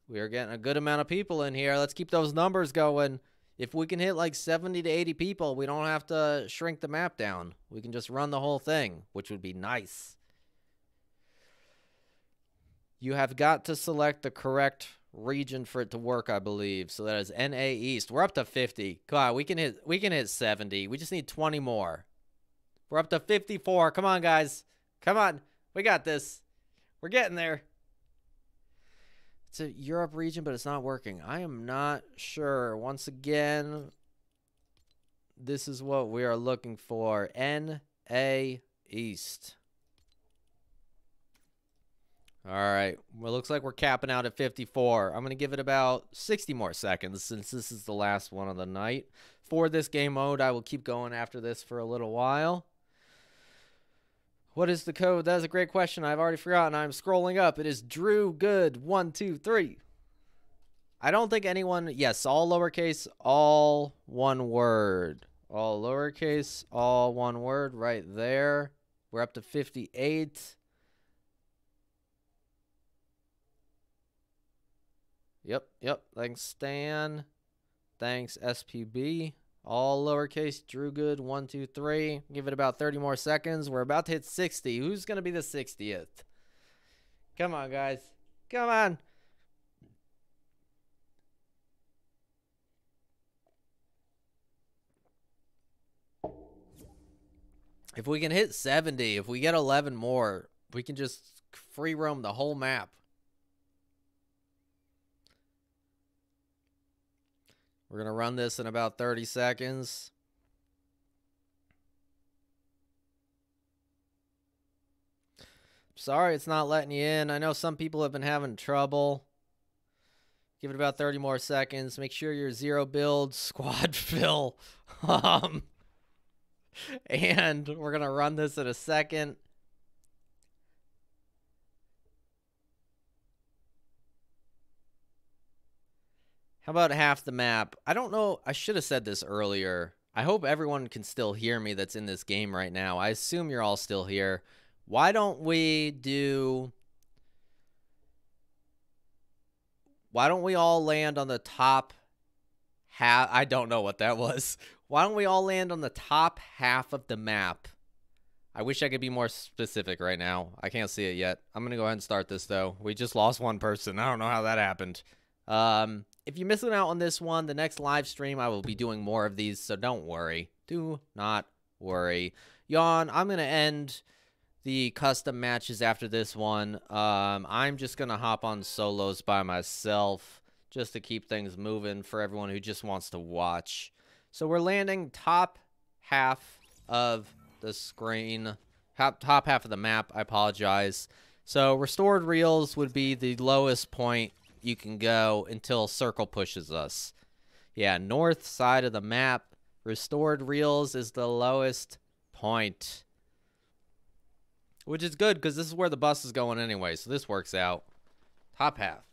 We are getting a good amount of people in here. Let's keep those numbers going. If we can hit like 70 to 80 people, we don't have to shrink the map down. We can just run the whole thing, which would be nice. You have got to select the correct region for it to work, I believe. So that is NA East. We're up to 50. Come on, we can hit we can hit 70. We just need 20 more. We're up to 54. Come on, guys. Come on. We got this. We're getting there. It's a Europe region, but it's not working. I am not sure. Once again, this is what we are looking for. NA East. All right. Well, looks like we're capping out at 54. I'm going to give it about 60 more seconds since this is the last one of the night. For this game mode, I will keep going after this for a little while. What is the code? That is a great question. I've already forgotten. I'm scrolling up. It is Drew Good 123. I don't think anyone, yes, all lowercase, all one word. All lowercase, all one word right there. We're up to 58. Yep, yep. Thanks, Stan. Thanks, SPB. All lowercase, Drew Good, one, two, three. Give it about 30 more seconds. We're about to hit 60. Who's going to be the 60th? Come on, guys. Come on. If we can hit 70, if we get 11 more, we can just free roam the whole map. We're going to run this in about 30 seconds. Sorry it's not letting you in. I know some people have been having trouble. Give it about 30 more seconds. Make sure your zero build squad fill. um, and we're going to run this in a second. How about half the map? I don't know. I should have said this earlier. I hope everyone can still hear me that's in this game right now. I assume you're all still here. Why don't we do... Why don't we all land on the top half? I don't know what that was. Why don't we all land on the top half of the map? I wish I could be more specific right now. I can't see it yet. I'm going to go ahead and start this, though. We just lost one person. I don't know how that happened. Um, if you're missing out on this one, the next live stream, I will be doing more of these, so don't worry. Do not worry. Yawn, I'm going to end the custom matches after this one. Um, I'm just going to hop on solos by myself just to keep things moving for everyone who just wants to watch. So we're landing top half of the screen, top, top half of the map. I apologize. So restored reels would be the lowest point you can go until circle pushes us. Yeah, north side of the map. Restored reels is the lowest point. Which is good because this is where the bus is going anyway. So this works out. Top half.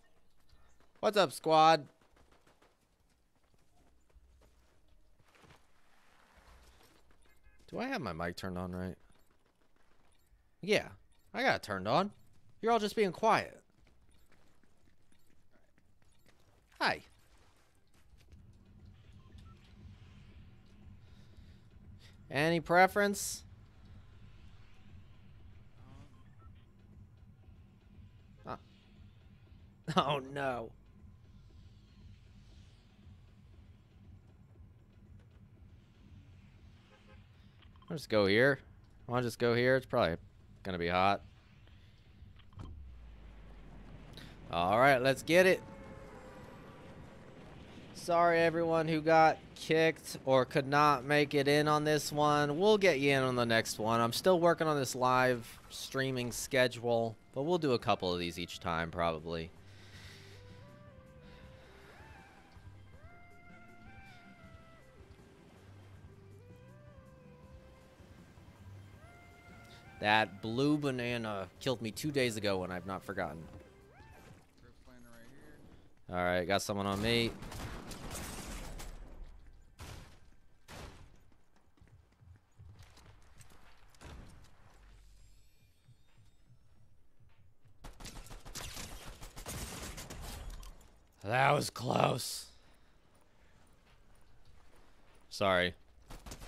What's up, squad? Do I have my mic turned on right? Yeah, I got it turned on. You're all just being quiet. Hi. Any preference? Uh. Oh no. I'll just go here. I'll just go here. It's probably gonna be hot. All right, let's get it. Sorry, everyone who got kicked or could not make it in on this one. We'll get you in on the next one. I'm still working on this live streaming schedule, but we'll do a couple of these each time, probably. That blue banana killed me two days ago and I've not forgotten. Alright, got someone on me. That was close. Sorry.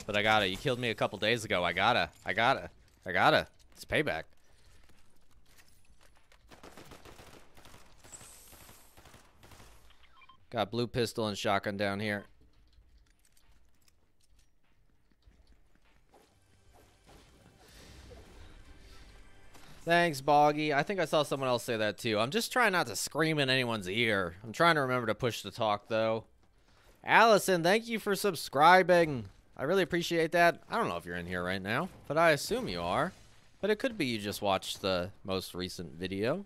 But I gotta. You killed me a couple days ago. I gotta. I gotta. I gotta. It's payback. Got blue pistol and shotgun down here. Thanks, Boggy. I think I saw someone else say that too. I'm just trying not to scream in anyone's ear. I'm trying to remember to push the talk, though. Allison, thank you for subscribing. I really appreciate that. I don't know if you're in here right now, but I assume you are. But it could be you just watched the most recent video.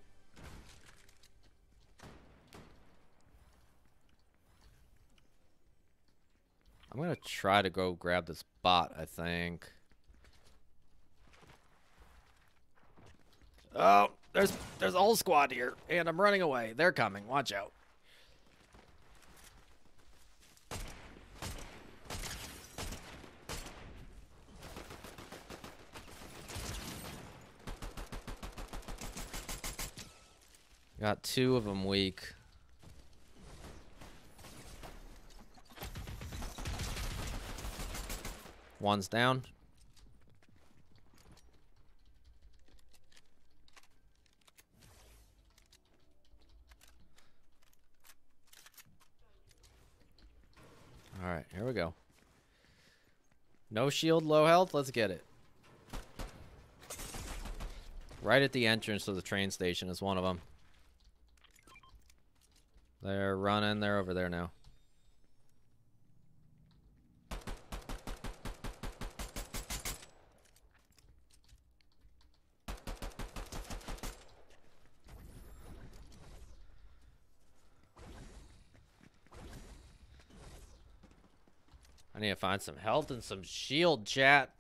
I'm going to try to go grab this bot, I think. Oh, there's there's a whole squad here, and I'm running away. They're coming. Watch out. Got two of them weak. One's down. Alright, here we go. No shield, low health. Let's get it. Right at the entrance to the train station is one of them. They're running. They're over there now. Need to find some health and some shield, chat.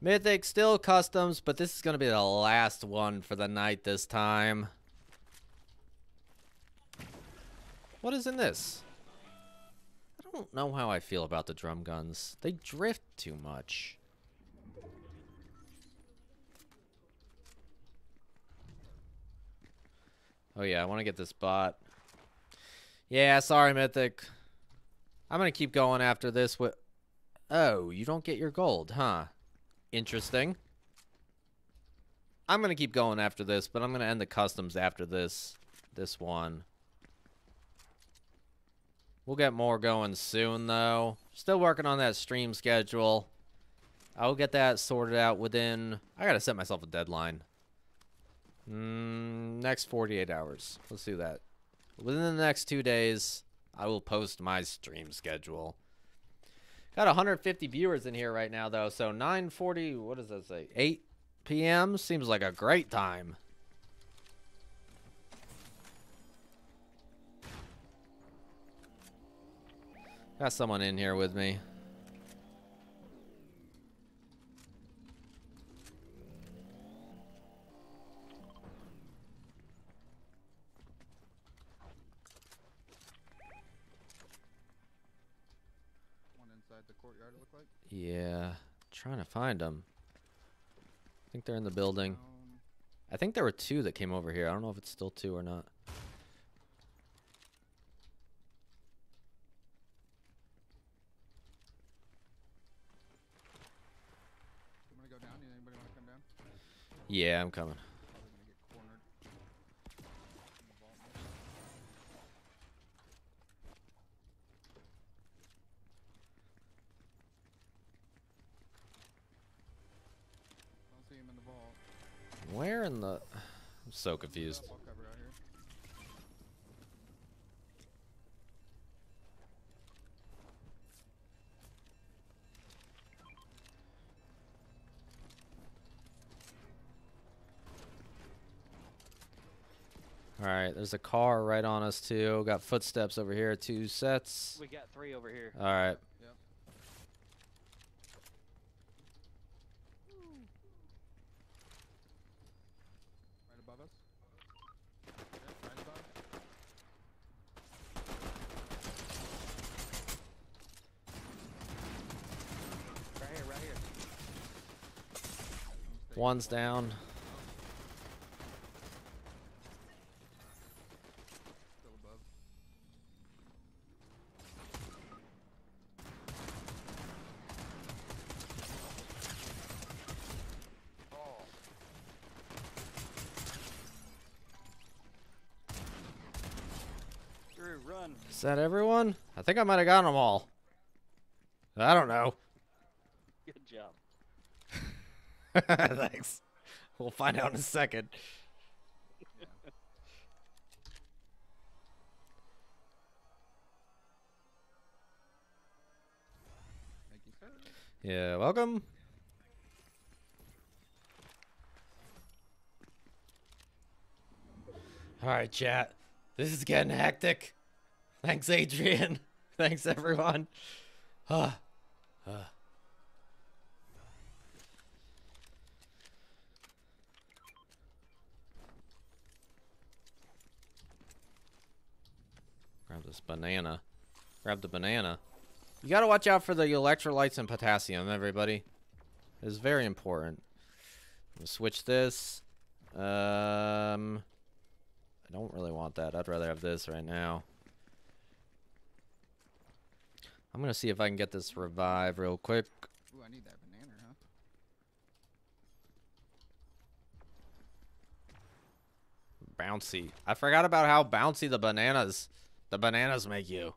Mythic, still customs, but this is going to be the last one for the night this time. What is in this? I don't know how I feel about the drum guns. They drift too much. Oh yeah, I want to get this bot. Yeah, sorry, Mythic. I'm going to keep going after this with... Oh, you don't get your gold, huh? Interesting. I'm going to keep going after this, but I'm going to end the customs after this. This one. We'll get more going soon, though. Still working on that stream schedule. I'll get that sorted out within... I gotta set myself a deadline. Mm, next 48 hours. Let's do that. Within the next two days, I will post my stream schedule. Got 150 viewers in here right now, though. So 9:40. What does that say? 8 p.m. seems like a great time. Got someone in here with me. Yeah, trying to find them. I think they're in the building. I think there were two that came over here. I don't know if it's still two or not. I'm gonna go down. Anybody want to come down? Yeah, I'm coming. Probably gonna get cornered. in the vault next. Don't see him in the vault. Where in the? I'm so confused. Wall cover out here. All right, there's a car right on us too. Got footsteps over here. Two sets. We got three over here. All right. Yep. Right above us. Yep, right above. Right here, right here. Stay One's down. Still above. Oh. Drew, run. Is that everyone? I think I might have gotten them all. I don't know. Good job. Thanks. We'll find out in a second. Yeah, welcome. All right, chat. This is getting hectic. Thanks, Adrian. Thanks, everyone. Ah. Ah. Grab this banana. Grab the banana. You gotta watch out for the electrolytes and potassium, everybody. It's very important. Switch this. Um, I don't really want that. I'd rather have this right now. I'm gonna see if I can get this revive real quick. Ooh, I need that banana, huh? Bouncy. I forgot about how bouncy the bananas, the bananas make you.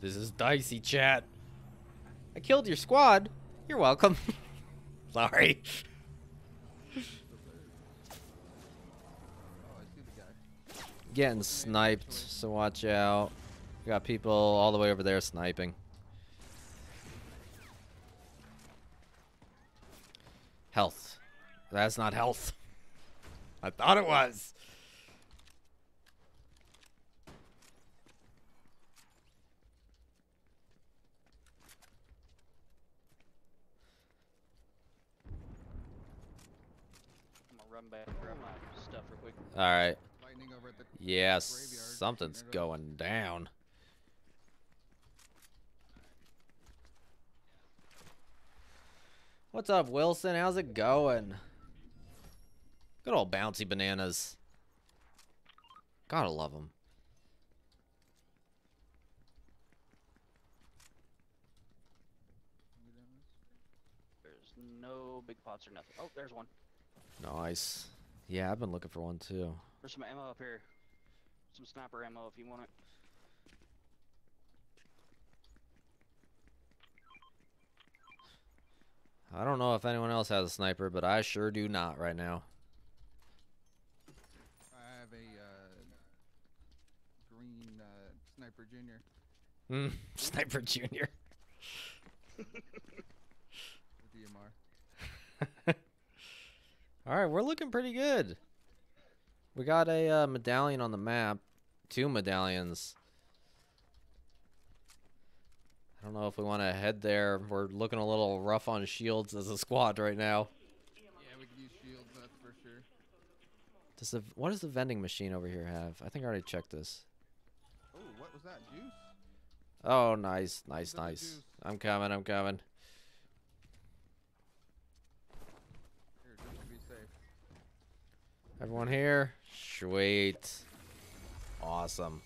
This is dicey, chat. I killed your squad. You're welcome. Sorry. Getting sniped, so watch out. We got people all the way over there sniping. Health. That's not health. I thought it was. I'm gonna run back and grab my stuff real quick. All right. Lightning over at the. Yes, something's shooting at us. going down. What's up, Wilson? How's it going? Good old bouncy bananas. Gotta love them. There's no big pots or nothing. Oh, there's one. Nice. Yeah, I've been looking for one too. There's some ammo up here. Some sniper ammo if you want it. I don't know if anyone else has a sniper, but I sure do not right now. I have a uh, green uh, sniper junior. Mmm, sniper junior. DMR. All right, we're looking pretty good. We got a uh, medallion on the map, two medallions. I don't know if we want to head there. We're looking a little rough on shields as a squad right now. Yeah, we could use shields. That's for sure. Does the what does the vending machine over here have? I think I already checked this. Oh, what was that? Juice? Oh, nice, nice, nice. I'm coming. I'm coming. Here, just to be safe. Everyone here? Sweet. Awesome.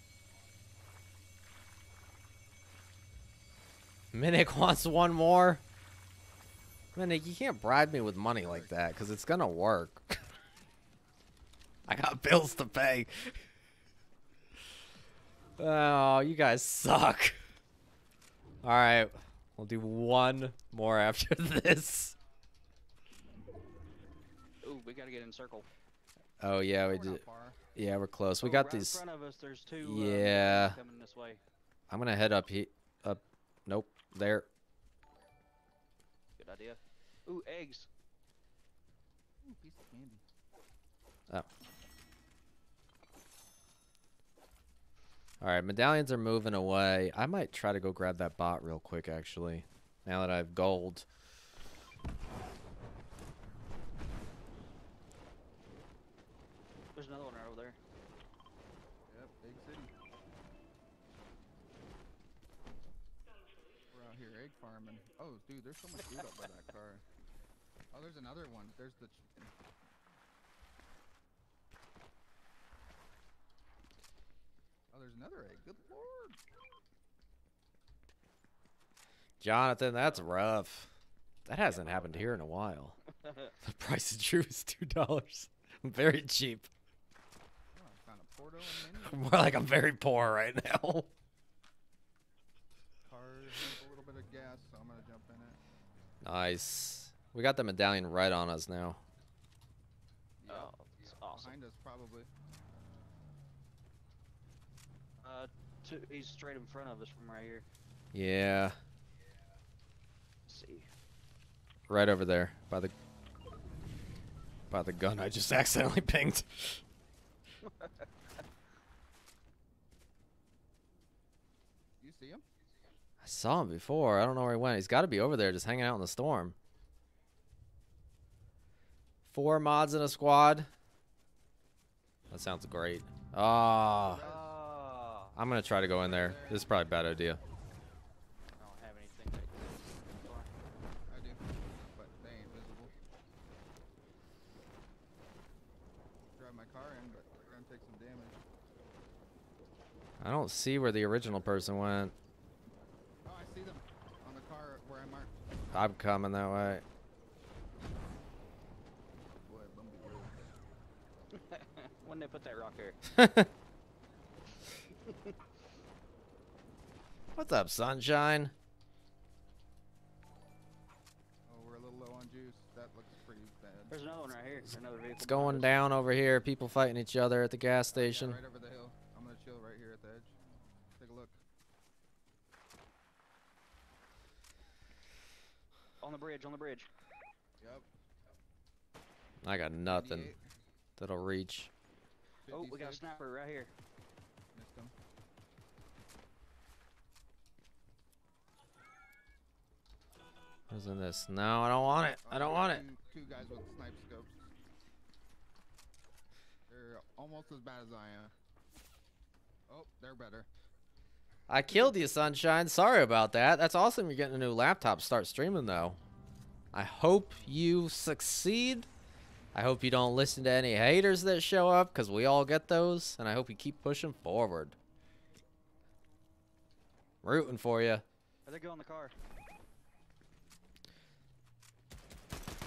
Minik wants one more. Minik, you can't bribe me with money like that because it's going to work. I got bills to pay. Oh, you guys suck. All right. We'll do one more after this. Ooh, we gotta get in circle. Oh, yeah, we We're did. Yeah, we're close. We got right these. in front of us. There's two. uh, Yeah. coming this way. I'm gonna head up here. up nope. There. Good idea. Ooh, eggs. Ooh, piece of candy. Oh. Alright, medallions are moving away. I might try to go grab that bot real quick actually. Now that I have gold. There's another one right over there. Yep, Egg City. We're out here egg farming. Oh, dude, there's so much food up by that car. Oh, there's another one. There's the chicken. Oh, there's another egg. Good lord. Jonathan, that's rough. That hasn't happened here in a while. The price of Drew is two dollars. Very cheap. Oh, I found a Porto and. More like I'm very poor right now. Car has a little bit of gas, so I'm gonna jump in it. Nice. We got the medallion right on us now. Yep. Oh, that's awesome. Behind us, probably. Uh, two, he's straight in front of us from right here. Yeah. Let's see. Right over there by the by the gun I just accidentally pinged. You see him? I saw him before. I don't know where he went. He's got to be over there just hanging out in the storm. Four mods in a squad. That sounds great. Ah, Ah, I'm going to try to go in there. This is probably a bad idea. I don't see where the original person went. Oh, I see them on the car where I marked. I'm coming that way. Boy, Lumbee Road. when they put that rock there. What's up, sunshine? Oh, we're a little low on juice. That looks pretty bad. There's another one right here. Another vehicle. It's going down over here. People fighting each other at the gas oh, Yeah, station. right over the hill. I'm gonna chill right here at the edge. Take a look. On the bridge. On the bridge. Yep. I got nothing that'll reach. Oh, we got a 56. sniper right here. Missed him. Who's in this? No, I don't want it. I don't want it. Two, two guys with snipe scopes. They're almost as bad as I am. Oh, they're better. I killed you, Sunshine. Sorry about that. That's awesome you're getting a new laptop start streaming, though. I hope you succeed. I hope you don't listen to any haters that show up, because we all get those. And I hope you keep pushing forward. Rooting for you. Are they go in the car?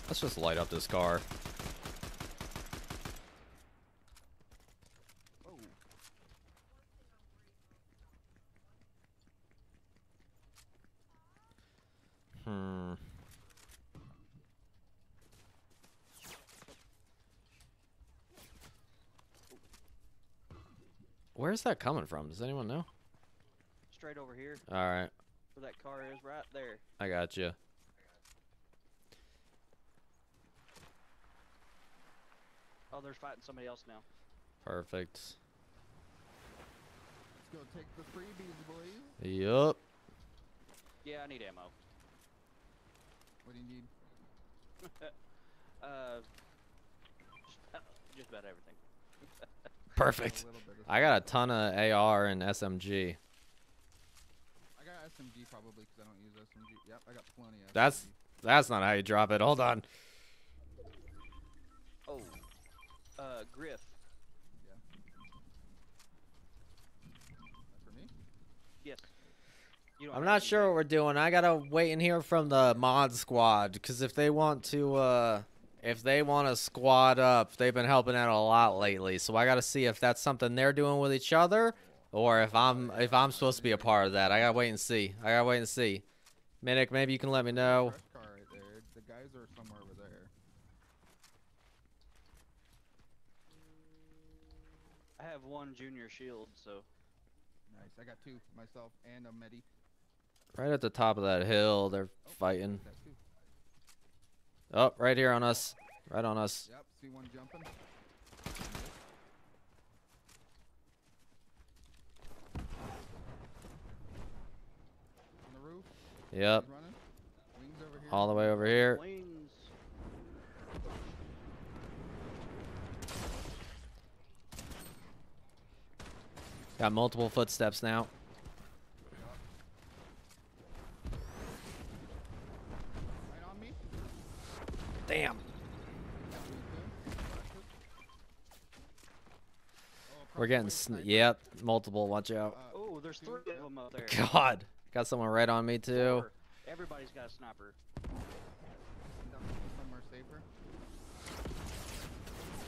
Let's just light up this car. Oh. Hmm. Where's that coming from? Does anyone know? straight over here All right, where that car is, right there. I got you. Oh, they're fighting somebody else now. Perfect. Let's go take the freebies, boys. Yup. Yeah, I need ammo. What do you need? Uh, just about, just about everything. Perfect. A little bit of I got a ton of AR and SMG. I got SMG probably because I don't use SMG. Yep, I got plenty of That's- SMG. That's not how you drop it. Hold on. Oh, uh, Griff. That for me? Yes. You don't I'm not sure what we're doing. I gotta wait and hear from the mod squad because if they want to, uh, if they want to squad up, they've been helping out a lot lately. So I gotta see if that's something they're doing with each other, or if I'm if I'm supposed to be a part of that. I gotta wait and see. I gotta wait and see. Minnick, maybe you can let me know. Fresh car right there. The guys are somewhere over there. I have one junior shield, so Nice. I got two myself and a medi. Right at the top of that hill, they're fighting. Oh, right here on us. Right on us. Yep. See one jumping. On the roof. Yep. Running. Wings over here. All the way over here. wings. Got multiple footsteps now. Right on me. Damn. Got me too. We're getting. Sn- yep. Multiple. Watch out. Oh, there's three of them up there. God. Got someone right on me too. Everybody's got a sniper. down somewhere safer.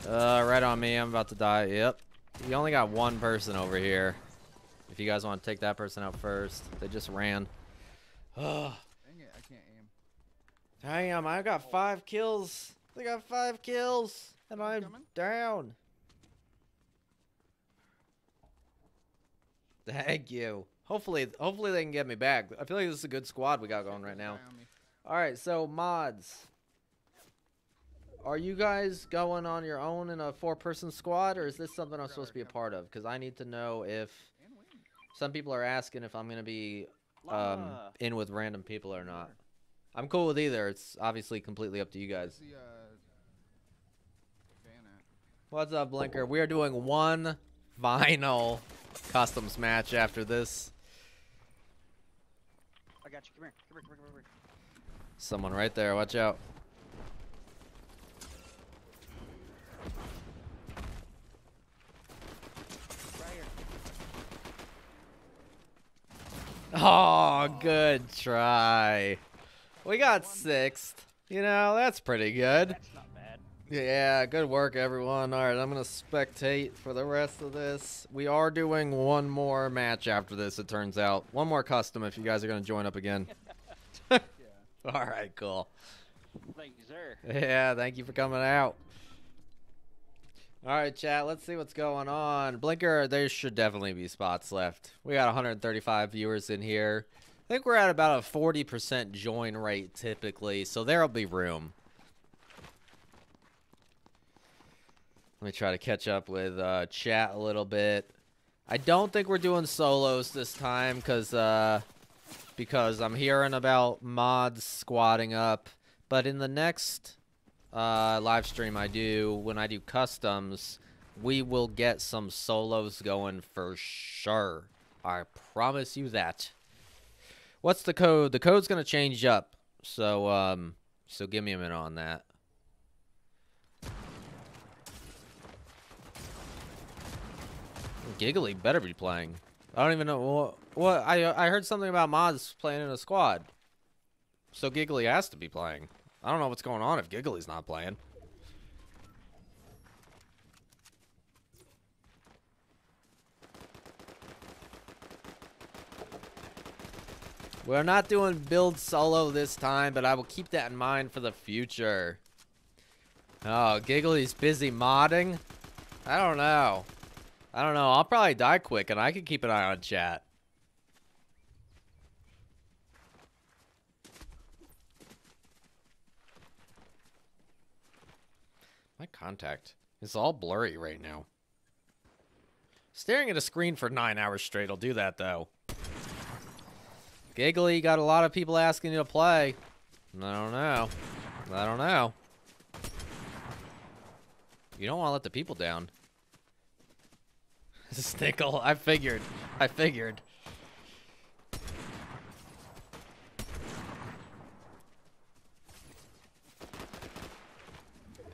Uh, right on me. I'm about to die. Yep. You only got one person over here. If you guys want to take that person out first, they just ran. Ugh. Dang it, I can't aim. Damn, I got five kills. They got five kills, and I'm coming? down. Thank you. Hopefully, hopefully they can get me back. I feel like this is a good squad we got going right now. Guy on me. All right, so mods. Are you guys going on your own in a four-person squad, or is this something I'm supposed to be a part of? Because I need to know if some people are asking if I'm gonna be um, in with random people or not. I'm cool with either. It's obviously completely up to you guys. the, uh. What's up, Blinker? We are doing one vinyl customs match after this. I got you. Come here. Come here. Come here. Come here. Someone right there. Watch out. Right here. Oh, good try. We got sixth. You know, that's pretty good. That's not bad. Yeah, good work, everyone. All right, I'm going to spectate for the rest of this. We are doing one more match after this, it turns out. One more custom if you guys are going to join up again. Yeah. All right, cool. Thank you, sir. Yeah, thank you for coming out. All right, chat. Let's see what's going on. Blinker, there should definitely be spots left. We got 135 viewers in here. I think we're at about a 40% join rate typically, so there'll be room. Let me try to catch up with uh, chat a little bit. I don't think we're doing solos this time because uh, because I'm hearing about mods squatting up. But in the next uh, live stream I do, when I do customs, we will get some solos going for sure. I promise you that. What's the code? The code's gonna change up, so um, so give me a minute on that. Giggly better be playing. I don't even know what. What I I heard something about mods playing in a squad. So Giggly has to be playing. I don't know what's going on if Giggly's not playing. We're not doing build solo this time, but I will keep that in mind for the future. Oh, Giggly's busy modding? I don't know. I don't know. I'll probably die quick, and I can keep an eye on chat. My contact is all blurry right now. Staring at a screen for nine hours straight will do that, though. Giggly got a lot of people asking you to play. I don't know. I don't know. You don't want to let the people down. Snickle, I figured. I figured.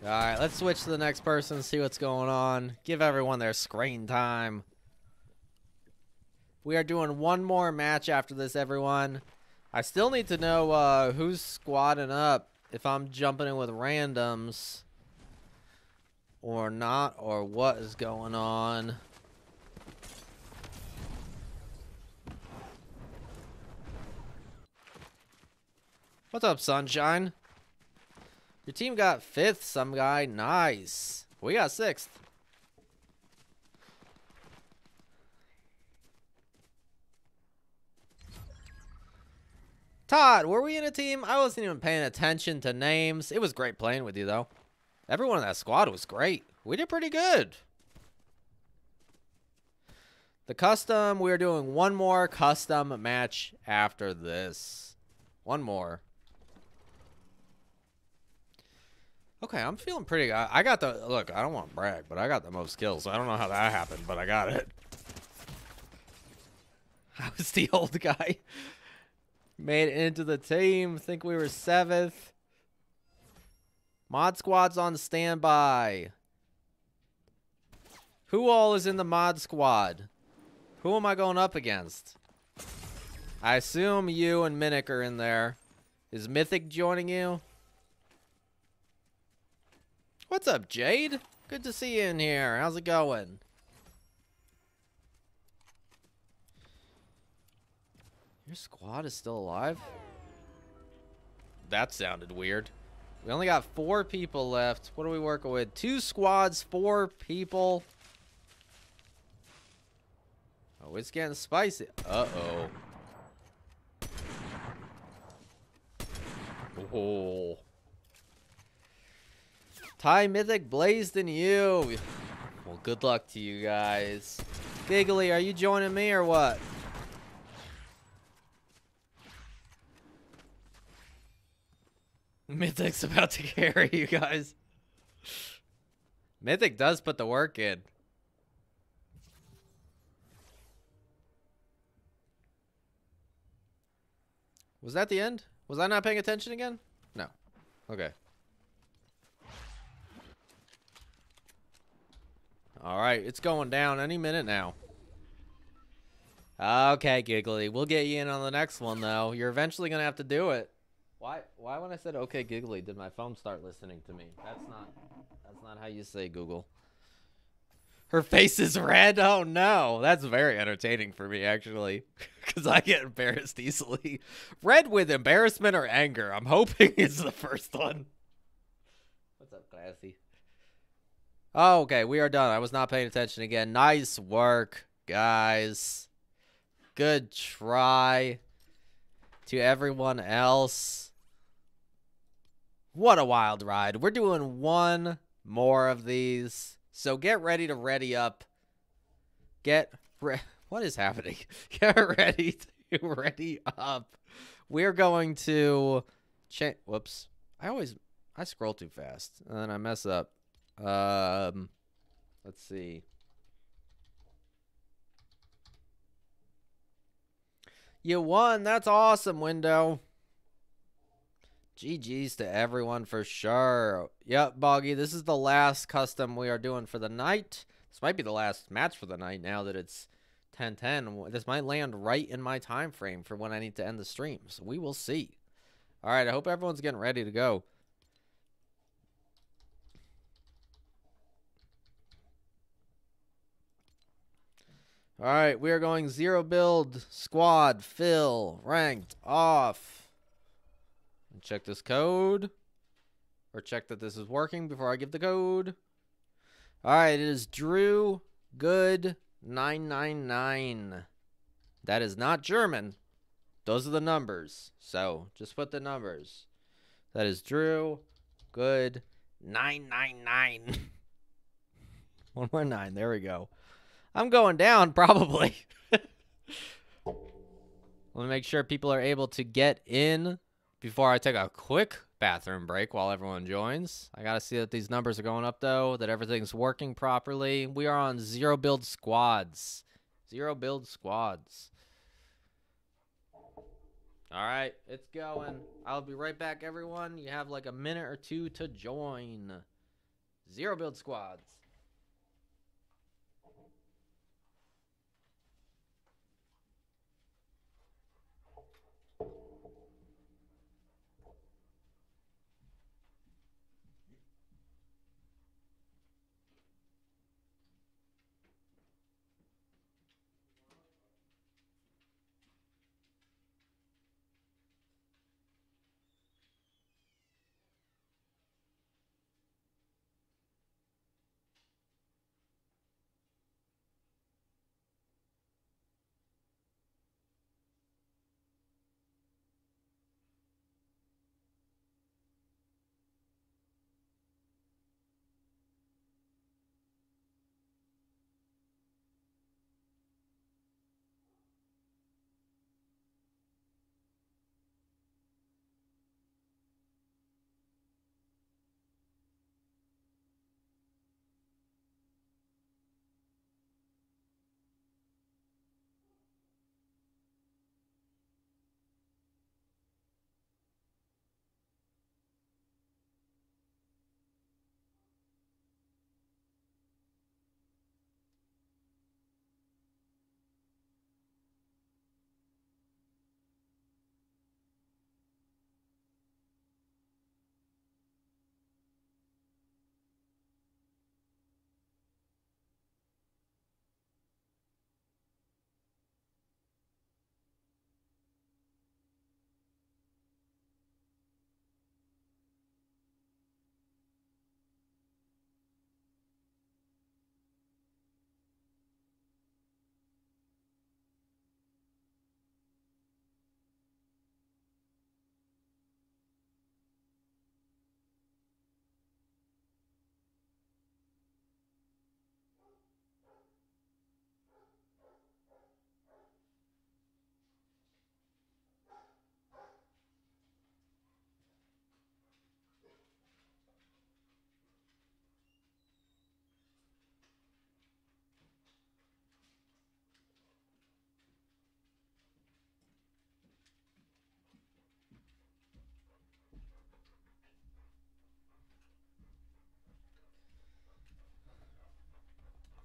Alright, let's switch to the next person, see what's going on. Give everyone their screen time. We are doing one more match after this, everyone. I still need to know uh, who's squatting up, if I'm jumping in with randoms or not, or what is going on. What's up, Sunshine? Your team got fifth, some guy. Nice. We got sixth. Todd, were we in a team? I wasn't even paying attention to names. It was great playing with you, though. Everyone in that squad was great. We did pretty good. The custom, we are doing one more custom match after this. One more. Okay, I'm feeling pretty good. I got the, look, I don't want to brag, but I got the most kills. I don't know how that happened, but I got it. I was the old guy. Made it into the team. Think we were seventh. Mod squad's on standby. Who all is in the mod squad? Who am I going up against? I assume you and Minnick are in there. Is Mythic joining you? What's up, Jade? Good to see you in here. How's it going? Your squad is still alive? That sounded weird. We only got four people left. What are we working with? Two squads, four people. Oh, it's getting spicy. Uh-oh. Oh. Ty Mythic blazed in you. Well, good luck to you guys. Giggly, are you joining me or what? Mythic's about to carry you guys. Mythic does put the work in. Was that the end? Was I not paying attention again? No. Okay. All right, it's going down any minute now. Okay, Giggly. We'll get you in on the next one, though. You're eventually going to have to do it. Why Why when I said okay, Giggly, did my phone start listening to me? That's not That's not how you say Google. Her face is red? Oh, no. That's very entertaining for me, actually. Because I get embarrassed easily. Red with embarrassment or anger? I'm hoping it's the first one. What's up, Classy? Oh, okay. We are done. I was not paying attention again. Nice work, guys. Good try to everyone else. What a wild ride. We're doing one more of these. So get ready to ready up. Get re- what is happening? Get ready to ready up. We're going to change. Whoops. I always I scroll too fast and then I mess up. Um, let's see. You won. That's awesome, window. GG's to everyone for sure. Yep, Boggy, this is the last custom we are doing for the night. This might be the last match for the night now that it's 10-10. This might land right in my time frame for when I need to end the stream. So we will see. All right, I hope everyone's getting ready to go. All right, we are going zero build, squad, fill, ranked, off. Check this code. Or check that this is working before I give the code. All right, it is Drew Good 999. That is not German. Those are the numbers. So just put the numbers. That is Drew Good 999. One more nine. There we go. I'm going down, probably. Let me make sure people are able to get in before I take a quick bathroom break while everyone joins. I got to see that these numbers are going up, though, that everything's working properly. We are on zero build squads. Zero build squads. All right, it's going. I'll be right back, everyone. You have like a minute or two to join. Zero build squads.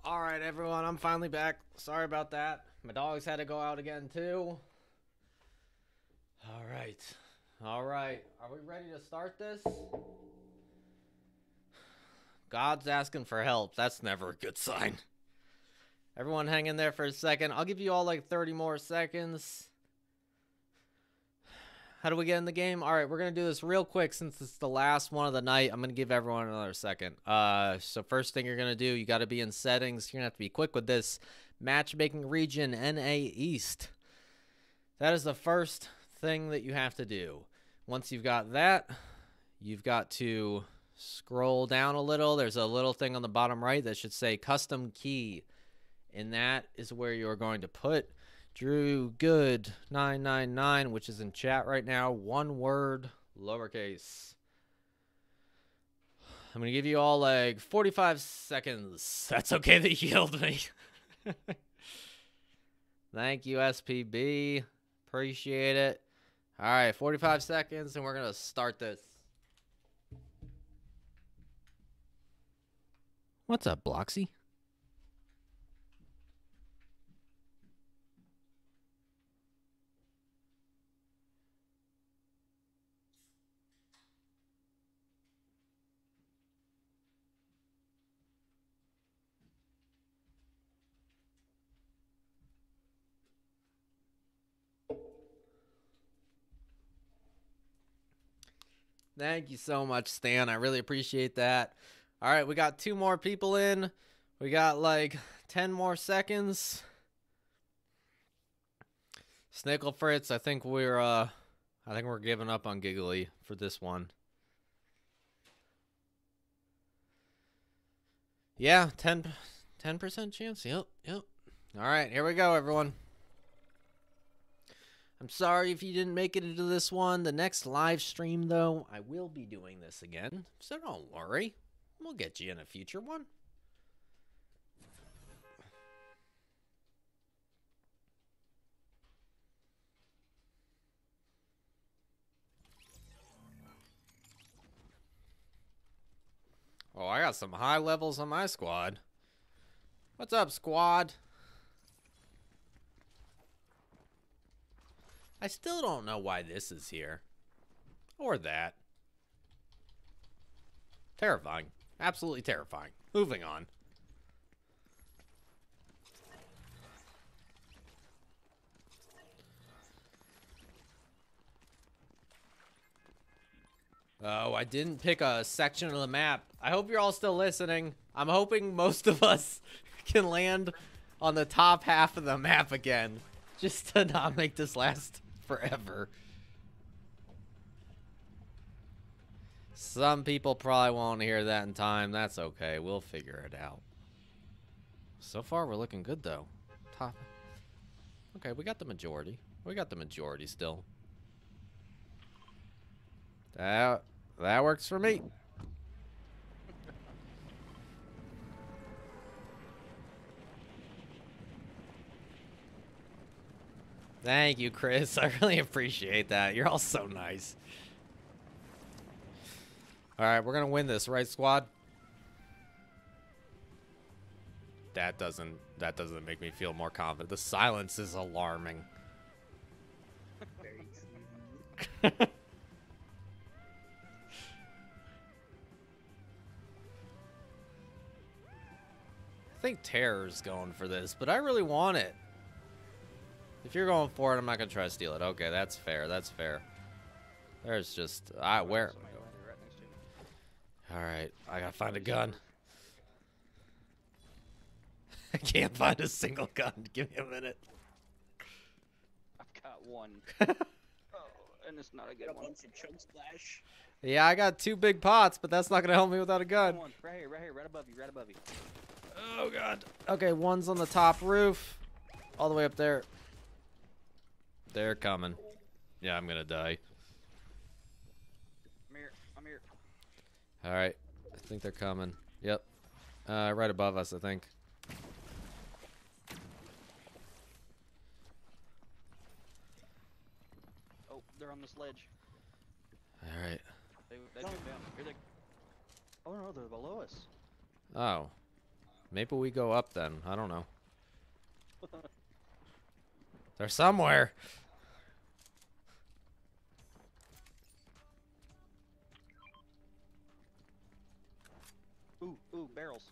All right, everyone, I'm finally back. Sorry about that. My dogs had to go out again, too. All right. All right. Are we ready to start this? God's asking for help. That's never a good sign. Everyone hang in there for a second. I'll give you all like 30 more seconds. How do we get in the game? All right, we're going to do this real quick since it's the last one of the night. I'm going to give everyone another second. Uh, so first thing you're going to do, you got to be in settings. You're going to have to be quick with this. Matchmaking region, NA East. That is the first thing that you have to do. Once you've got that, you've got to scroll down a little. There's a little thing on the bottom right that should say custom key. And that is where you're going to put Drew Good 999, which is in chat right now. One word, lowercase. I'm going to give you all like 45 seconds. That's okay that you me. Thank you, SPB. Appreciate it. All right, 45 seconds, and we're going to start this. What's up, Bloxy? Thank you so much, Stan. I really appreciate that. All right, we got two more people in. We got like 10 more seconds. Snickle Fritz, I think we're uh I think we're giving up on Giggly for this one. Yeah, 10 percent chance. Yep, yep. All right, here we go, everyone. I'm sorry if you didn't make it into this one. The next live stream, though, I will be doing this again, so don't worry. We'll get you in a future one. Oh, I got some high levels on my squad. What's up, squad? I still don't know why this is here. Or that. Terrifying. Absolutely terrifying. Moving on. Oh, I didn't pick a section of the map. I hope you're all still listening. I'm hoping most of us can land on the top half of the map again. Just to not make this last forever. Some people probably won't hear that in time. That's okay. We'll figure it out. So far, we're looking good, though. Top. Okay, we got the majority. We got the majority still. That that works for me. Thank you, Chris. I really appreciate that. You're all so nice. All right, we're going to win this, right, squad? That doesn't that doesn't make me feel more confident. The silence is alarming. I think Terror's going for this, but I really want it. If you're going for it, I'm not gonna try to steal it. Okay, that's fair. That's fair. There's just I where. Right next. All right, I gotta find a gun. I can't find a single gun. Give me a minute. I've got one. oh, and it's not a good Got a one. bunch of chug splash. Yeah, I got two big pots, but that's not gonna help me without a gun. Come right here, right here, right above you, right above you. Oh god. Okay, one's on the top roof, all the way up there. They're coming. Yeah, I'm gonna die. I'm here, I'm here. All right, I think they're coming. Yep. Uh, right above us, I think. Oh, they're on this ledge. All right. They, they moved down. Here they. Oh no, they're below us. Oh. Maybe we go up then. I don't know. They're somewhere. Ooh, ooh, barrels.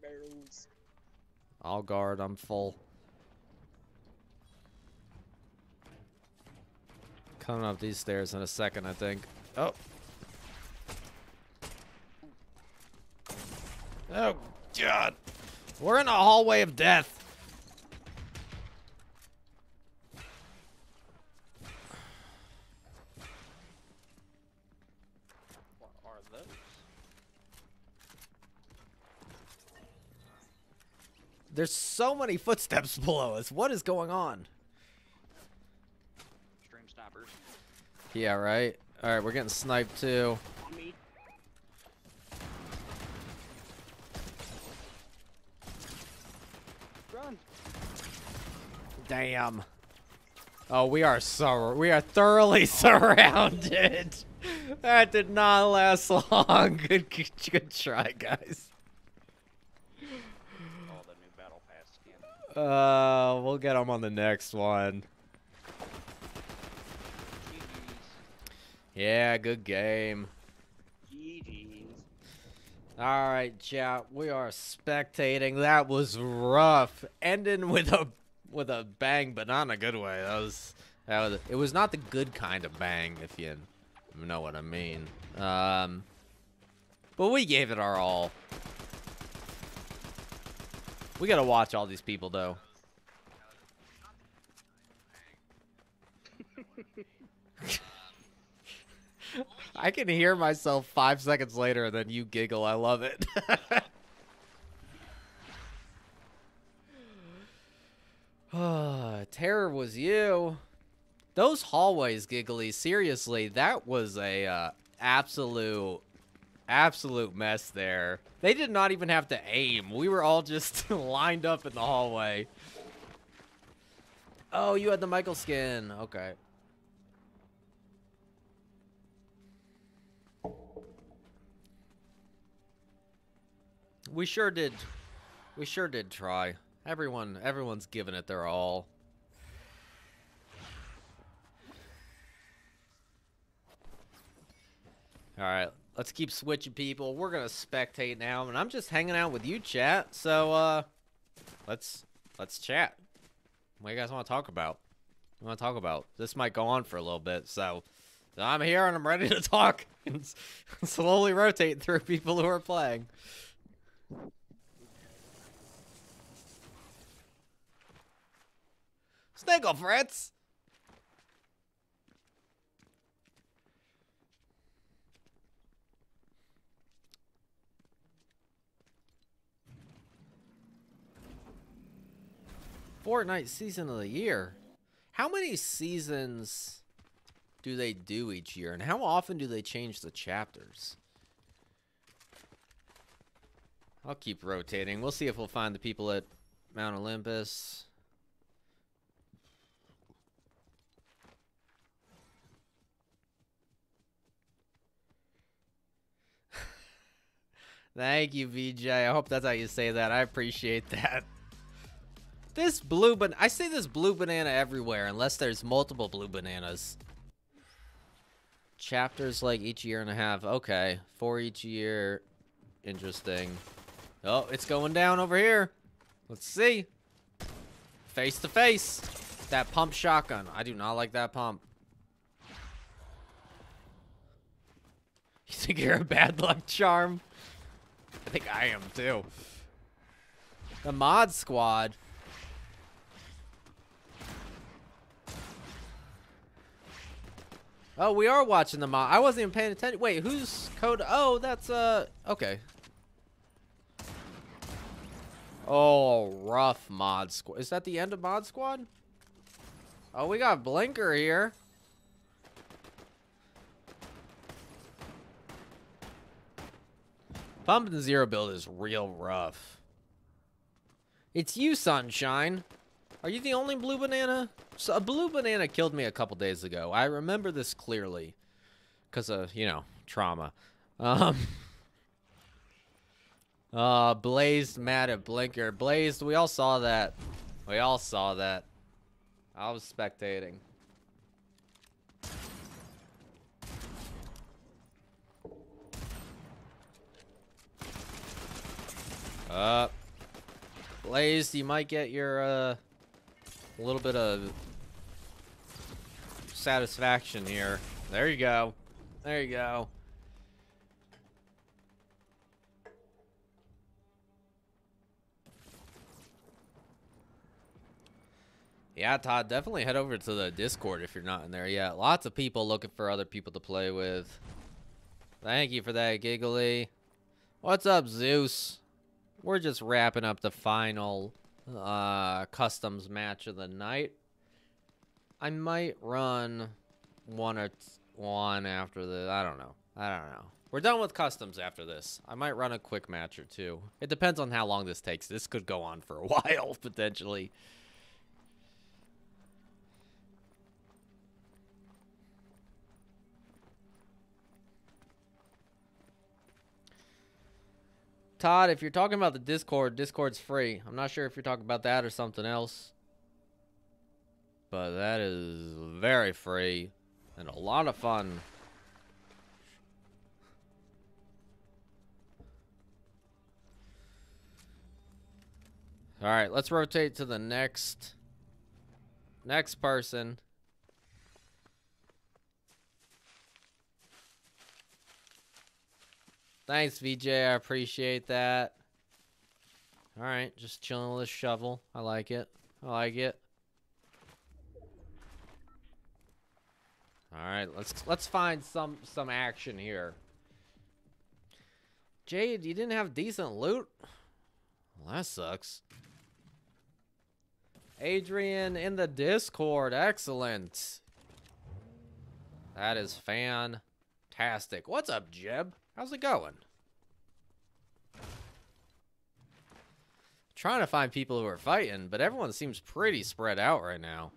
Barrels. I'll guard. I'm full. Coming up these stairs in a second, I think. Oh. Oh, God. We're in a hallway of death. What are those? There's so many footsteps below us. What is going on? Stream snipers. Yeah, right? Alright, we're getting sniped too. Run! Damn. Oh, we are so we are thoroughly surrounded. That did not last long. Good, good, good try, guys. Oh, the new battle pass skin. Uh, we'll get them on the next one. Yeah, good game. GG's. All right, chat. We are spectating. That was rough. Ending with a with a bang, but not in a good way. That was that was. It was not the good kind of bang, if you know what I mean. Um, but we gave it our all. We gotta watch all these people, though. I can hear myself five seconds later and then you giggle. I love it. Terror was you. Those hallways, Giggly, seriously, that was a uh, absolute, absolute mess there. They did not even have to aim. We were all just lined up in the hallway. Oh, you had the Michael skin. Okay. We sure did. We sure did try. Everyone, everyone's giving it their all. All right, let's keep switching people. We're gonna spectate now, and I'm just hanging out with you, chat. So, uh, let's let's chat. What do you guys want to talk about? You want to talk about? This might go on for a little bit, so I'm here and I'm ready to talk and slowly rotate through people who are playing. Sniggle Fritz! Fortnite season of the year. How many seasons do they do each year, and how often do they change the chapters? I'll keep rotating. We'll see if we'll find the people at Mount Olympus. Thank you, VJ. I hope that's how you say that. I appreciate that. This blue ban I see this blue banana everywhere unless there's multiple blue bananas. Chapters like each year and a half. Okay. For each year. Interesting. Oh, it's going down over here. Let's see. Face to face. That pump shotgun. I do not like that pump. You think you're a bad luck charm? I think I am too. The mod squad. Oh, we are watching the mod. I wasn't even paying attention. Wait, who's code? Oh, that's uh. Okay. Oh, rough mod squad. Is that the end of mod squad? Oh, we got Blinker here. Pump and zero build is real rough. It's you, Sunshine. Are you the only blue banana? So a blue banana killed me a couple days ago. I remember this clearly. Because of, you know, trauma. Um. Uh, Blazed mad at Blinker. Blazed, we all saw that. We all saw that. I was spectating. Uh, Blazed, you might get your, uh, a little bit of satisfaction here. There you go. There you go. Yeah, Todd, definitely head over to the Discord if you're not in there yet. Lots of people looking for other people to play with. Thank you for that, Giggly. What's up, Zeus? We're just wrapping up the final uh, customs match of the night. I might run one or one after the. I don't know. I don't know. We're done with customs after this. I might run a quick match or two. It depends on how long this takes. This could go on for a while potentially. Todd, if you're talking about the Discord, Discord's free. I'm not sure if you're talking about that or something else. But that is very free and a lot of fun. All right, let's rotate to the next next person. Thanks, VJ. I appreciate that. All right, just chilling with a shovel. I like it. I like it. All right, let's let's find some some action here. Jade, you didn't have decent loot. Well, that sucks. Adrian in the Discord, excellent. That is fantastic. What's up, Jeb? How's it going? Trying to find people who are fighting, but everyone seems pretty spread out right now.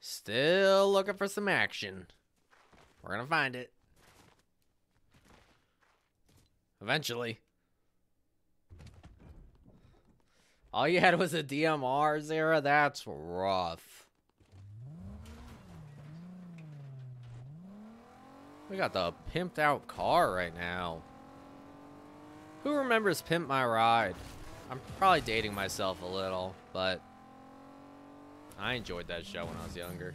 Still looking for some action. We're gonna find it. Eventually. All you had was a DMR, Zara? That's rough. We got the pimped out car right now. Who remembers Pimp My Ride? I'm probably dating myself a little, but I enjoyed that show when I was younger.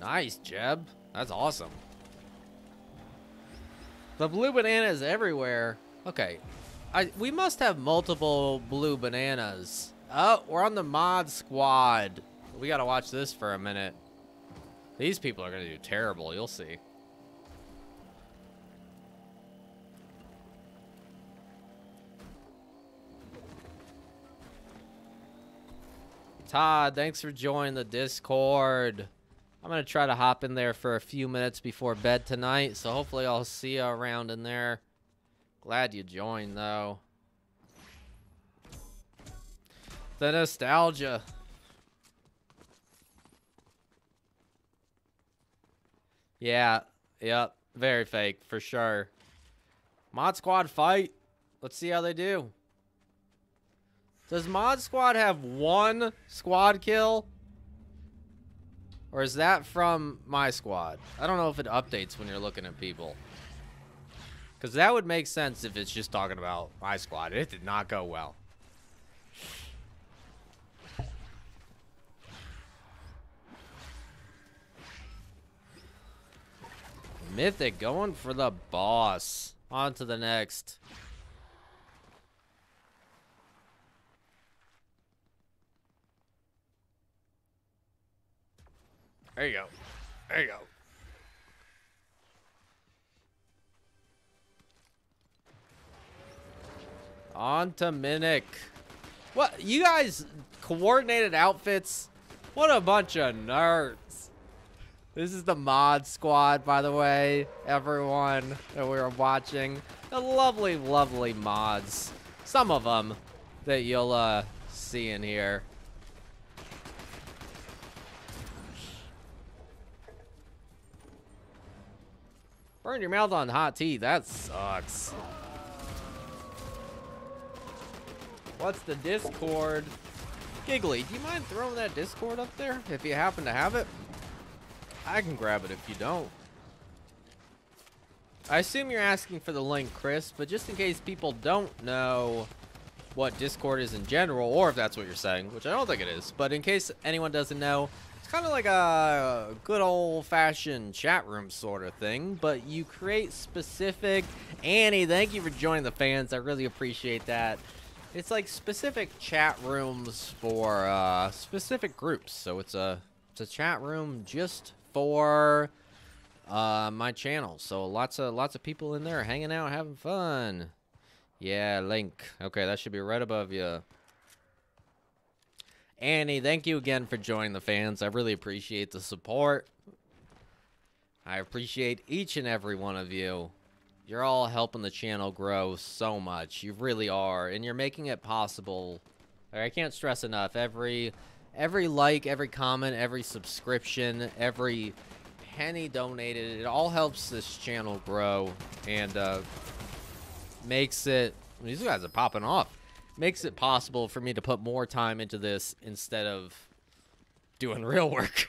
Nice, Jeb. That's awesome. The blue banana is everywhere. Okay. I we must have multiple blue bananas. Oh, we're on the mod squad. We gotta watch this for a minute. These people are gonna do terrible, you'll see. Todd, thanks for joining the Discord. I'm going to try to hop in there for a few minutes before bed tonight, so hopefully I'll see you around in there. Glad you joined, though. The nostalgia. Yeah, yep, very fake, for sure. Mod Squad fight. Let's see how they do. Does Mod Squad have one squad kill? Or is that from my squad? I don't know if it updates when you're looking at people. Because that would make sense if it's just talking about my squad. It did not go well. Mythic going for the boss. On to the next. There you go. There you go. On to Minnick. What? You guys coordinated outfits? What a bunch of nerds. This is the mod squad, by the way, everyone that we were watching. The lovely, lovely mods. Some of them that you'll uh, see in here. Burn your mouth on hot tea. That sucks. What's the Discord? Giggly, do you mind throwing that Discord up there if you happen to have it? I can grab it if you don't. I assume you're asking for the link, Chris, but just in case people don't know what Discord is in general, or if that's what you're saying, which I don't think it is, but in case anyone doesn't know, kind of like a good old-fashioned chat room sort of thing, but you create specific... Annie, thank you for joining the fans. I really appreciate that. It's like specific chat rooms for uh, specific groups. So it's a it's a chat room just for uh, my channel. So lots of lots of people in there hanging out, having fun. Yeah, link. Okay, that should be right above you. Annie, thank you again for joining the fans. I really appreciate the support. I appreciate each and every one of you. You're all helping the channel grow so much. You really are. And you're making it possible. I can't stress enough. Every every like, every comment, every subscription, every penny donated, it all helps this channel grow and uh, makes it... These guys are popping off makes it possible for me to put more time into this instead of doing real work.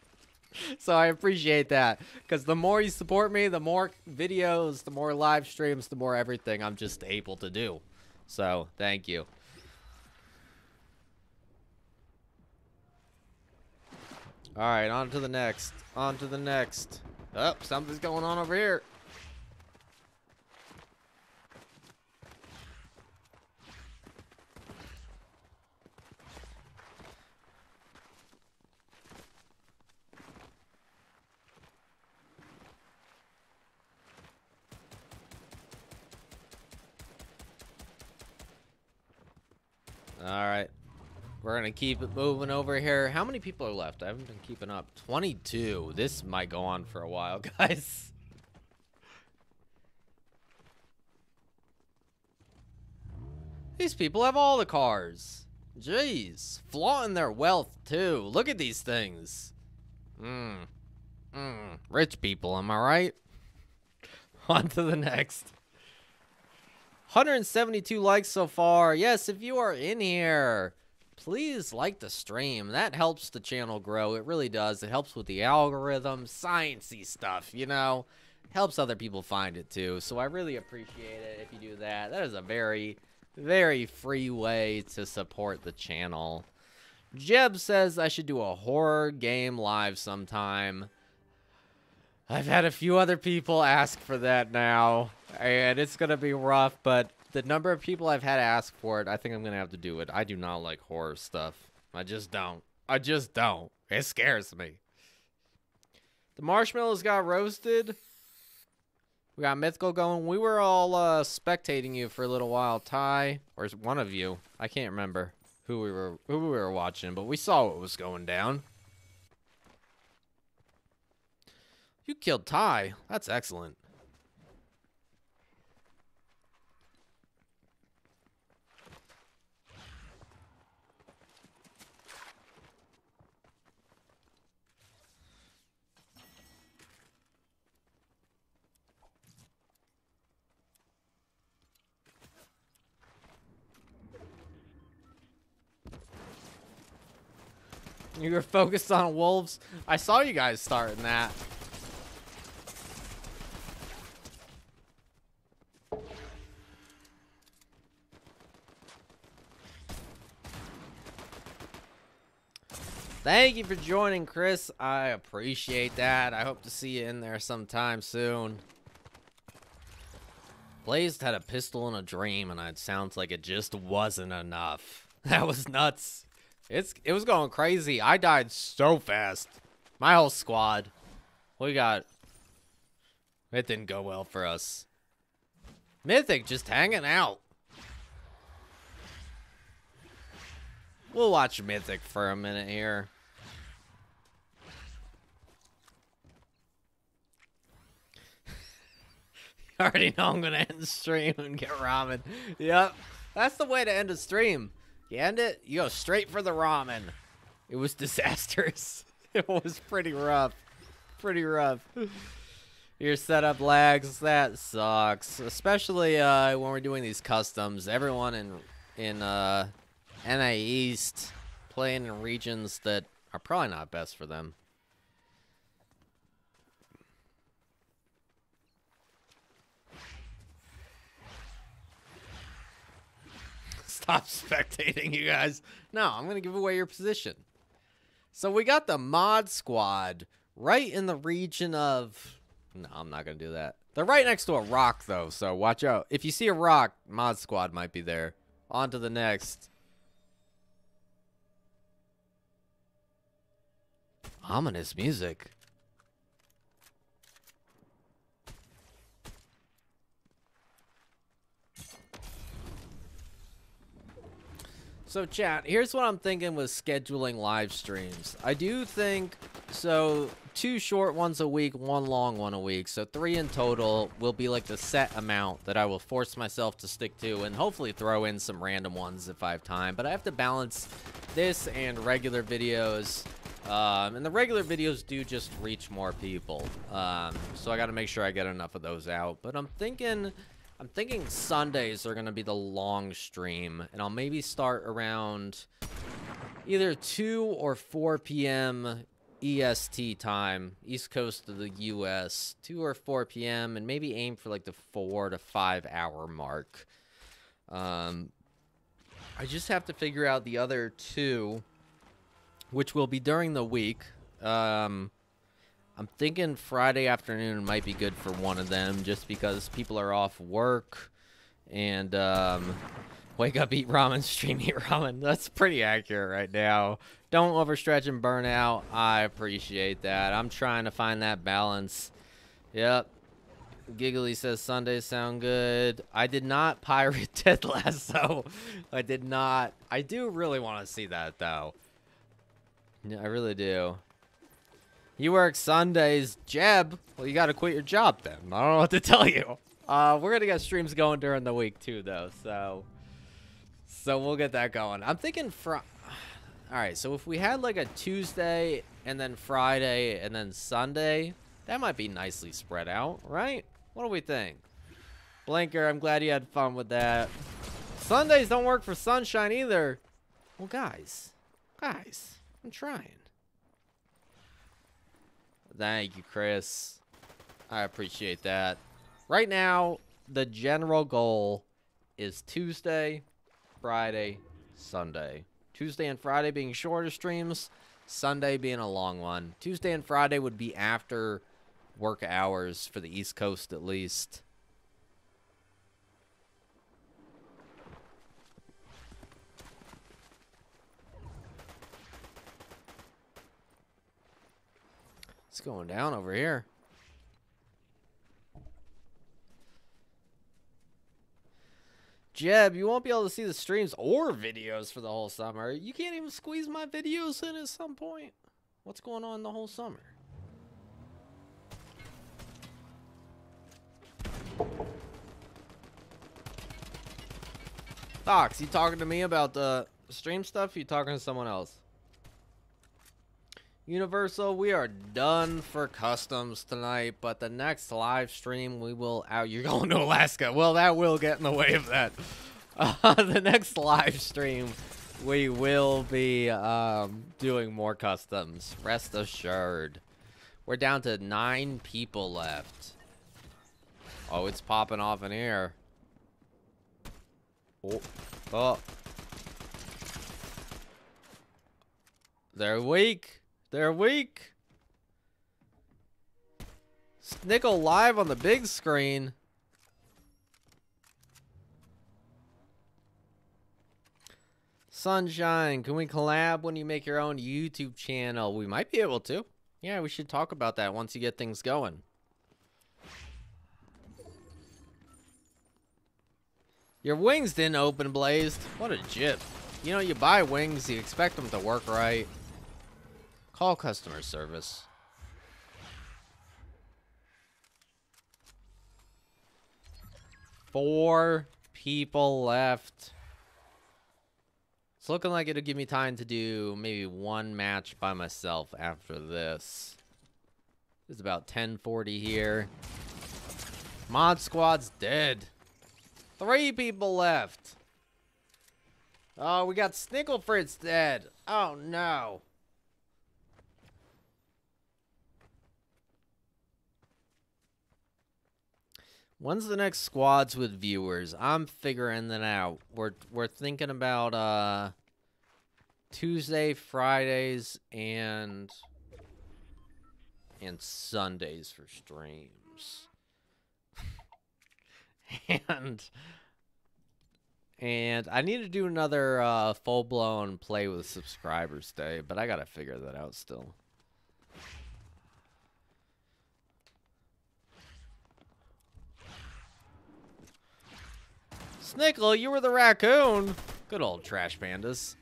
so I appreciate that because the more you support me, the more videos, the more live streams, the more everything I'm just able to do. So thank you. All right, on to the next. On to the next. Oh, something's going on over here. All right. We're going to keep it moving over here. How many people are left? I haven't been keeping up. 22. This might go on for a while, guys. These people have all the cars. Jeez. Flaunting their wealth, too. Look at these things. Mmm. Mmm. Rich people, am I right? On to the next. 172 likes so far. Yes, if you are in here, please like the stream. That helps the channel grow. It really does. It helps with the algorithm, sciencey stuff, you know. Helps other people find it too. So I really appreciate it if you do that. That is a very, very free way to support the channel. Jeb says I should do a horror game live sometime. I've had a few other people ask for that now, and it's gonna be rough, but the number of people I've had ask for it, I think I'm gonna have to do it. I do not like horror stuff. I just don't. I just don't. It scares me. The marshmallows got roasted. We got Mythical going. We were all uh, spectating you for a little while, Ty, or one of you. I can't remember who we were who we were watching, but we saw what was going down. You killed Ty. That's excellent. You were focused on wolves. I saw you guys starting that. Thank you for joining, Chris. I appreciate that. I hope to see you in there sometime soon. Blazed had a pistol in a dream, and it sounds like it just wasn't enough. That was nuts. It's it was going crazy. I died so fast. My whole squad. We got. It didn't go well for us. Mythic just hanging out. We'll watch Mythic for a minute here. I already know I'm gonna end the stream and get ramen. Yep. That's the way to end a stream. You end it, you go straight for the ramen. It was disastrous. It was pretty rough. Pretty rough. Your setup lags, that sucks. Especially uh, when we're doing these customs. Everyone in in uh, NA East playing in regions that are probably not best for them. Stop spectating, you guys. No, I'm going to give away your position. So we got the mod squad right in the region of... No, I'm not going to do that. They're right next to a rock, though, so watch out. If you see a rock, mod squad might be there. On to the next. Ominous music. So chat, here's what I'm thinking with scheduling live streams. I do think so two short ones a week, one long one a week. So three in total will be like the set amount that I will force myself to stick to and hopefully throw in some random ones if I have time. But I have to balance this and regular videos. Um, and the regular videos do just reach more people. Um, so I got to make sure I get enough of those out. But I'm thinking I'm thinking Sundays are going to be the long stream, and I'll maybe start around either 2 or 4 p.m. EST time, East Coast of the U.S., 2 or 4 p.m., and maybe aim for like the 4 to 5 hour mark. Um, I just have to figure out the other two, which will be during the week. Um, I'm thinking Friday afternoon might be good for one of them, just because people are off work, and um, wake up, eat ramen, stream, eat ramen. That's pretty accurate right now. Don't overstretch and burn out. I appreciate that. I'm trying to find that balance. Yep. Giggly says Sundays sound good. I did not pirate Ted Lasso. I did not. I do really want to see that though. I really do. You work Sundays, Jeb. Well, you got to quit your job then. I don't know what to tell you. Uh, we're gonna get streams going during the week too, though. So, so we'll get that going. I'm thinking fr. All right. So if we had like a Tuesday and then Friday and then Sunday, that might be nicely spread out, right? What do we think? Blinker, I'm glad you had fun with that. Sundays don't work for Sunshine either. Well, guys, guys, I'm trying. Thank you, Chris. I appreciate that. Right now, the general goal is Tuesday, Friday, Sunday. Tuesday and Friday being shorter streams, Sunday being a long one. Tuesday and Friday would be after work hours for the East Coast at least. Going down over here. Jeb, you won't be able to see the streams or videos for the whole summer. You can't even squeeze my videos in at some point. What's going on the whole summer? Fox, you talking to me about the stream stuff? you talking to someone else? Universal, we are done for customs tonight, but the next live stream we will out. You're going to Alaska. Well, that will get in the way of that. Uh, the next live stream, we will be um, doing more customs. Rest assured. We're down to nine people left. Oh, it's popping off in here. Oh. Oh. They're weak. They're weak. Snickle live on the big screen. Sunshine, can we collab when you make your own YouTube channel? We might be able to. Yeah, we should talk about that once you get things going. Your wings didn't open, Blazed. What a jip. You know, you buy wings, you expect them to work right. Call customer service. Four people left. It's looking like it'll give me time to do maybe one match by myself after this. It's about 1040 here. Mod Squad's dead. Three people left. Oh, we got Snickle Fritz dead. Oh, no. When's the next squads with viewers? I'm figuring that out. We're we're thinking about uh Tuesday, Fridays, and and Sundays for streams. and and I need to do another uh, full blown play with subscribers day, but I gotta figure that out still. Snickle, you were the raccoon. Good old trash pandas.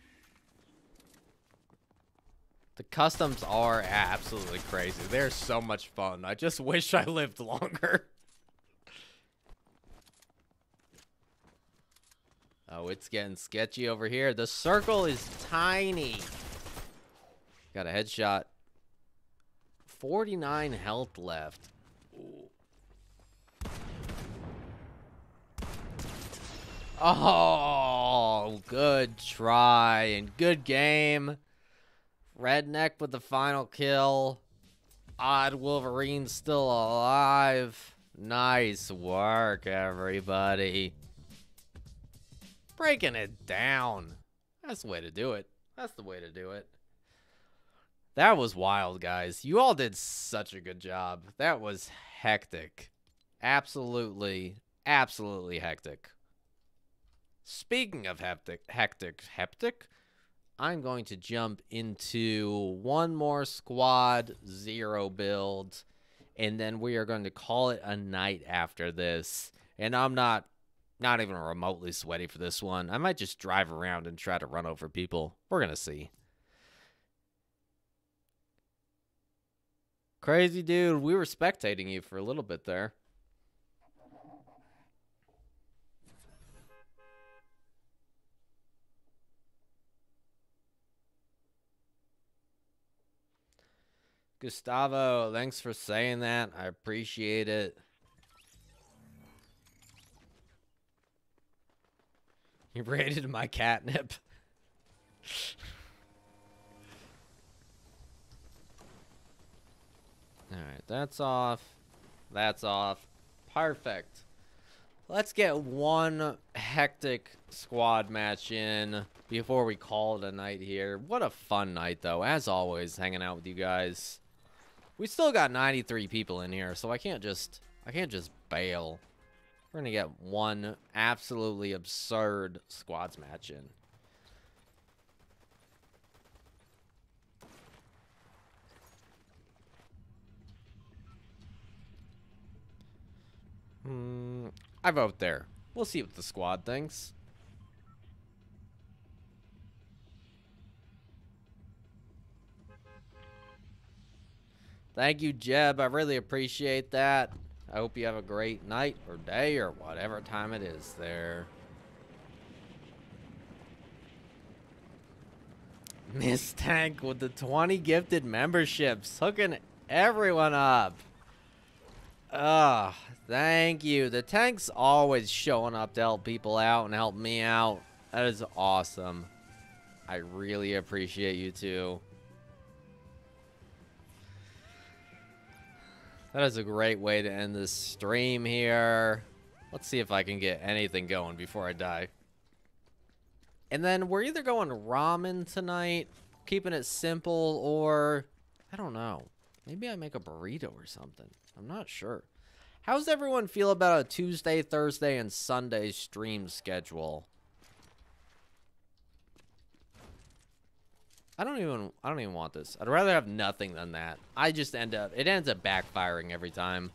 The customs are absolutely crazy. They're so much fun. I just wish I lived longer. Oh, it's getting sketchy over here. The circle is tiny. Got a headshot. 49 health left. Ooh. Oh, good try and good game. Redneck with the final kill. Odd Wolverine still alive. Nice work, everybody. Breaking it down. That's the way to do it. That's the way to do it. That was wild, guys. You all did such a good job. That was hectic. Absolutely, absolutely hectic. Speaking of hectic, hectic, hectic, I'm going to jump into one more squad zero build, and then we are going to call it a night after this. And I'm not, not even remotely sweaty for this one. I might just drive around and try to run over people. We're gonna see. Crazy dude, we were spectating you for a little bit there. Gustavo, thanks for saying that. I appreciate it. You raided my catnip. Alright, that's off. That's off. Perfect. Let's get one hectic squad match in before we call it a night here. What a fun night, though. As always, hanging out with you guys. We still got 93 people in here, so I can't just... I can't just bail. We're gonna get one absolutely absurd squads match in. Hmm, I vote there. We'll see what the squad thinks. Thank you, Jeb. I really appreciate that. I hope you have a great night or day or whatever time it is there. Miss Tank with the 20 gifted memberships, hooking everyone up. Ah, thank you. The tank's always showing up to help people out and help me out. That is awesome. I really appreciate you too. That is a great way to end this stream here. Let's see if I can get anything going before I die. And then we're either going ramen tonight, keeping it simple, or I don't know. Maybe I make a burrito or something. I'm not sure. How's everyone feel about a Tuesday, Thursday, and Sunday stream schedule? I don't even I don't even want this. I'd rather have nothing than that. I just end up it ends up backfiring every time.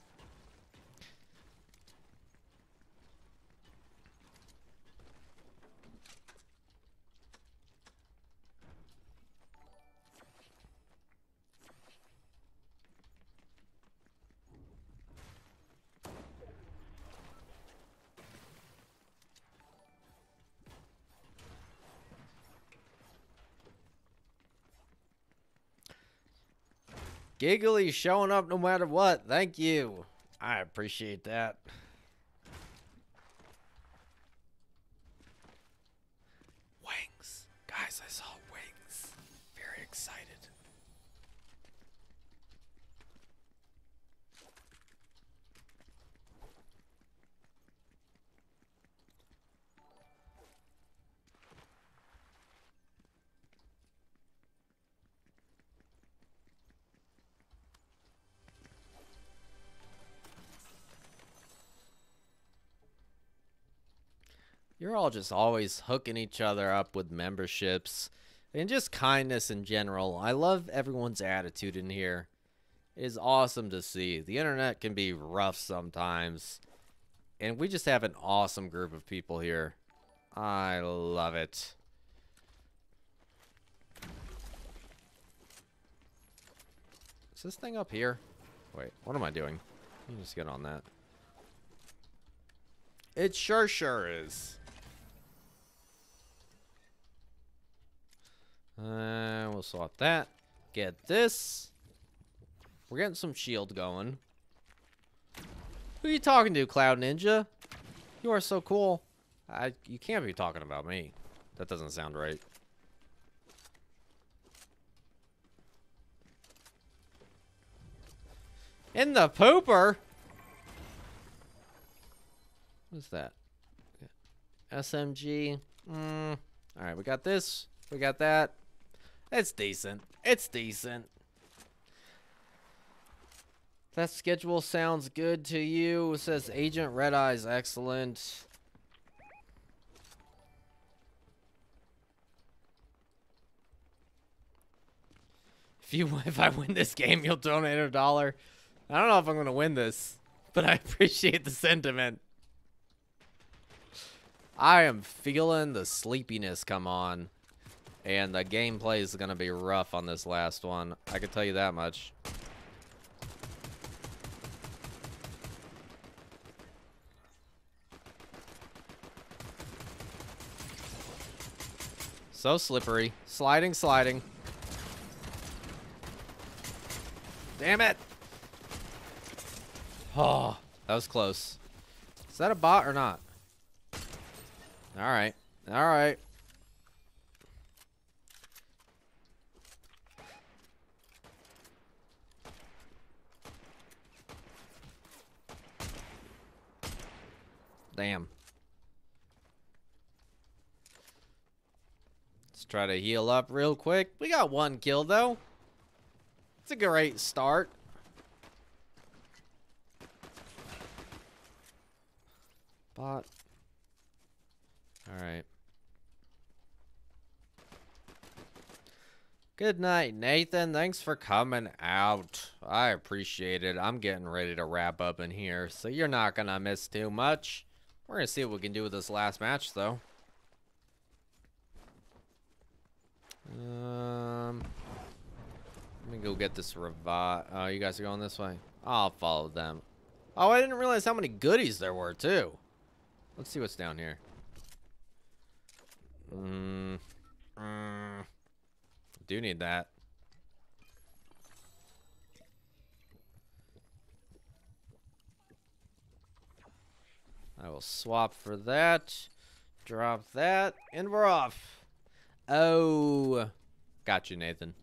Giggly showing up no matter what. Thank you. I appreciate that. Wings. Guys, I saw You're all just always hooking each other up with memberships and just kindness in general. I love everyone's attitude in here. It is awesome to see. The internet can be rough sometimes. And we just have an awesome group of people here. I love it. Is this thing up here? Wait, what am I doing? Let me just get on that. It sure sure is. Uh, we'll swap that. Get this. We're getting some shield going. Who are you talking to, Cloud Ninja? You are so cool. I, you can't be talking about me. That doesn't sound right. In the pooper? What's that? SMG. Mm. All right, we got this. We got that. It's decent. It's decent. That schedule sounds good to you. Says Agent Red Eyes, excellent. If you if I win this game, you'll donate a dollar. I don't know if I'm gonna win this, but I appreciate the sentiment. I am feeling the sleepiness come on. And the gameplay is going to be rough on this last one. I can tell you that much. So slippery. Sliding, sliding. Damn it! Oh, that was close. Is that a bot or not? Alright. Alright. Damn. Let's try to heal up real quick. We got one kill, though. It's a great start. Bot. Alright. Good night, Nathan. Thanks for coming out. I appreciate it. I'm getting ready to wrap up in here, so you're not going to miss too much. We're going to see what we can do with this last match, though. Um, let me go get this revive. Oh, you guys are going this way? I'll follow them. Oh, I didn't realize how many goodies there were, too. Let's see what's down here. Mm, mm, do need that. I will swap for that. Drop that. And we're off. Oh. Got you, Nathan.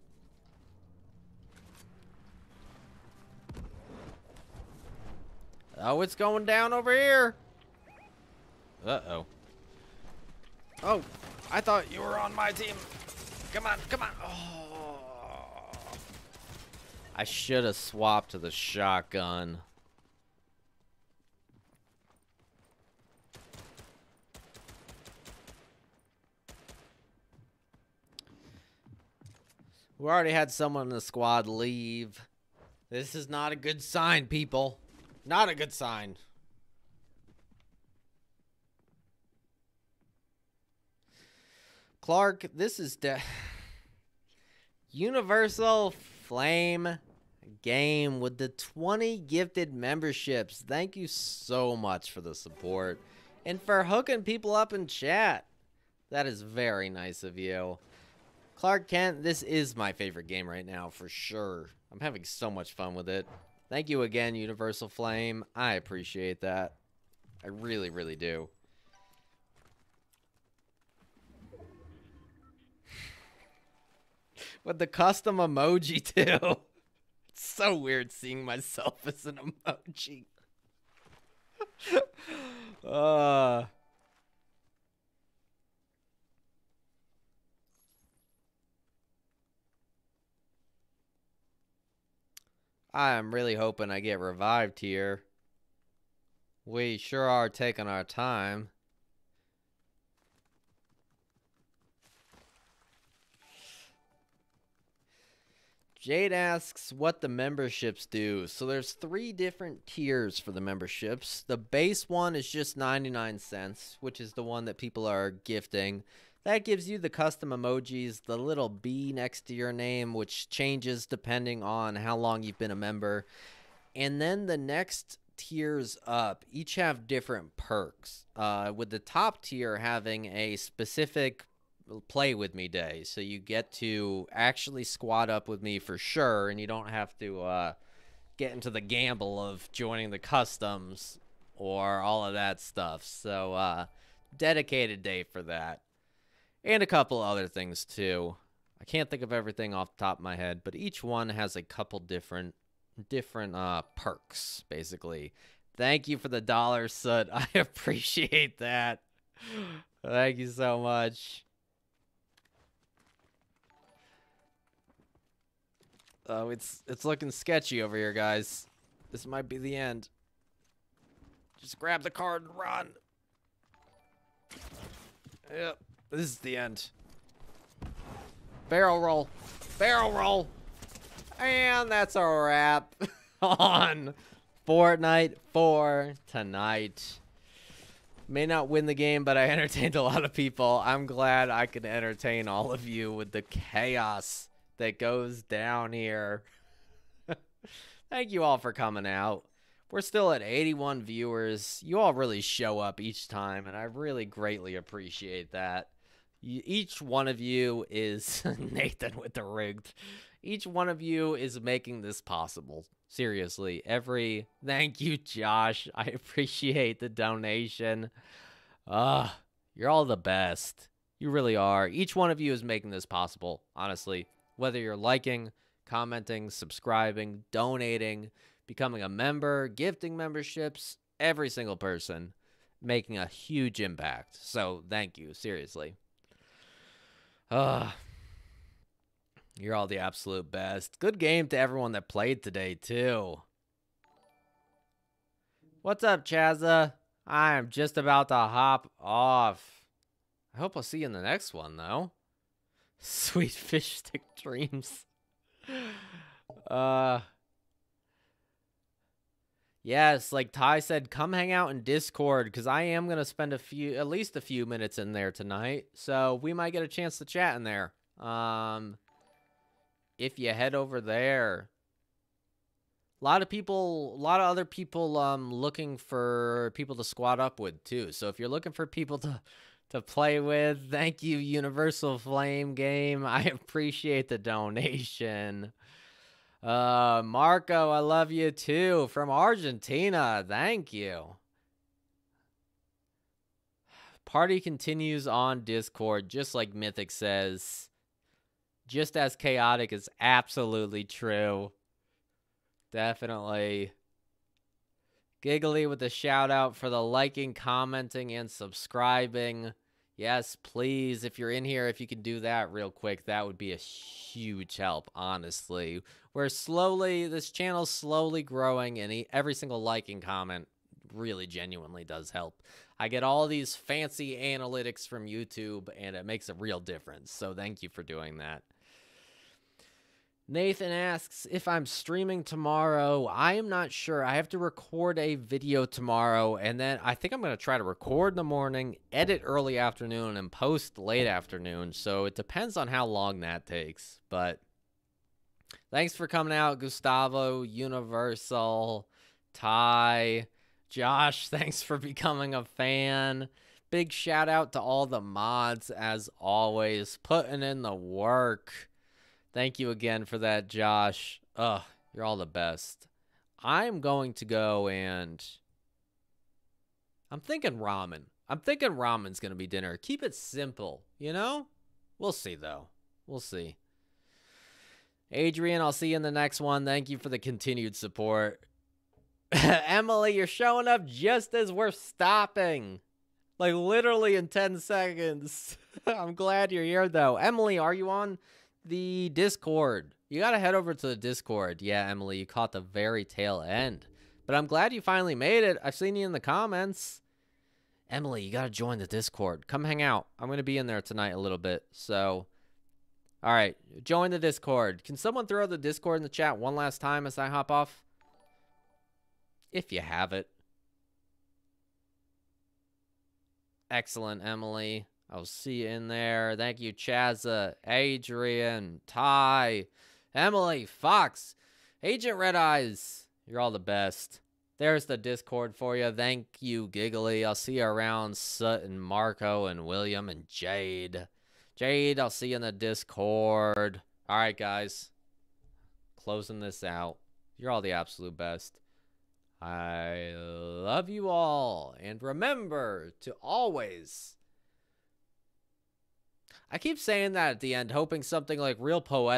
Oh, it's going down over here. Uh-oh. Oh, I thought you were on my team. Come on, come on. Oh. I should have swapped to the shotgun. We already had someone in the squad leave. This is not a good sign, people. Not a good sign. Clark, this is de Universal Flame game with the 20 gifted memberships. Thank you so much for the support and for hooking people up in chat. That is very nice of you. Clark Kent, this is my favorite game right now for sure. I'm having so much fun with it. Thank you again, Universal Flame. I appreciate that. I really, really do. With the custom emoji, too. It's so weird seeing myself as an emoji. uh... I'm really hoping I get revived here. We sure are taking our time. Jade asks what the memberships do. So there's three different tiers for the memberships. The base one is just 99 cents, which is the one that people are gifting. That gives you the custom emojis, the little B next to your name, which changes depending on how long you've been a member. And then the next tiers up each have different perks, uh, with the top tier having a specific play with me day. So you get to actually squat up with me for sure, and you don't have to uh, get into the gamble of joining the customs or all of that stuff. So, uh, dedicated day for that and a couple other things too. I can't think of everything off the top of my head, but each one has a couple different different uh perks basically. Thank you for the dollar soot. I appreciate that. Thank you so much. Oh, it's it's looking sketchy over here, guys. This might be the end. Just grab the card and run. Yep. This is the end. Barrel roll. Barrel roll. And that's a wrap on Fortnite for tonight. May not win the game, but I entertained a lot of people. I'm glad I could entertain all of you with the chaos that goes down here. Thank you all for coming out. We're still at 81 viewers. You all really show up each time, and I really greatly appreciate that. Each one of you is Nathan with the rigged. Each one of you is making this possible. Seriously, every thank you, Josh. I appreciate the donation. Ah, you're all the best. You really are. Each one of you is making this possible, honestly. Whether you're liking, commenting, subscribing, donating, becoming a member, gifting memberships, every single person making a huge impact. So, thank you, seriously. Ah. You're all the absolute best. Good game to everyone that played today, too. What's up, Chazza? I am just about to hop off. I hope I'll see you in the next one, though. Sweet fish stick dreams. Uh. Yes, like Ty said, come hang out in Discord because I am gonna spend a few, at least a few minutes in there tonight. So we might get a chance to chat in there. Um, if you head over there. A lot of people, a lot of other people um looking for people to squat up with too. So if you're looking for people to to play with, thank you Universal Flame Game. I appreciate the donation. Uh Marco, I love you too from Argentina. Thank you. Party continues on Discord just like Mythic says just as chaotic is absolutely true. Definitely. Giggly with a shout out for the liking, commenting, and subscribing. Yes, please, if you're in here, if you can do that real quick, that would be a huge help, honestly. We're slowly, this channel's slowly growing, and every single like and comment really genuinely does help. I get all these fancy analytics from YouTube, and it makes a real difference. So thank you for doing that. Nathan asks if I'm streaming tomorrow. I am not sure. I have to record a video tomorrow, and then I think I'm going to try to record in the morning, edit early afternoon, and post late afternoon. So it depends on how long that takes. But thanks for coming out, Gustavo, Universal, Ty, Josh. Thanks for becoming a fan. Big shout out to all the mods, as always, putting in the work. Thank you again for that, Josh. Ugh, you're all the best. I'm going to go and I'm thinking ramen. I'm thinking ramen's going to be dinner. Keep it simple, you know? We'll see, though. We'll see. Adrian, I'll see you in the next one. Thank you for the continued support. Emily, you're showing up just as we're stopping. Like literally in 10 seconds. I'm glad you're here, though. Emily, are you on? the Discord. You got to head over to the Discord. Yeah, Emily, you caught the very tail end. But I'm glad you finally made it. I've seen you in the comments. Emily, you got to join the Discord. Come hang out. I'm going to be in there tonight a little bit. So, all right, join the Discord. Can someone throw the Discord in the chat one last time as I hop off? If you have it. Excellent, Emily. I'll see you in there. Thank you, Chazza, Adrian, Ty, Emily, Fox, Agent Red Eyes. You're all the best. There's the Discord for you. Thank you, Giggly. I'll see you around Sutton, Marco, and William, and Jade. Jade, I'll see you in the Discord. All right, guys. Closing this out. You're all the absolute best. I love you all. And remember to always I keep saying that at the end, hoping something like real poetic.